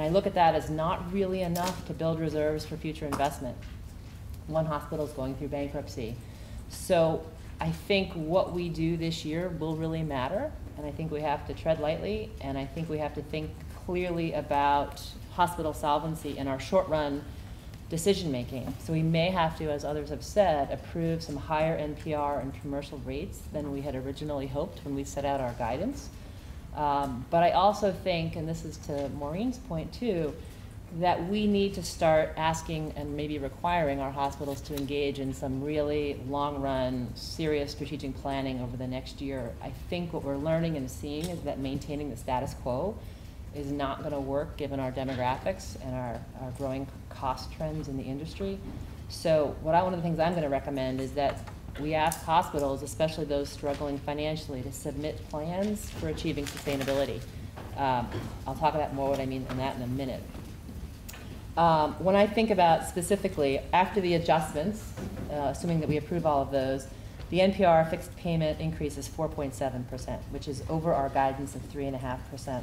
C: And I look at that as not really enough to build reserves for future investment. One hospital is going through bankruptcy. So I think what we do this year will really matter. And I think we have to tread lightly. And I think we have to think clearly about hospital solvency in our short run decision making. So we may have to, as others have said, approve some higher NPR and commercial rates than we had originally hoped when we set out our guidance. Um, but I also think, and this is to Maureen's point too, that we need to start asking and maybe requiring our hospitals to engage in some really long run, serious strategic planning over the next year. I think what we're learning and seeing is that maintaining the status quo is not going to work given our demographics and our, our growing cost trends in the industry. So, what I, one of the things I'm going to recommend is that we ask hospitals, especially those struggling financially, to submit plans for achieving sustainability. Um, I'll talk about more what I mean in that in a minute. Um, when I think about specifically after the adjustments, uh, assuming that we approve all of those, the NPR fixed payment increase is 4.7%, which is over our guidance of 3.5%.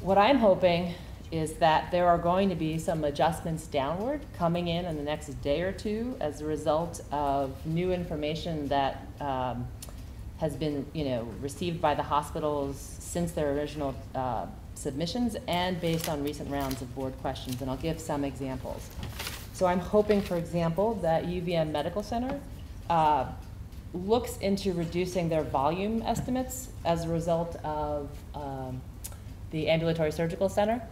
C: What I'm hoping is that there are going to be some adjustments downward coming in in the next day or two as a result of new information that um, has been, you know, received by the hospitals since their original uh, submissions and based on recent rounds of board questions, and I'll give some examples. So I'm hoping, for example, that UVM Medical Center uh, looks into reducing their volume estimates as a result of um, the ambulatory surgical center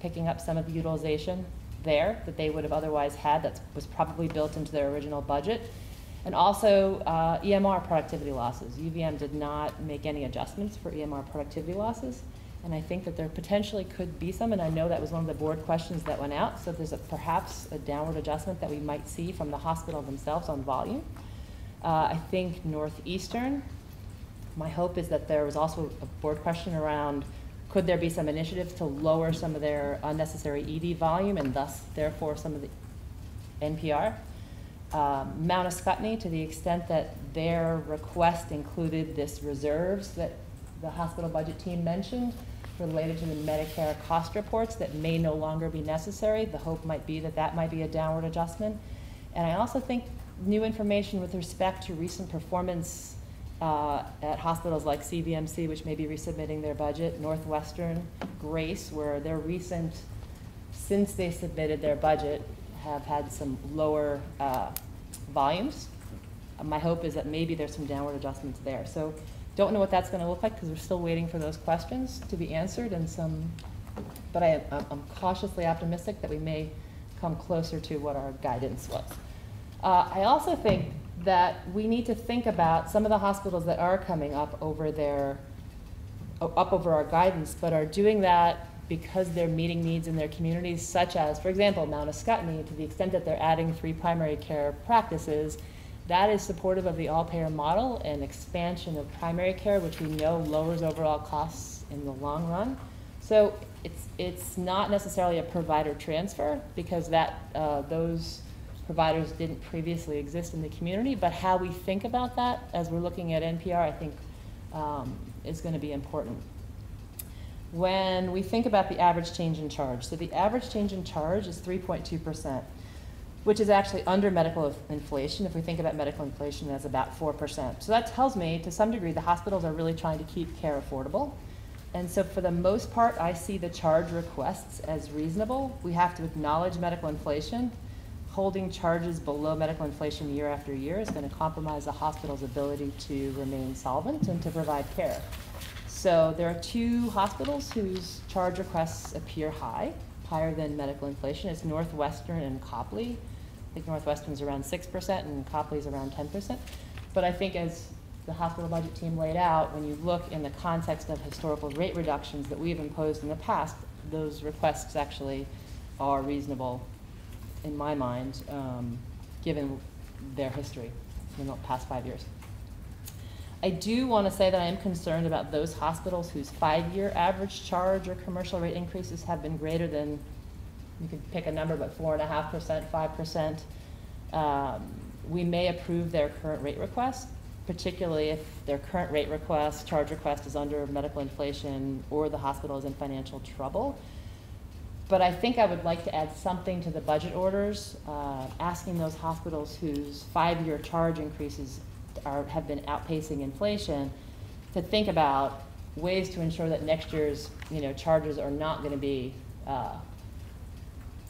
C: picking up some of the utilization there that they would have otherwise had that was probably built into their original budget. And also uh, EMR productivity losses. UVM did not make any adjustments for EMR productivity losses. And I think that there potentially could be some, and I know that was one of the board questions that went out. So there's a, perhaps a downward adjustment that we might see from the hospital themselves on volume. Uh, I think Northeastern, my hope is that there was also a board question around could there be some initiatives to lower some of their unnecessary ED volume and thus, therefore, some of the NPR? Um, Mount Ascutney, to the extent that their request included this reserves that the hospital budget team mentioned related to the Medicare cost reports that may no longer be necessary. The hope might be that that might be a downward adjustment. And I also think new information with respect to recent performance uh, at hospitals like CVMC, which may be resubmitting their budget, Northwestern, Grace, where their recent, since they submitted their budget, have had some lower uh, volumes. Uh, My hope is that maybe there's some downward adjustments there. So don't know what that's going to look like because we're still waiting for those questions to be answered and some, but I, am- I'm cautiously optimistic that we may come closer to what our guidance was. Uh, I also think that we need to think about some of the hospitals that are coming up over their, up over our guidance, but are doing that because they're meeting needs in their communities, such as, for example, Mount Ascutney, to the extent that they're adding three primary care practices, that is supportive of the all-payer model and expansion of primary care, which we know lowers overall costs in the long run. So it's, it's not necessarily a provider transfer, because that, uh, those providers didn't previously exist in the community, but how we think about that as we're looking at NPR, I think, um, is gonna be important. When we think about the average change in charge, so the average change in charge is three point two percent, which is actually under medical inflation. If we think about medical inflation as about four percent. So that tells me, to some degree, the hospitals are really trying to keep care affordable. And so for the most part, I see the charge requests as reasonable. We have to acknowledge medical inflation. Holding charges below medical inflation year after year is going to compromise the hospital's ability to remain solvent and to provide care. So there are two hospitals whose charge requests appear high, higher than medical inflation. It's Northwestern and Copley. I think Northwestern's around six percent and Copley's around ten percent. But I think as the hospital budget team laid out, when you look in the context of historical rate reductions that we've imposed in the past, those requests actually are reasonable in my mind, um, given their history in the past five years. I do want to say that I am concerned about those hospitals whose five-year average charge or commercial rate increases have been greater than, you could pick a number, but four and a half percent, five percent. Um, We may approve their current rate request, particularly if their current rate request, charge request is under medical inflation or the hospital is in financial trouble. But I think I would like to add something to the budget orders, uh, asking those hospitals whose five-year charge increases are, have been outpacing inflation, to think about ways to ensure that next year's, you know, charges are not gonna be, uh,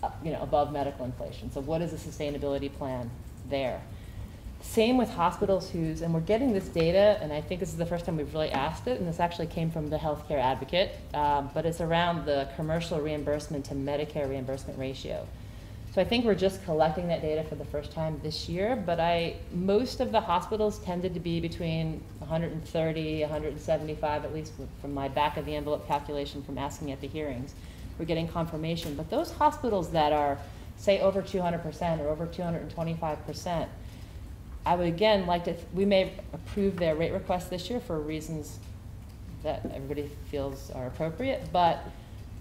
C: uh, you know, above medical inflation. So what is the sustainability plan there? Same with hospitals whose, and we're getting this data, and I think this is the first time we've really asked it, and this actually came from the healthcare advocate, um, but it's around the commercial reimbursement to Medicare reimbursement ratio. So I think we're just collecting that data for the first time this year, but I, most of the hospitals tended to be between 130, 175, at least from my back of the envelope calculation from asking at the hearings. We're getting confirmation, but those hospitals that are, say, over 200% or over 225%, I would again like to, we may approve their rate request this year for reasons that everybody feels are appropriate, but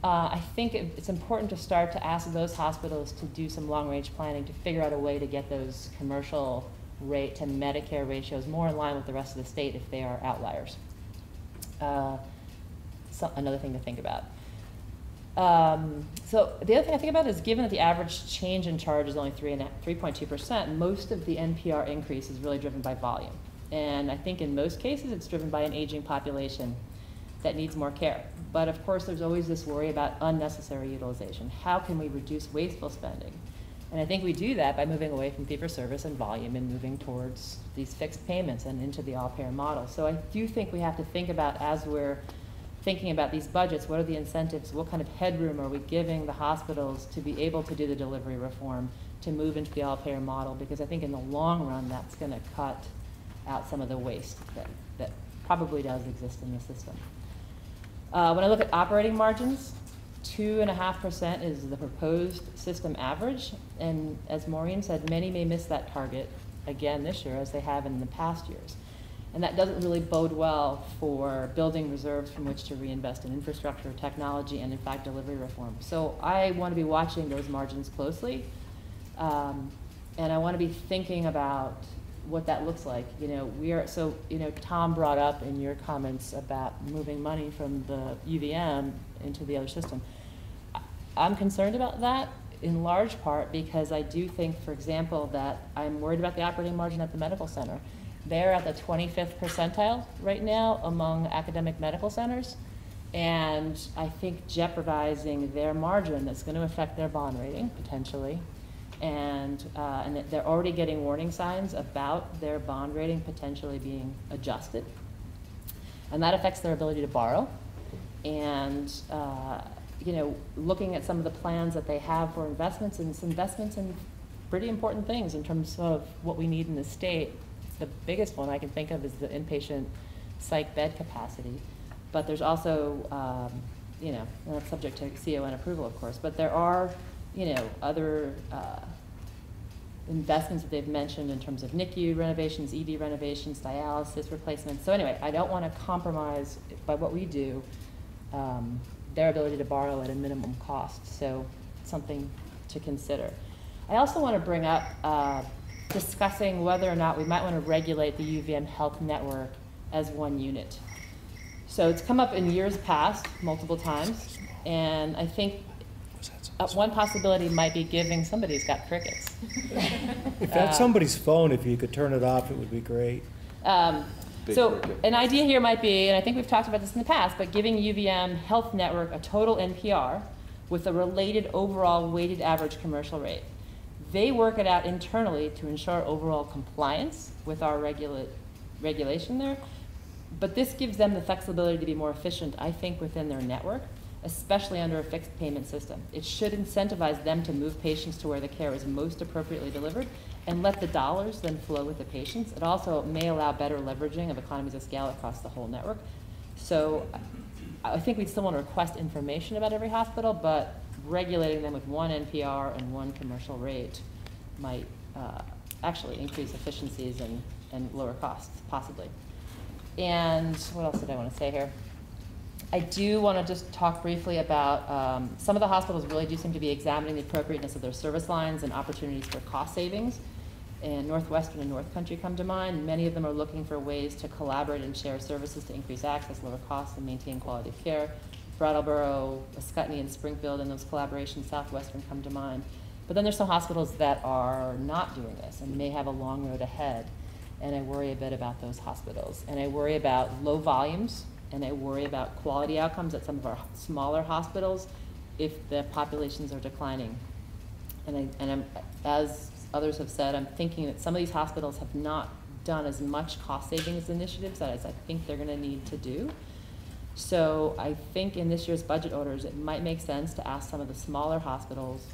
C: uh, I think it- it's important to start to ask those hospitals to do some long-range planning to figure out a way to get those commercial rate to Medicare ratios more in line with the rest of the state if they are outliers. Uh, So, another thing to think about. Um, so the other thing I think about is given that the average change in charge is only three and three point two percent, most of the NPR increase is really driven by volume. And I think in most cases, it's driven by an aging population that needs more care. But of course, there's always this worry about unnecessary utilization. How can we reduce wasteful spending? And I think we do that by moving away from fee-for-service and volume and moving towards these fixed payments and into the all-payer model. So I do think we have to think about, as we're thinking about these budgets, what are the incentives, what kind of headroom are we giving the hospitals to be able to do the delivery reform, to move into the all-payer model? Because I think in the long run, that's gonna cut out some of the waste that, that probably does exist in the system. Uh, when I look at operating margins, two and a half percent is the proposed system average. And as Maureen said, many may miss that target again this year as they have in the past years. And that doesn't really bode well for building reserves from which to reinvest in infrastructure, technology, and in fact, delivery reform. So I want to be watching those margins closely. Um, and I want to be thinking about what that looks like. You know, we are, so, you know, Tom brought up in your comments about moving money from the UVM into the other system. I'm concerned about that in large part because I do think, for example, that I'm worried about the operating margin at the medical center. They're at the 25th percentile right now among academic medical centers. And I think jeopardizing their margin that's going to affect their bond rating potentially. And, uh, and they're already getting warning signs about their bond rating potentially being adjusted. And that affects their ability to borrow. And, uh, you know, looking at some of the plans that they have for investments, and some investments in pretty important things in terms of what we need in the state. The biggest one I can think of is the inpatient psych bed capacity. But there's also, um, you know, that's subject to CON approval, of course, but there are, you know, other uh, investments that they've mentioned in terms of NICU renovations, ED renovations, dialysis replacements. So anyway, I don't want to compromise by what we do um, their ability to borrow at a minimum cost. So something to consider. I also want to bring up uh, discussing whether or not we might want to regulate the UVM health network as one unit. So it's come up in years past multiple times, and I think uh, one possibility might be giving somebody's got crickets. [laughs]
A: If that's
C: Uh,
A: somebody's phone, if you could turn it off, it would be great.
C: Um, so
J: cricket.
C: an idea here might be, and I think we've talked about this in the past, but giving UVM Health Network a total NPR with a related overall weighted average commercial rate. They work it out internally to ensure overall compliance with our regula- regulation there. But this gives them the flexibility to be more efficient, I think, within their network, especially under a fixed payment system. It should incentivize them to move patients to where the care is most appropriately delivered and let the dollars then flow with the patients. It also may allow better leveraging of economies of scale across the whole network. So I think we'd still want to request information about every hospital, but regulating them with one NPR and one commercial rate might uh, actually increase efficiencies and, and lower costs, possibly. And what else did I want to say here? I do want to just talk briefly about, um, some of the hospitals really do seem to be examining the appropriateness of their service lines and opportunities for cost savings. And Northwestern and North Country come to mind. Many of them are looking for ways to collaborate and share services to increase access, lower costs, and maintain quality of care. Brattleboro, Ascutney, and Springfield, and those collaborations, Southwestern come to mind. But then there's some hospitals that are not doing this and may have a long road ahead. And I worry a bit about those hospitals. And I worry about low volumes, and I worry about quality outcomes at some of our smaller hospitals if the populations are declining. And I, and I'm, as others have said, I'm thinking that some of these hospitals have not done as much cost savings initiatives as I think they're gonna need to do. So I think in this year's budget orders, it might make sense to ask some of the smaller hospitals,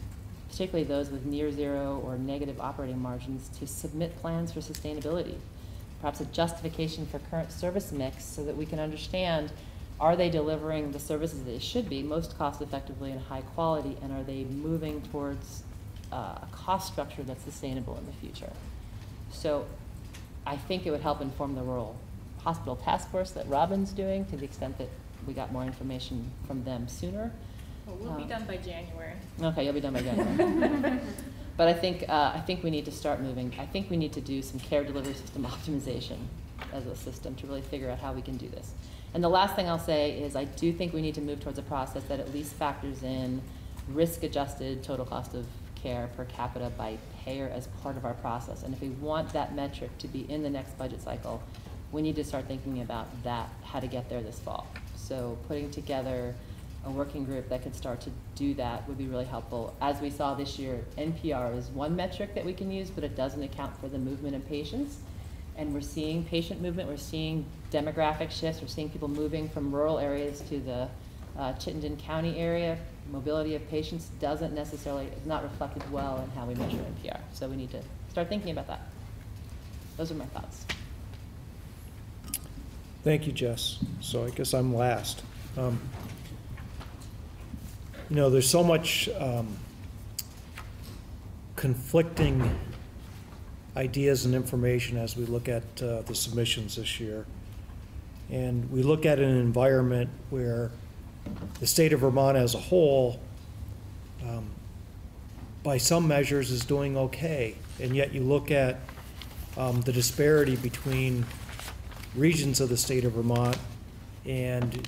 C: particularly those with near zero or negative operating margins, to submit plans for sustainability. Perhaps a justification for current service mix so that we can understand, are they delivering the services they should be most cost effectively and high quality, and are they moving towards uh, a cost structure that's sustainable in the future? So I think it would help inform the rural hospital task force that Robin's doing to the extent that we got more information from them sooner.
K: Well, we'll be
C: Um,
K: done by January.
C: Okay, you'll be done by [laughs] January. But I think, uh, I think we need to start moving. I think we need to do some care delivery system [laughs] optimization as a system to really figure out how we can do this. And the last thing I'll say is I do think we need to move towards a process that at least factors in risk-adjusted total cost of care per capita by payer as part of our process. And if we want that metric to be in the next budget cycle, we need to start thinking about that, how to get there this fall. So putting together a working group that could start to do that would be really helpful. As we saw this year, NPR is one metric that we can use, but it doesn't account for the movement of patients. And we're seeing patient movement, we're seeing demographic shifts, we're seeing people moving from rural areas to the uh, Chittenden County area. Mobility of patients doesn't necessarily, is not reflected well in how we measure NPR. So we need to start thinking about that. Those are my thoughts.
A: Thank you, Jess. So I guess I'm last. Um, You know, there's so much um, conflicting ideas and information as we look at uh, the submissions this year. And we look at an environment where the state of Vermont as a whole, um, by some measures, is doing okay. And yet you look at um, the disparity between regions of the state of Vermont and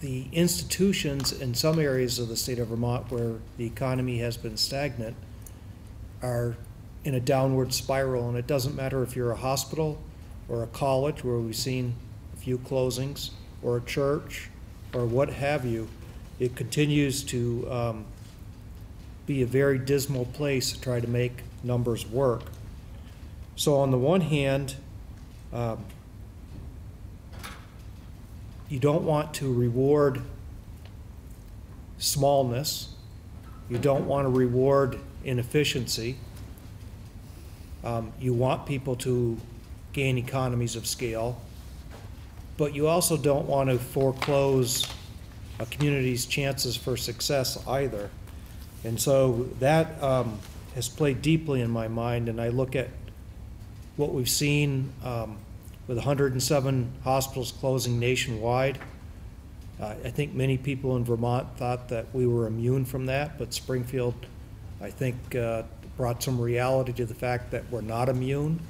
A: the institutions in some areas of the state of Vermont where the economy has been stagnant are in a downward spiral. And it doesn't matter if you're a hospital or a college where we've seen a few closings, or a church, or what have you. It continues to um, be a very dismal place to try to make numbers work. So on the one hand, um, you don't want to reward smallness. You don't want to reward inefficiency. Um, you want people to gain economies of scale. But you also don't want to foreclose a community's chances for success either. And so that um, has played deeply in my mind, and I look at what we've seen um, with 107 hospitals closing nationwide. Uh, I think many people in Vermont thought that we were immune from that, but Springfield, I think, uh, brought some reality to the fact that we're not immune.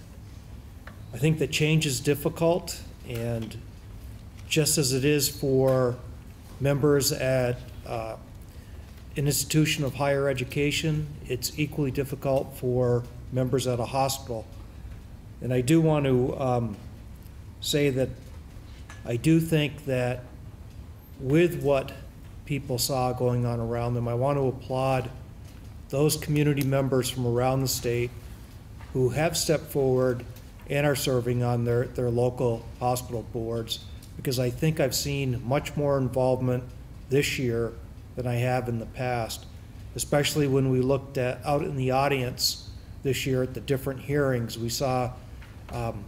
A: I think that change is difficult, and just as it is for members at uh, an institution of higher education, it's equally difficult for members at a hospital. And I do want to um, say that I do think that with what people saw going on around them, I want to applaud those community members from around the state who have stepped forward and are serving on their, their local hospital boards because I think I've seen much more involvement this year than I have in the past, especially when we looked at out in the audience this year at the different hearings. We saw um,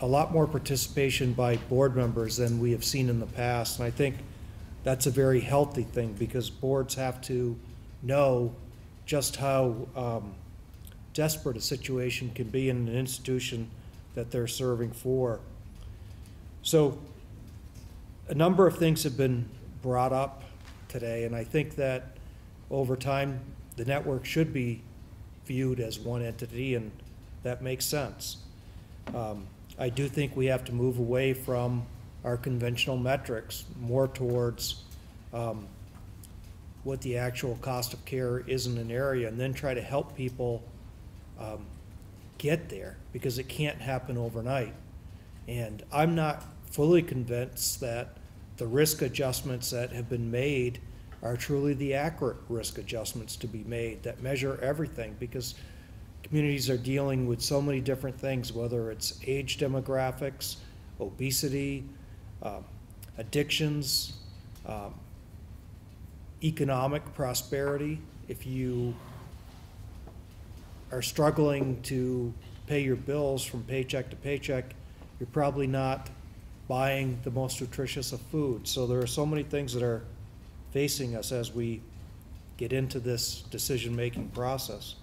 A: a lot more participation by board members than we have seen in the past. And I think that's a very healthy thing because boards have to know just how um, desperate a situation can be in an institution that they're serving for. So a number of things have been brought up today, and I think that over time, the network should be viewed as one entity, and that makes sense. Um, I do think we have to move away from our conventional metrics, more towards um, what the actual cost of care is in an area, and then try to help people um, get there, because it can't happen overnight. And I'm not fully convinced that the risk adjustments that have been made are truly the accurate risk adjustments to be made that measure everything, because communities are dealing with so many different things, whether it's age demographics, obesity, um, addictions, um, economic prosperity. If you are struggling to pay your bills from paycheck to paycheck, you're probably not buying the most nutritious of food. So there are so many things that are facing us as we get into this decision-making process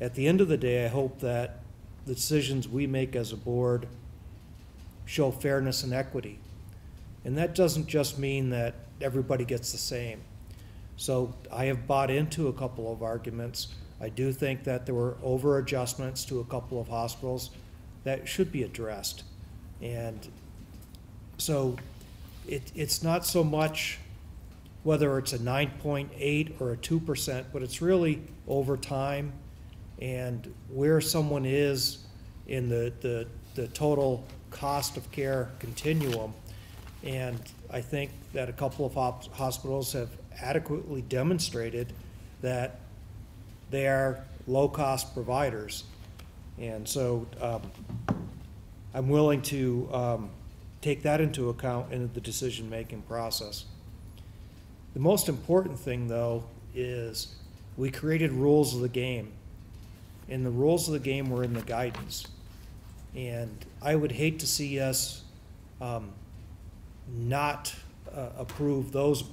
A: at the end of the day, I hope that the decisions we make as a board show fairness and equity. And that doesn't just mean that everybody gets the same. So I have bought into a couple of arguments. I do think that there were over adjustments to a couple of hospitals that should be addressed. And so it, it's not so much whether it's a 9.8 or a 2%, but it's really over time and where someone is in the, the, the total cost of care continuum. And I think that a couple of hospitals have adequately demonstrated that they are low-cost providers. And so um, I'm willing to um, take that into account in the decision-making process. The most important thing, though, is we created rules of the game. And the rules of the game were in the guidance. And I would hate to see us um, not uh, approve those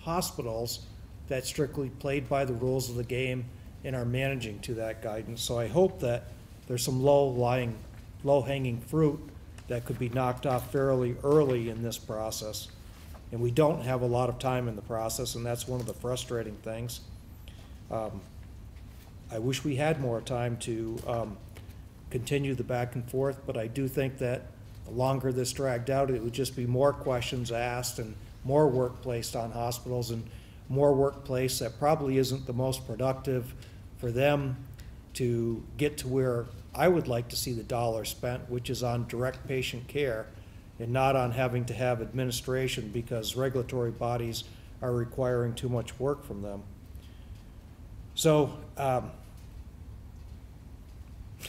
A: hospitals that strictly played by the rules of the game and are managing to that guidance. So I hope that there's some low-lying, low-hanging fruit that could be knocked off fairly early in this process. And we don't have a lot of time in the process, and that's one of the frustrating things. Um, I wish we had more time to um, continue the back and forth, but I do think that the longer this dragged out, it would just be more questions asked and more work placed on hospitals and more workplace that probably isn't the most productive for them to get to where I would like to see the dollar spent, which is on direct patient care and not on having to have administration because regulatory bodies are requiring too much work from them. So, um,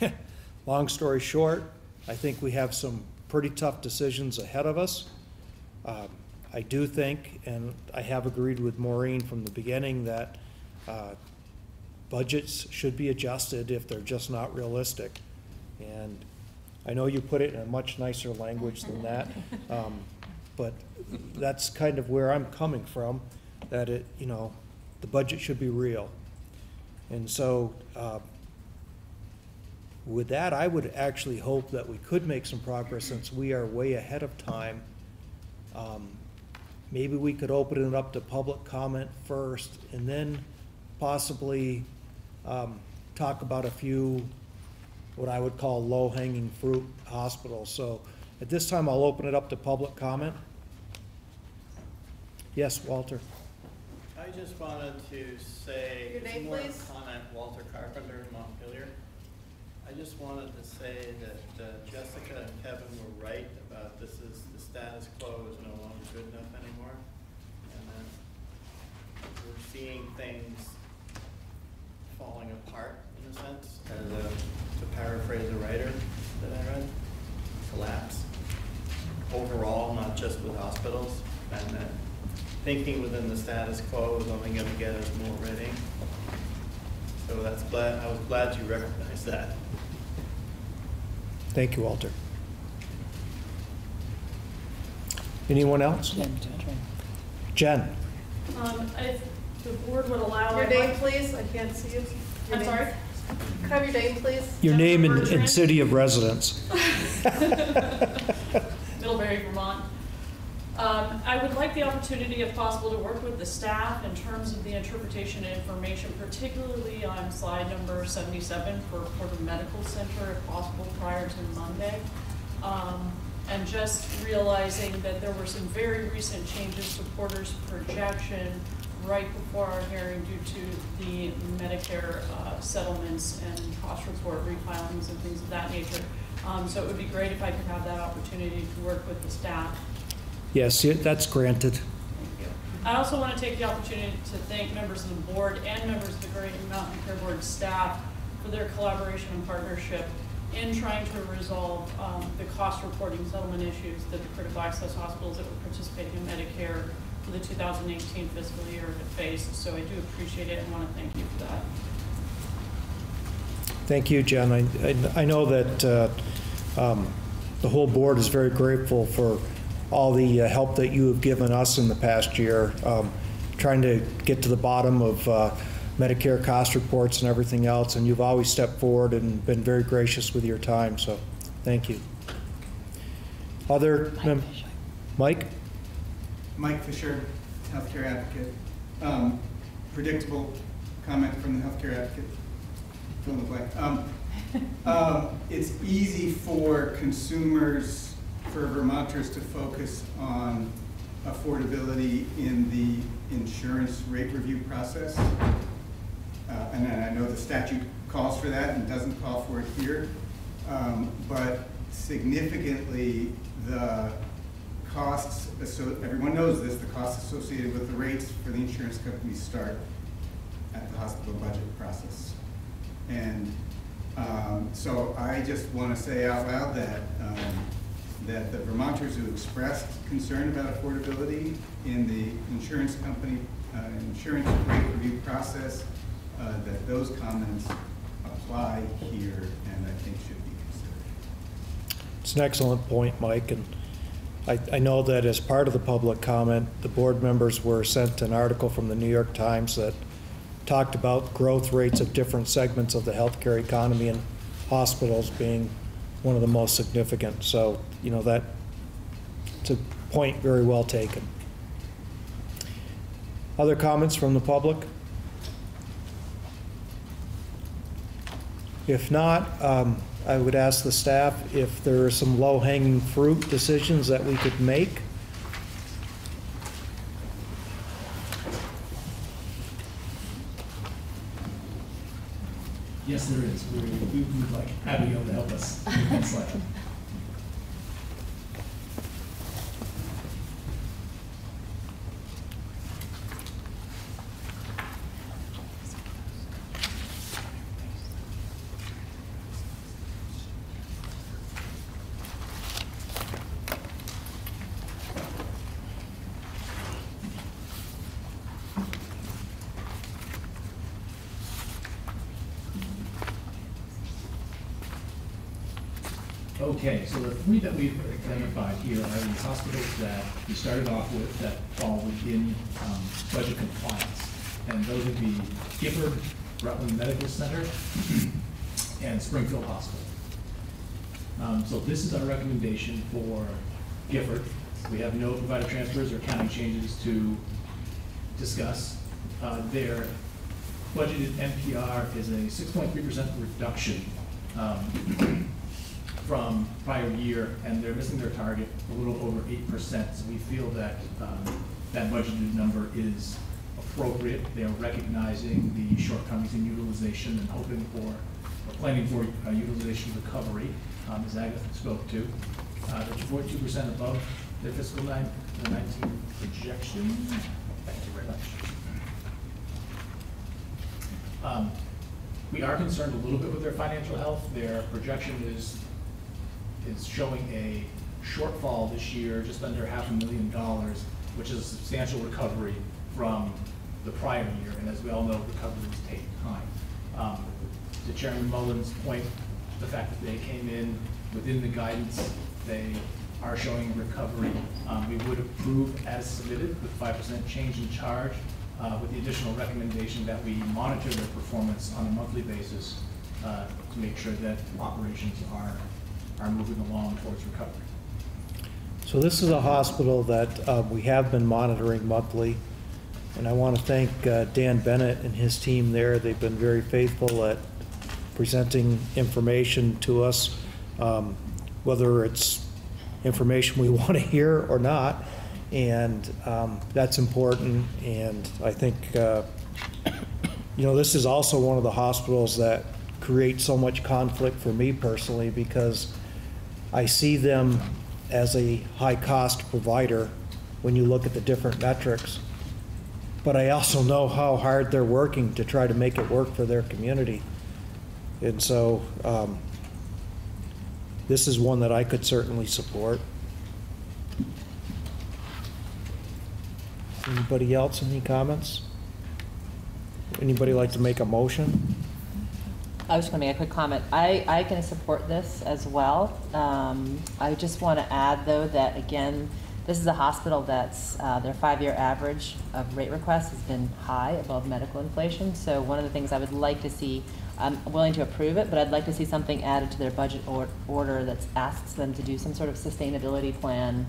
A: [laughs] long story short, I think we have some pretty tough decisions ahead of us. Um, I do think, and I have agreed with Maureen from the beginning, that uh, budgets should be adjusted if they're just not realistic. And I know you put it in a much nicer language than that, [laughs] um, but that's kind of where I'm coming from, that it, you know, the budget should be real. And so, uh, with that, I would actually hope that we could make some progress since we are way ahead of time. Um, Maybe we could open it up to public comment first and then possibly um, talk about a few, what I would call low-hanging fruit hospitals. So at this time, I'll open it up to public comment. Yes, Walter?
L: I just wanted to say,
M: Your name,
L: more
M: please?
L: comment, Walter Carpenter, Montpelier. I just wanted to say that uh, Jessica and Kevin were right about this is, the status quo is no longer good enough anymore. And we're seeing things falling apart in a sense, as a, to paraphrase a writer that I read, collapse overall, not just with hospitals, and that thinking within the status quo is only gonna get us more ready. So that's glad, I was glad you recognized that.
A: Thank you, Walter. Anyone else? Jen?
M: Um, if the board would allow.
E: Your name,
M: like-
E: please, I can't see you. Your
M: I'm
E: name.
M: sorry?
E: Could I have your name, please?
A: Your name and, and city of residence. [laughs] [laughs]
M: Um, I would like the opportunity, if possible, to work with the staff in terms of the interpretation and information, particularly on slide number seventy-seven for Porter Medical Center, if possible, prior to Monday. Um, and just realizing that there were some very recent changes to Porter's projection right before our hearing due to the Medicare uh, settlements and cost report refilings and things of that nature. Um, so it would be great if I could have that opportunity to work with the staff.
A: Yes, that's granted.
M: Thank you. I also want to take the opportunity to thank members of the board and members of the Green Mountain Care Board staff for their collaboration and partnership in trying to resolve um, the cost reporting settlement issues that the critical access hospitals that were participating in Medicare for the 2018 fiscal year have faced. So I do appreciate it and want to thank you for that.
A: Thank you, Jen. I, I- I know that uh, um, the whole board is very grateful for all the uh, help that you have given us in the past year, um, trying to get to the bottom of uh, Medicare cost reports and everything else, and you've always stepped forward and been very gracious with your time, so thank you. Other, mem- Mike?
N: Mike Fisher, healthcare advocate. Um, Predictable comment from the healthcare advocate, fill in the blank. Um, um, It's easy for consumers, for Vermonters to focus on affordability in the insurance rate review process. Uh, And I know the statute calls for that and doesn't call for it here. Um, But significantly, the costs, so everyone knows this, the costs associated with the rates for the insurance companies start at the hospital budget process. And um, so I just want to say out loud that, um, that the Vermonters who expressed concern about affordability in the insurance company, uh, insurance rate review process, uh, that those comments apply here and I think should be considered.
A: It's an excellent point, Mike, and I, I know that as part of the public comment, the board members were sent an article from the New York Times that talked about growth rates of different segments of the healthcare economy and hospitals being one of the most significant. So, you know, that, it's a point very well taken. Other comments from the public? If not, um, I would ask the staff if there are some low-hanging fruit decisions that we could make.
G: Yes, there is. We we would like Abigail to help us. [laughs] Next slide. Okay, so the three that we've identified here are that we started off with that fall within um, budget compliance. And those would be Gifford, Rutland Medical Center, [clears throat] and Springfield Hospital. Um, So this is our recommendation for Gifford. We have no provider transfers or county changes to discuss. Uh, Their budgeted NPR is a six point three percent reduction um, from prior year, and they're missing their target a little over eight percent. So we feel that um, that budgeted number is appropriate. They are recognizing the shortcomings in utilization and hoping for, or planning for uh, utilization recovery, um, as Agatha spoke to. Uh, They're forty-two percent above their fiscal nine, nineteen projection. Thank you very much. Um, We are concerned a little bit with their financial health. Their projection is, is showing a shortfall this year, just under half a million dollars, which is a substantial recovery from the prior year. And as we all know, recoveries take time. Um, To Chairman Mullin's point, the fact that they came in within the guidance, they are showing recovery. Um, We would approve as submitted with five percent change in charge, uh, with the additional recommendation that we monitor their performance on a monthly basis uh, to make sure that operations are, are moving along towards recovery.
A: So this is a hospital that uh, we have been monitoring monthly, and I want to thank uh, Dan Bennett and his team there. They've been very faithful at presenting information to us, um, whether it's information we [laughs] want to hear or not, and um, that's important. And I think, uh, you know, this is also one of the hospitals that create so much conflict for me personally because I see them as a high-cost provider when you look at the different metrics. But I also know how hard they're working to try to make it work for their community. And so, um, this is one that I could certainly support. Anybody else, any comments? Anybody like to make a motion?
C: I was just going to make a quick comment. I, I can support this as well. Um, I just want to add, though, that again, this is a hospital that's, uh, their five-year average of rate requests has been high, above medical inflation. So one of the things I would like to see, I'm willing to approve it, but I'd like to see something added to their budget or, order that asks them to do some sort of sustainability plan,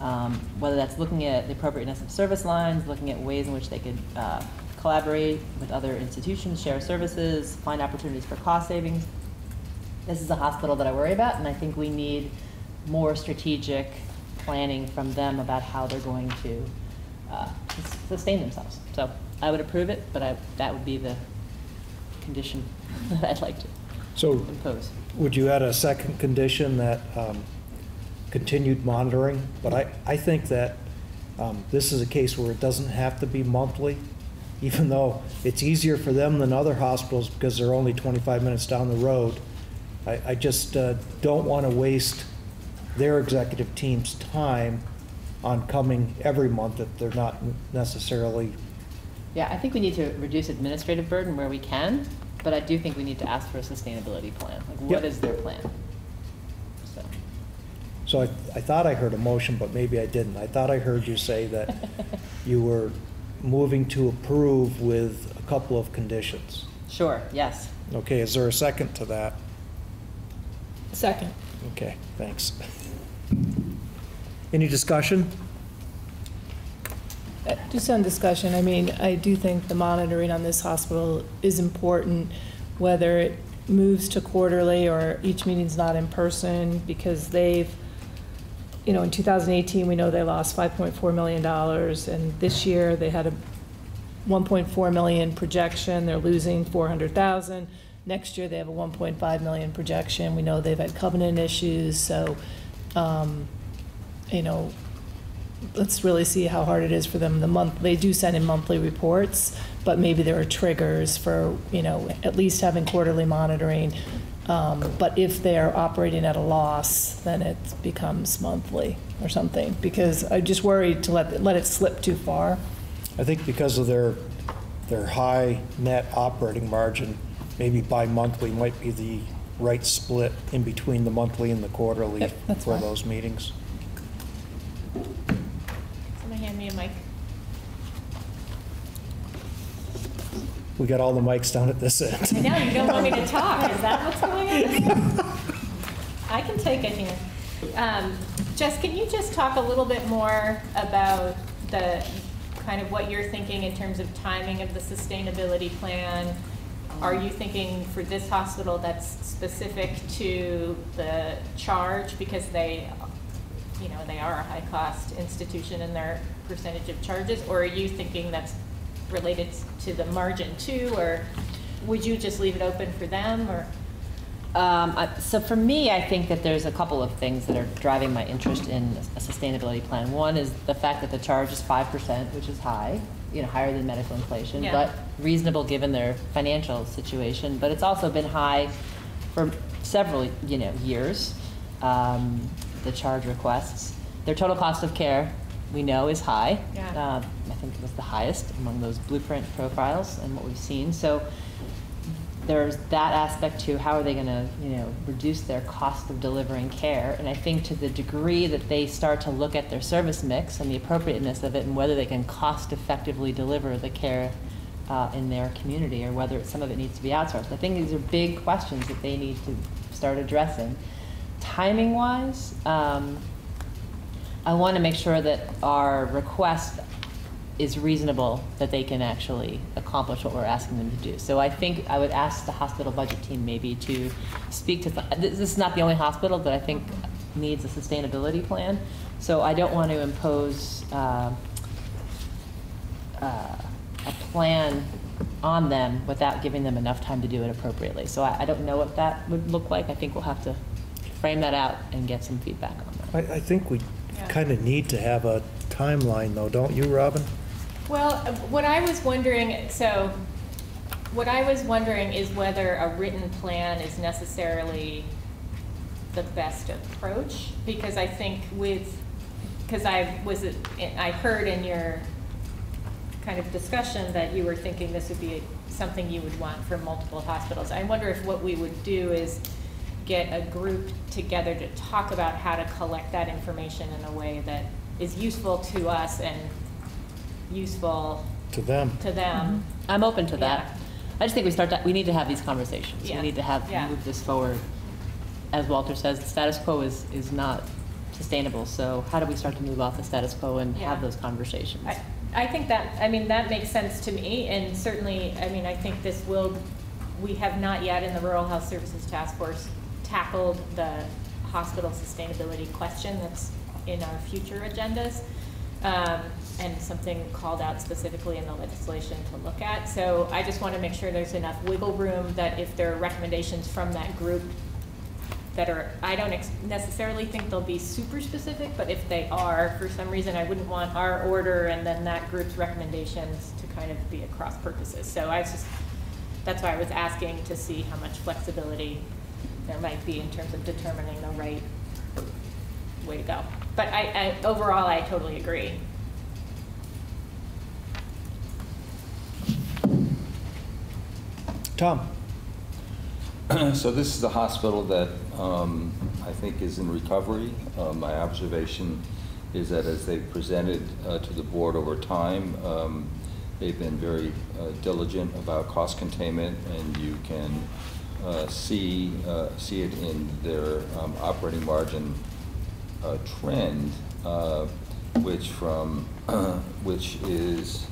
C: um, whether that's looking at the appropriateness of service lines, looking at ways in which they could uh, collaborate with other institutions, share services, find opportunities for cost savings. This is a hospital that I worry about, and I think we need more strategic planning from them about how they're going to uh, sustain themselves. So I would approve it, but I, that would be the condition [laughs] that I'd like to
A: So
C: impose.
A: would you add a second condition that um, continued monitoring, but I, I think that um, this is a case where it doesn't have to be monthly, even though it's easier for them than other hospitals because they're only 25 minutes down the road. I, I just uh, don't want to waste their executive team's time on coming every month if they're not necessarily,
C: Yeah, I think we need to reduce administrative burden where we can, but I do think we need to ask for a sustainability plan. Like, what
A: Yep.
C: is their plan? So,
A: so I, I thought I heard a motion, but maybe I didn't. I thought I heard you say that [laughs] you were moving to approve with a couple of conditions.
C: Sure, yes.
A: Okay, is there a second to that?
I: Second.
A: Okay, thanks. Any discussion?
I: Uh, Just on discussion, I mean, I do think the monitoring on this hospital is important, whether it moves to quarterly or each meeting's not in person, because they've, you know, in 2018, we know they lost $5.4 million, and this year, they had a 1.4 million projection, they're losing 400,000. Next year, they have a 1.5 million projection. We know they've had covenant issues, so, um, you know, let's really see how hard it is for them the month, they do send in monthly reports, but maybe there are triggers for, you know, at least having quarterly monitoring. Um, But if they're operating at a loss, then it becomes monthly or something, because I just worried to let, let it slip too far.
A: I think because of their, their high net operating margin, maybe bi-monthly might be the right split in between the monthly and the quarterly
I: Yep,
A: for
I: fine.
A: those meetings.
K: Somebody hand me a mic.
A: We got all the mics down at this end.
K: I know, you don't want me to talk, is that what's going on? [laughs] I can take it here. Um, Jess, can you just talk a little bit more about the, kind of what you're thinking in terms of timing of the sustainability plan? Are you thinking for this hospital that's specific to the charge because they, you know, they are a high-cost institution in their percentage of charges? Or are you thinking that's related to the margin too, or would you just leave it open for them, or?
C: Um, I- So for me, I think that there's a couple of things that are driving my interest in a sustainability plan. One is the fact that the charge is five percent, which is high, you know, higher than medical inflation,
K: Yeah.
C: but reasonable given their financial situation. But it's also been high for several, you know, years, um, the charge requests. Their total cost of care, we know, is high.
K: Yeah.
C: Uh, I think it was the highest among those blueprint profiles and what we've seen. So there's that aspect to how are they going to, you know, reduce their cost of delivering care. And I think to the degree that they start to look at their service mix and the appropriateness of it and whether they can cost effectively deliver the care uh, in their community or whether some of it needs to be outsourced. I think these are big questions that they need to start addressing. Timing wise, um, I want to make sure that our request is reasonable, that they can actually accomplish what we're asking them to do. So I think I would ask the hospital budget team maybe to speak to, this this is not the only hospital that I think needs a sustainability plan. So I don't want to impose uh, uh, a plan on them without giving them enough time to do it appropriately. So I, I don't know what that would look like. I think we'll have to frame that out and get some feedback on that.
A: I, I think we. Kind of need to have a timeline though, don't you, Robin?
K: Well, uh, what I was wondering, so, what I was wondering is whether a written plan is necessarily the best approach, because I think with, because I was, I heard in your kind of discussion that you were thinking this would be something you would want for multiple hospitals. I wonder if what we would do is get a group together to talk about how to collect that information in a way that is useful to us and useful
A: To them.
K: to them. Mm-hmm.
C: I'm open to that.
K: Yeah.
C: I just think we start, to- we need to have these conversations. We
K: Yeah.
C: need to have,
K: Yeah.
C: move this forward. As Walter says, the status quo is, is not sustainable, so how do we start to move off the status quo and have
K: Yeah.
C: those conversations?
K: I, I think that, I mean, that makes sense to me, and certainly, I mean, I think this will, we have not yet in the Rural Health Services Task Force tackled the hospital sustainability question that's in our future agendas, um, and something called out specifically in the legislation to look at. So I just want to make sure there's enough wiggle room that if there are recommendations from that group that are, I don't necessarily think they'll be super specific, but if they are, for some reason, I wouldn't want our order and then that group's recommendations to kind of be at cross purposes. So I just, that's why I was asking to see how much flexibility there might be in terms of determining the right way to go. But I, I, overall, I totally agree.
A: Tom? [clears throat]
J: So this is the hospital that um, I think is in recovery. Uh, My observation is that as they've presented uh, to the board over time, um, they've been very uh, diligent about cost containment, and you can see, uh, see it in their um, operating margin uh, trend, uh, which from, [clears throat] which is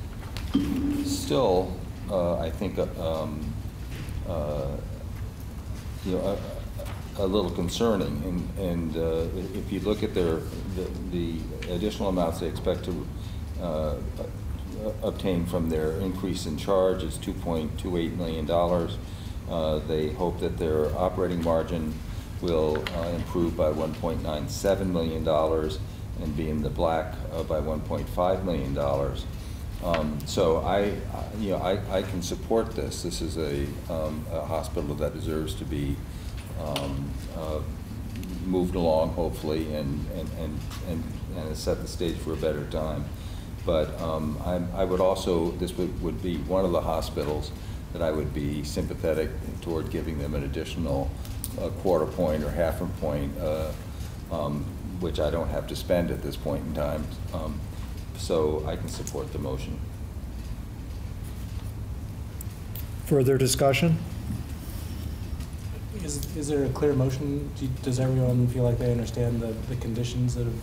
J: still, uh, I think, uh, um, uh, you know, a, a little concerning. And, and uh, if you look at their, the, the additional amounts they expect to uh, obtain from their increase in charge is $2.28 million. Uh, They hope that their operating margin will uh, improve by $1.97 million and be in the black uh, by $1.5 million. Um, So I, I- you know, I, I can support this. This is a, um, a hospital that deserves to be um, uh, moved along, hopefully, and, and, and, and and set the stage for a better time. But um, I, I would also, this would, would be one of the hospitals that I would be sympathetic toward giving them an additional uh, quarter point or half a point, uh, um, which I don't have to spend at this point in time. Um, So I can support the motion.
A: Further discussion?
O: Is, is there a clear motion? Do Does everyone feel like they understand the, the conditions that have,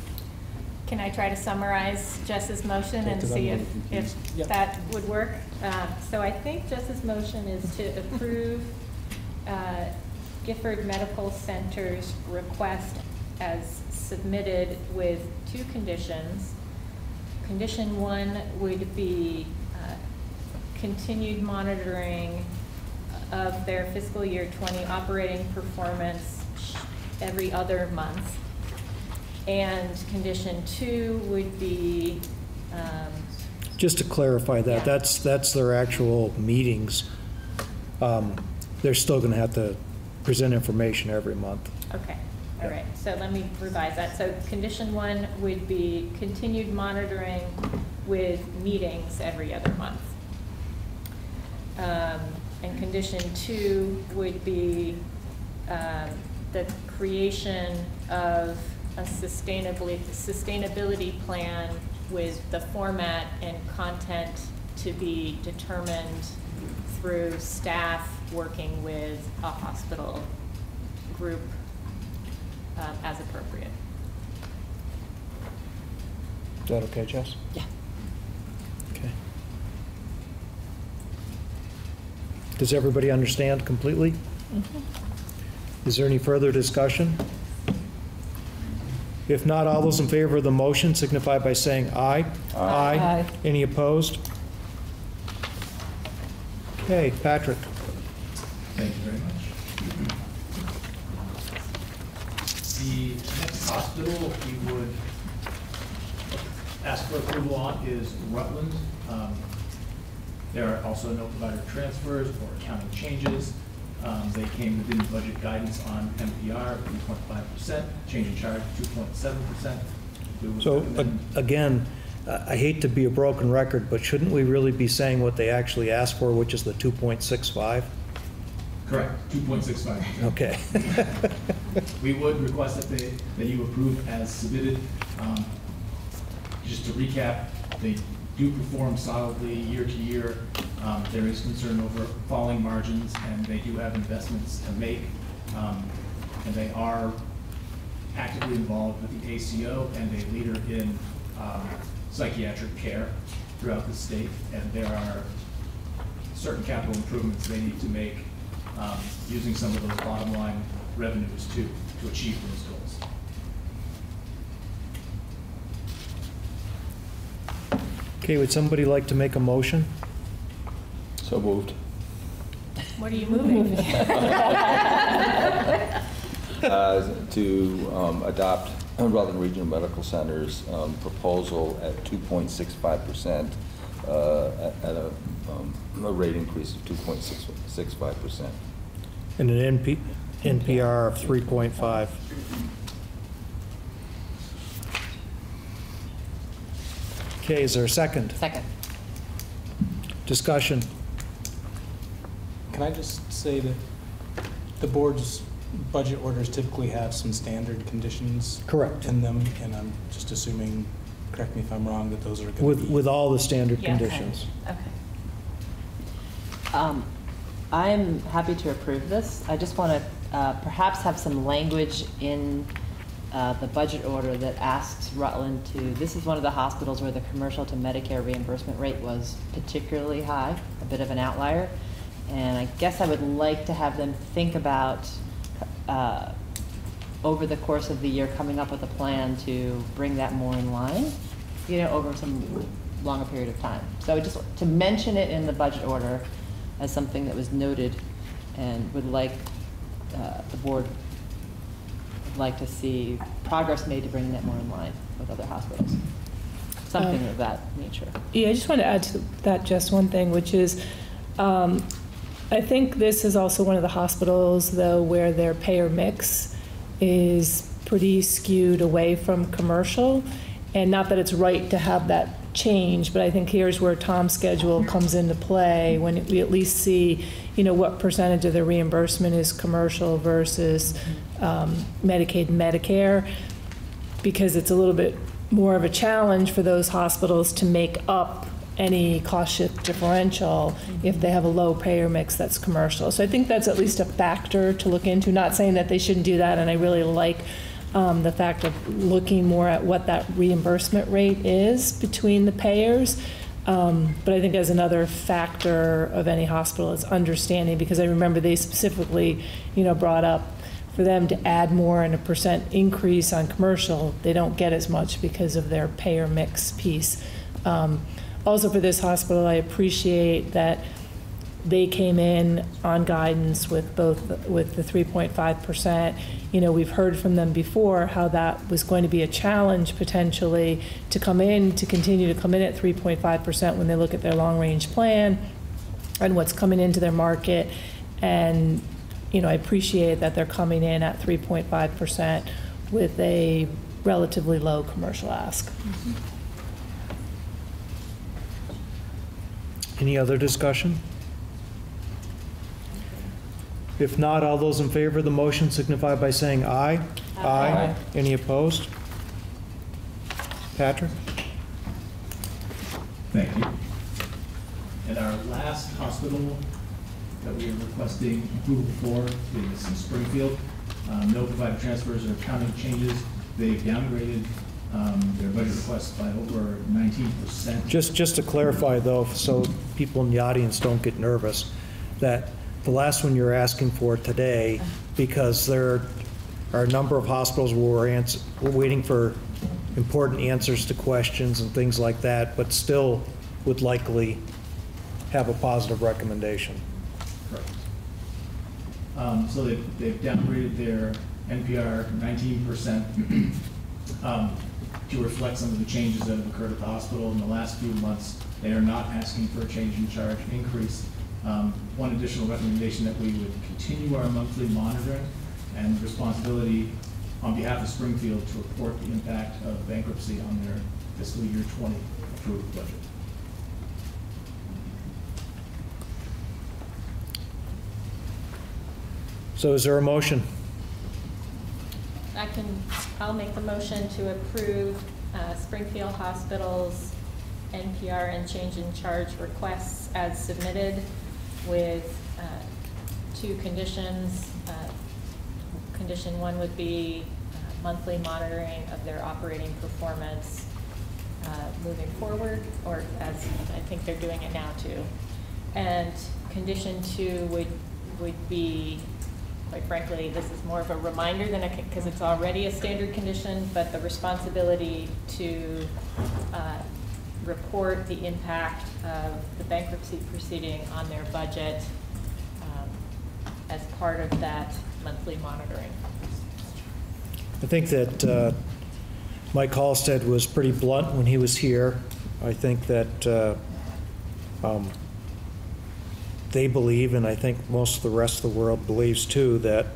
K: Can I try to summarize Jess's motion
O: Okay,
K: and
O: 'cause I'm
K: see if, if.
O: Yep.
K: that would work? Um, So I think Jess's motion is to approve uh, Gifford Medical Center's request as submitted with two conditions. Condition one would be uh, continued monitoring of their fiscal year 20 operating performance every other month. And condition two would be, um,
A: Just to clarify
K: Yeah.
A: that, that's, that's their actual meetings. Um, They're still going to have to present information every month.
K: okay, all right, so let me revise that. So condition one would be continued monitoring with meetings every other month. Um, And condition two would be um, the creation of a sustainably, sustainability plan with the format and content to be determined through staff working with a hospital group um, as appropriate.
A: Is that okay, Jess?
C: Yeah.
A: Okay. Does everybody understand completely? Is there any further discussion? If not, all those in favor of the motion signify by saying aye.
J: Aye.
I: Aye.
A: Any opposed? Okay, Patrick.
G: Thank you very much. The next hospital we would ask for approval on is Rutland. Um, There are also no provider transfers or accounting changes. Um, They came within budget guidance on NPR, three point five percent, change in charge, two point seven percent.
A: So, again, I hate to be a broken record, but shouldn't we really be saying what they actually asked for, which is the 2.65?
G: Correct, two point six five.
A: Okay. [laughs]
G: We would request that they, that you approve as submitted. Um, Just to recap, they do perform solidly year to year. Um, There is concern over falling margins, and they do have investments to make. Um, And they are actively involved with the ACO and a leader in um, psychiatric care throughout the state. And there are certain capital improvements they need to make um, using some of those bottom line revenues to, to achieve those goals.
A: Okay, would somebody like to make a motion?
J: So moved.
K: What are you moving? [laughs]
J: uh, to um, adopt Rutland Regional Medical Center's um, proposal at 2.65%, uh, at at a um, a rate increase of 2.65%.
A: And an NP, NPR of 3.5. Okay, is there a second?
C: Second.
A: Discussion.
O: Can I just say that the board's budget orders typically have some standard conditions?
A: Correct.
O: In them, and I'm just assuming, correct me if I'm wrong, that those are going to be.
A: With, with all the standard
K: Yes.
A: conditions.
C: Okay. Um, I'm happy to approve this. I just want to uh, perhaps have some language in uh, the budget order that asks Rutland to, this is one of the hospitals where the commercial to Medicare reimbursement rate was particularly high, a bit of an outlier. And I guess I would like to have them think about, uh, over the course of the year, coming up with a plan to bring that more in line, you know, over some longer period of time. So just to mention it in the budget order as something that was noted and would like, uh, the board like to see progress made to bring that more in line with other hospitals. Something of that nature.
I: Yeah, I just want to add to that just one thing, which is, um, I think this is also one of the hospitals, though, where their payer mix is pretty skewed away from commercial. And not that it's right to have that change, but I think here's where Tom's schedule comes into play, when we at least see, you know, what percentage of the reimbursement is commercial versus um, Medicaid and Medicare because it's a little bit more of a challenge for those hospitals to make up any cost shift differential if they have a low payer mix that's commercial. So I think that's at least a factor to look into, not saying that they shouldn't do that, and I really like um, the fact of looking more at what that reimbursement rate is between the payers. Um, But I think as another factor of any hospital is understanding, because I remember they specifically, you know, brought up for them to add more and a percent increase on commercial, they don't get as much because of their payer mix piece. Um, Also for this hospital, I appreciate that they came in on guidance with both, with the 3.5%. You know, we've heard from them before how that was going to be a challenge potentially to come in, to continue to come in at 3.5% when they look at their long-range plan and what's coming into their market. And, you know, I appreciate that they're coming in at 3.5% with a relatively low commercial ask. Mm-hmm.
A: Any other discussion? If not, all those in favor of the motion signify by saying aye. Aye. Any opposed? Patrick?
G: Thank you. And our last hospital that we are requesting approval for is in Springfield. Um, No provider transfers or accounting changes. They've downgraded um, their budget request by over nineteen percent.
A: Just, just to clarify though, so people in the audience don't get nervous, that the last one you're asking for today, because there are a number of hospitals where we're ans, we're waiting for important answers to questions and things like that, but still would likely have a positive recommendation.
G: Um, so they've, they've downgraded their NPR nineteen percent, um, to reflect some of the changes that have occurred at the hospital in the last few months. They are not asking for a change in charge increase. Um, one additional recommendation that we would continue our monthly monitoring and responsibility on behalf of Springfield to report the impact of bankruptcy on their fiscal year twenty approved budget.
A: So is there a motion?
K: I can, I'll make the motion to approve uh, Springfield Hospital's NPR and change in charge requests as submitted with uh, two conditions. Uh, Condition one would be uh, monthly monitoring of their operating performance uh, moving forward, or as I think they're doing it now too. And condition two would, would be quite frankly, this is more of a reminder than a, because it's already a standard condition, but the responsibility to uh, report the impact of the bankruptcy proceeding on their budget um, as part of that monthly monitoring.
A: I think that uh, Mike Halsted was pretty blunt when he was here. I think that uh, um, they believe, and I think most of the rest of the world believes too, that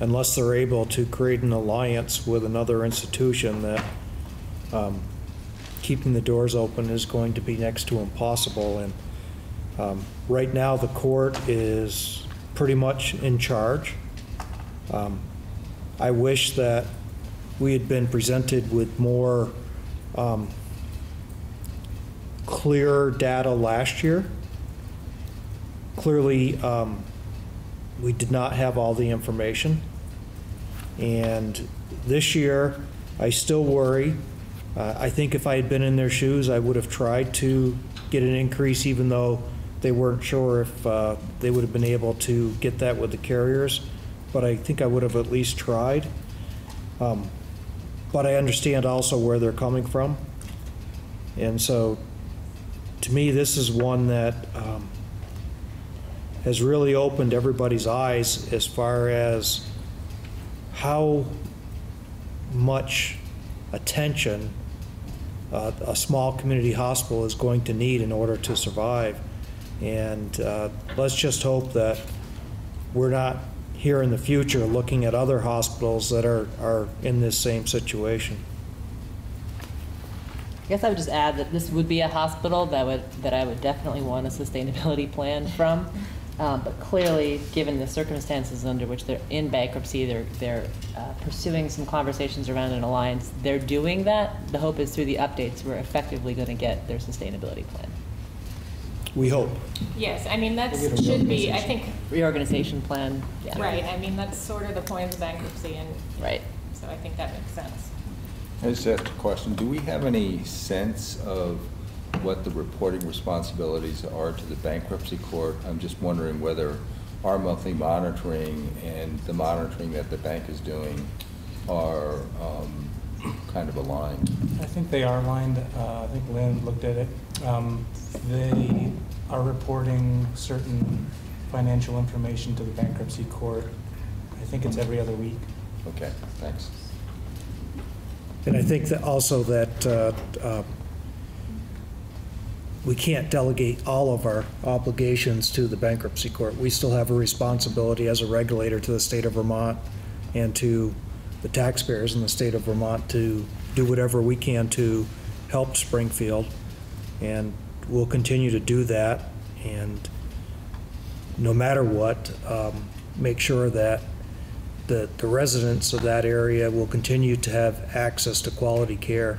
A: unless they're able to create an alliance with another institution, that um, keeping the doors open is going to be next to impossible. And um, right now, the court is pretty much in charge. Um, I wish that we had been presented with more um, clear data last year. Clearly, um, we did not have all the information. And this year, I still worry. Uh, I think if I had been in their shoes, I would have tried to get an increase, even though they weren't sure if uh, they would have been able to get that with the carriers. But I think I would have at least tried. Um, But I understand also where they're coming from. And so, to me, this is one that um, has really opened everybody's eyes as far as how much attention uh, a small community hospital is going to need in order to survive. And uh, let's just hope that we're not here in the future looking at other hospitals that are, are in this same situation.
C: I guess I would just add that this would be a hospital that would, that I would definitely want a sustainability plan from. Um, But clearly, given the circumstances under which they're in bankruptcy, they're, they're uh, pursuing some conversations around an alliance. They're doing that. The hope is through the updates, we're effectively going to get their sustainability plan.
A: We hope.
K: Yes, I mean, that
C: We'll
K: should be, I think,
C: Reorganization plan, yeah.
K: right, I mean, that's sort of the point of the bankruptcy, and.
C: Right.
K: So I think that makes sense.
J: I just asked a question. Do we have any sense of what the reporting responsibilities are to the bankruptcy court? I'm just wondering whether our monthly monitoring and the monitoring that the bank is doing are um, kind of aligned.
O: I think they are aligned. Uh, I think Lynn looked at it. Um, They are reporting certain financial information to the bankruptcy court. I think it's every other week.
J: Okay, thanks.
A: And I think that also that uh, uh, we can't delegate all of our obligations to the bankruptcy court. We still have a responsibility as a regulator to the state of Vermont and to the taxpayers in the state of Vermont to do whatever we can to help Springfield. And we'll continue to do that. And no matter what, um, make sure that the, the residents of that area will continue to have access to quality care.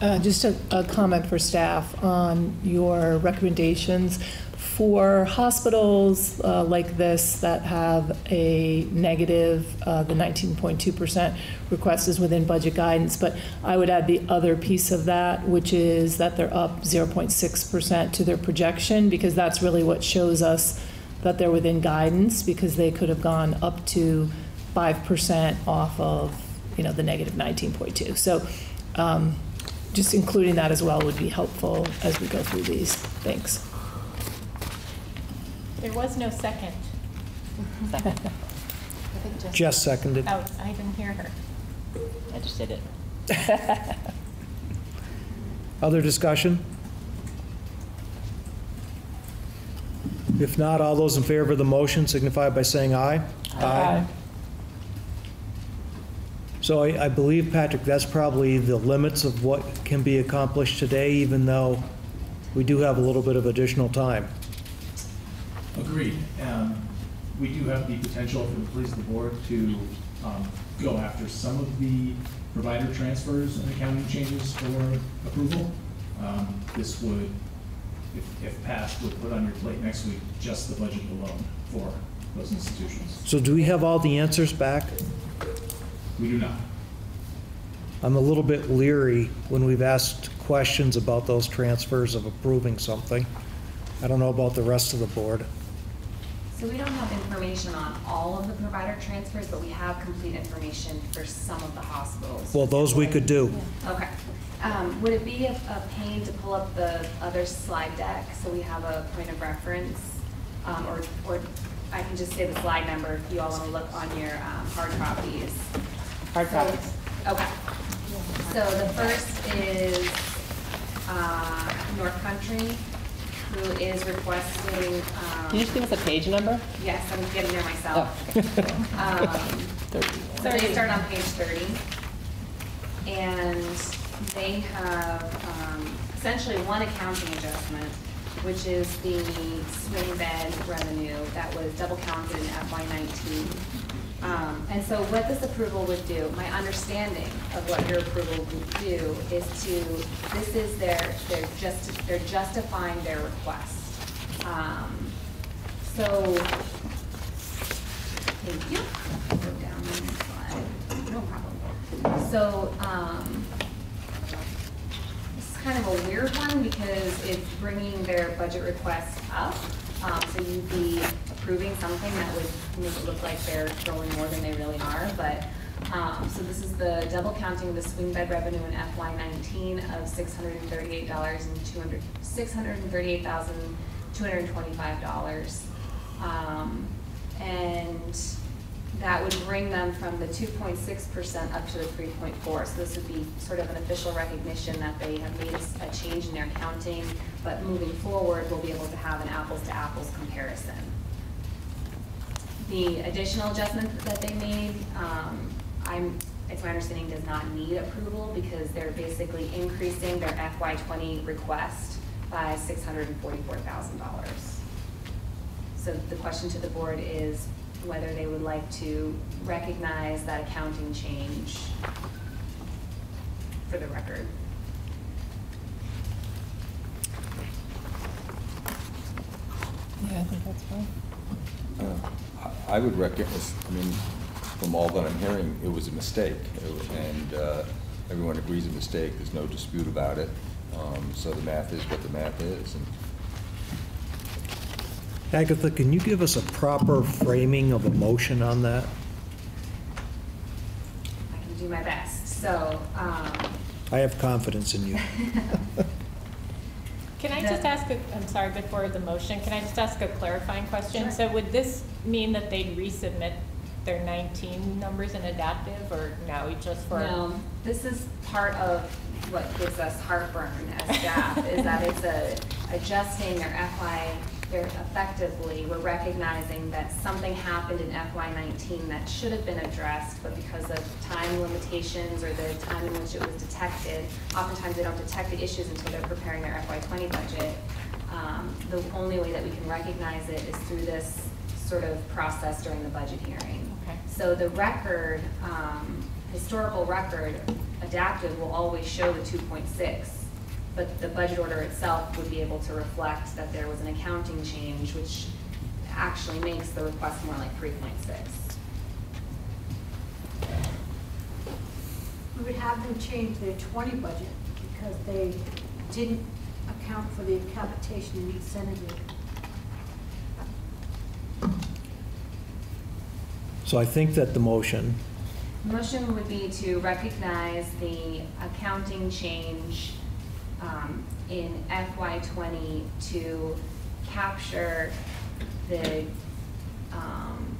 I: Uh, Just a, a comment for staff on your recommendations. For hospitals uh, like this that have a negative, uh, the 19.2% request is within budget guidance, but I would add the other piece of that, which is that they're up 0.6% to their projection, because that's really what shows us that they're within guidance, because they could have gone up to 5% off of, you know, the negative 19.2. So um, just including that as well would be helpful as we go through these. Thanks.
K: There was no second.
C: Second.
K: I just-
A: Jess seconded.
K: Oh, I didn't hear her.
C: I just did it. [laughs]
A: Other discussion? If not, all those in favor of the motion signify by saying aye.
I: Aye.
A: So I, I believe, Patrick, that's probably the limits of what can be accomplished today, even though we do have a little bit of additional time.
G: Agreed. Um, We do have the potential for the police, the board, to um, go after some of the provider transfers and accounting changes for approval. Um, This would, if, if passed, would put on your plate next week just the budget alone for those institutions.
A: So do we have all the answers back?
G: We do not.
A: I'm a little bit leery when we've asked questions about those transfers of approving something. I don't know about the rest of the board.
H: So we don't have information on all of the provider transfers, but we have complete information for some of the hospitals.
A: Well, those we could do.
H: Okay. Um, Would it be a a pain to pull up the other slide deck so we have a point of reference? Um, Or, or I can just say the slide number if you all want to look on your um, hard copies.
C: Hard
H: So-
C: copies.
H: Okay. So the first is uh, North Country, who is requesting. um,
C: Can you just give us a page number?
H: Yes, I'm getting there myself.
C: Oh. [laughs]
H: Um, [laughs]
C: Thirty.
H: So they start on page thirty. And they have um, essentially one accounting adjustment, which is the swing bed revenue that was double counted in FY nineteen. Um, And so what this approval would do, my understanding of what your approval would do is to, this is their, they're just, they're justifying their request. Um, So, Thank you. Go down one slide. No problem. So, um, this is kind of a weird one because it's bringing their budget request up. Um, so you'd be approving something that would make it look like they're throwing more than they really are, but, um, so this is the double counting of the swing bed revenue in FY nineteen of six hundred and thirty-eight dollars and two hundred, six hundred and thirty-eight thousand, two hundred and twenty-five dollars. Um, and that would bring them from the two point six percent up to the three point four. So this would be sort of an official recognition that they have made a change in their accounting, but moving forward, we'll be able to have an apples to apples comparison. The additional adjustment that they made, um, I'm, it's my understanding does not need approval because they're basically increasing their FY twenty request by six hundred and forty-four thousand dollars. So the question to the board is whether they would like to recognize that accounting change for the record.
I: Yeah, I think that's fine.
J: Uh, I I would reckon, I mean, from all that I'm hearing, it was a mistake, and uh, everyone agrees a mistake, there's no dispute about it. Um, So the math is what the math is, and
A: Agatha, can you give us a proper framing of a motion on that?
H: I can do my best. So, um,
A: I have confidence in you. [laughs]
K: Can I just ask, a- I'm sorry, before the motion, can I just ask a clarifying question?
H: Sure.
K: So would this mean that they'd resubmit their 19 numbers in adaptive, or no, just for?
H: No, this is part of what gives us heartburn as staff, is that it's a, adjusting their FY, they're effectively, we're recognizing that something happened in FY nineteen that should have been addressed, but because of time limitations or the time in which it was detected, oftentimes they don't detect the issues until they're preparing their FY twenty budget. Um, the only way that we can recognize it is through this sort of process during the budget hearing.
K: Okay.
H: So the record, um, historical record adapted will always show the two point six, but the budget order itself would be able to reflect that there was an accounting change, which actually makes the request more like three point six.
E: We would have them change their twenty budget because they didn't account for the capitation in each incentive.
A: So I think that the motion,
H: Motion would be to recognize the accounting change um, in FY twenty to capture the, um,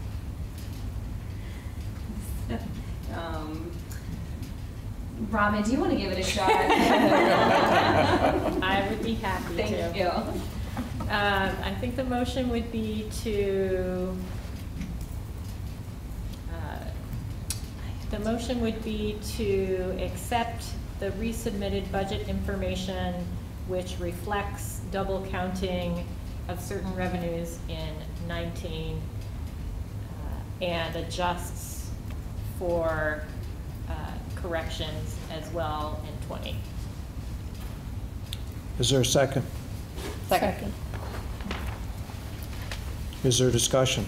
H: um, Robin, do you want to give it a shot? [laughs]
K: I would be happy to.
H: Thank you.
K: Um, I think the motion would be to, uh, the motion would be to accept the resubmitted budget information which reflects double counting of certain revenues in nineteen uh, and adjusts for uh, corrections as well in twenty.
A: is there a second?
C: Second.
A: Is there discussion?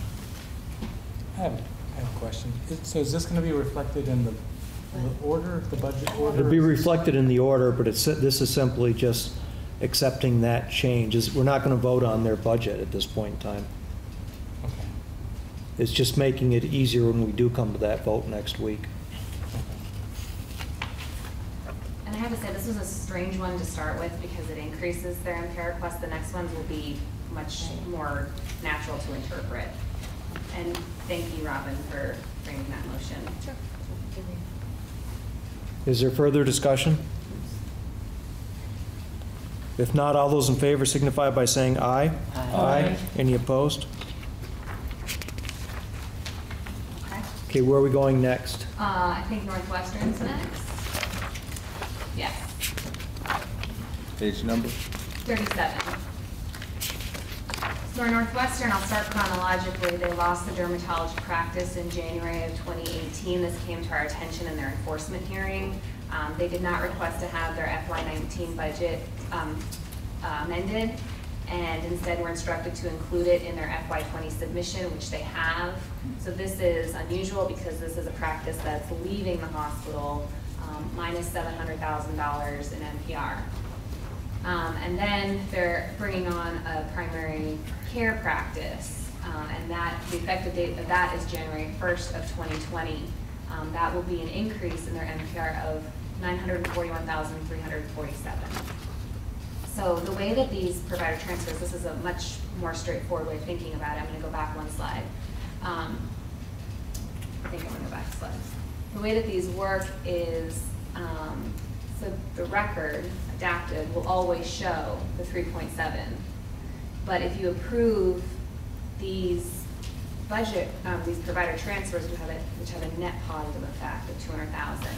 O: I have, I have a question. Is- So is this going to be reflected in the, the order, the budget order?
A: It'll be reflected in the order, but it's, this is simply just accepting that change. Is- We're not going to vote on their budget at this point in time.
O: Okay.
A: It's just making it easier when we do come to that vote next week.
H: And I have to say, this was a strange one to start with because it increases their NPR request. The next ones will be much more natural to interpret. And thank you, Robin, for bringing that motion. Sure.
A: Is there further discussion? If not, all those in favor signify by saying aye.
C: Aye.
A: Any opposed?
H: Okay.
A: Okay, where are we going next?
H: Uh, I think Northwestern's next. Yes,
J: Page number?
H: thirty-seven. Our Northwestern, I'll start chronologically, they lost the dermatology practice in January of 2018. This came to our attention in their enforcement hearing. Um, They did not request to have their FY19 budget um, uh, amended, and instead were instructed to include it in their FY20 submission, which they have. So this is unusual because this is a practice that's leaving the hospital um, minus $700,000 in NPR. Um, and then they're bringing on a primary care practice, uh, and that, the effective date of that is January first of twenty twenty. Um, that will be an increase in their NPR of nine hundred and forty-one thousand, three hundred and forty-seven. So the way that these provider transfers, this is a much more straightforward way of thinking about it. I'm gonna go back one slide. Um, I think I'm gonna go back slides. The way that these work is, um, so the record adapted will always show the three point seven. But if you approve these budget, um, these provider transfers, which have a, which have a net positive effect of two hundred thousand,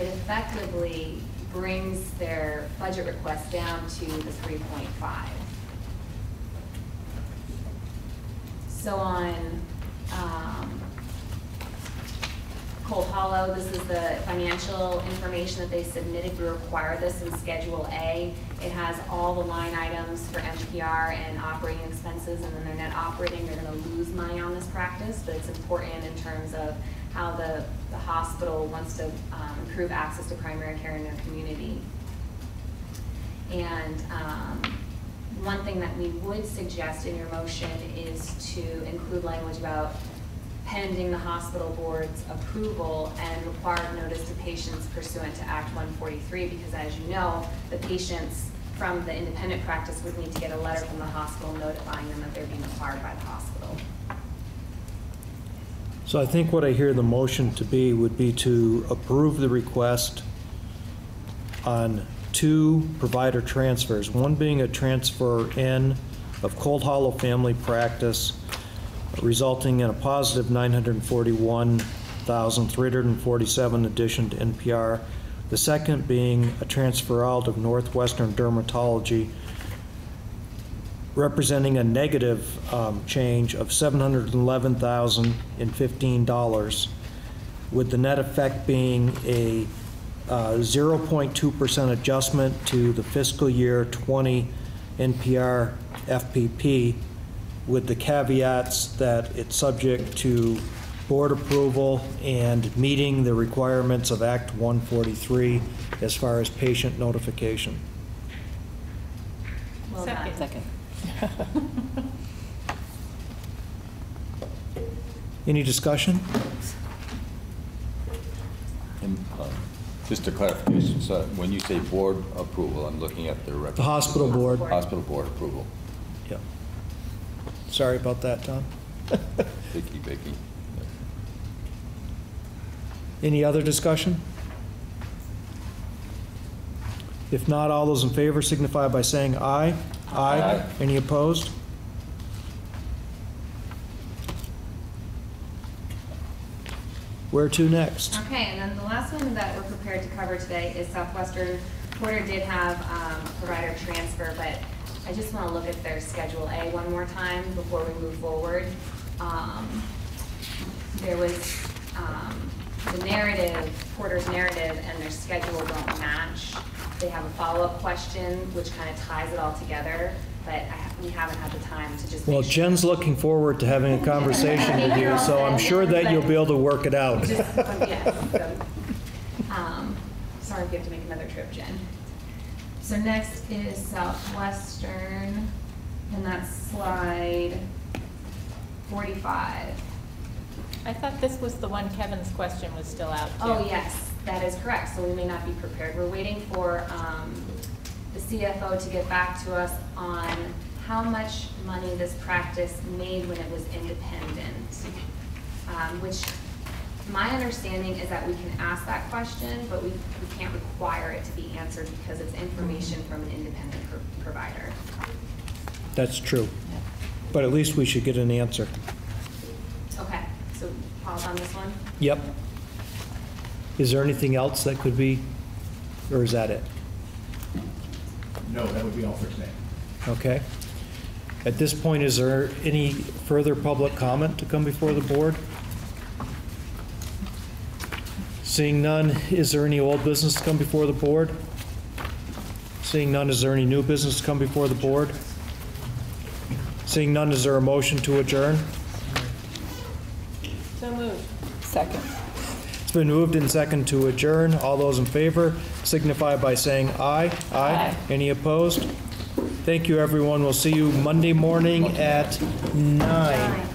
H: it effectively brings their budget request down to the three point five. So on, um, Cold Hollow, this is the financial information that they submitted, we require this in Schedule A. It has all the line items for NPR and operating expenses, and then their net operating, they're gonna lose money on this practice, but it's important in terms of how the, the hospital wants to, um, improve access to primary care in their community. And, um, one thing that we would suggest in your motion is to include language about pending the hospital board's approval and required notice to patients pursuant to Act 143, because as you know, the patients from the independent practice would need to get a letter from the hospital notifying them that they're being acquired by the hospital.
A: So I think what I hear the motion to be would be to approve the request on two provider transfers, one being a transfer in of Cold Hollow Family Practice resulting in a positive 941,347 addition to NPR. The second being a transfer out of Northwestern Dermatology representing a negative um, change of $711,015, with the net effect being a uh, 0.2% adjustment to the fiscal year 20 NPR FPP, with the caveats that it's subject to board approval and meeting the requirements of Act 143 as far as patient notification.
H: Well done.
C: Second. [laughs]
A: Any discussion?
J: And, um, Just a clarification, so when you say board approval, I'm looking at the. rec-
A: The hospital board.
J: Hospital board approval.
A: Yep. Sorry about that, Tom.
J: Vicky, Vicky.
A: Any other discussion? If not, all those in favor signify by saying aye.
J: Aye.
A: Any opposed? Where to next?
H: Okay, and then the last one that we're prepared to cover today is Southwestern. Porter did have um, a provider transfer, but I just want to look at their Schedule A one more time before we move forward. Um, There was um, the narrative, Porter's narrative and their schedule don't match. They have a follow-up question, which kind of ties it all together, but I we haven't had the time to just.
A: Well,
H: make sure-
A: Jen's looking forward to having a conversation with you, so I'm sure that you'll be able to work it out.
H: Just, um, yes, so, um, Sorry if you have to make another trip, Jen. So next is Southwestern, and that's slide forty-five.
K: I thought this was the one Kevin's question was still out.
H: Oh, yes, that is correct, so we may not be prepared. We're waiting for um, the CFO to get back to us on how much money this practice made when it was independent. Um, which, my understanding is that we can ask that question, but we, we can't require it to be answered because it's information from an independent pro- provider.
A: That's true. But at least we should get an answer.
H: Okay, so pause on this one.
A: Yep. Is there anything else that could be, or is that it?
G: No, that would be all for today.
A: Okay. At this point, is there any further public comment to come before the board? Seeing none, is there any old business to come before the board? Seeing none, is there any new business to come before the board? Seeing none, is there a motion to adjourn?
K: So moved.
I: Second.
A: It's been moved and second to adjourn. All those in favor signify by saying aye.
I: Aye.
A: Any opposed? Thank you, everyone. We'll see you Monday morning at nine.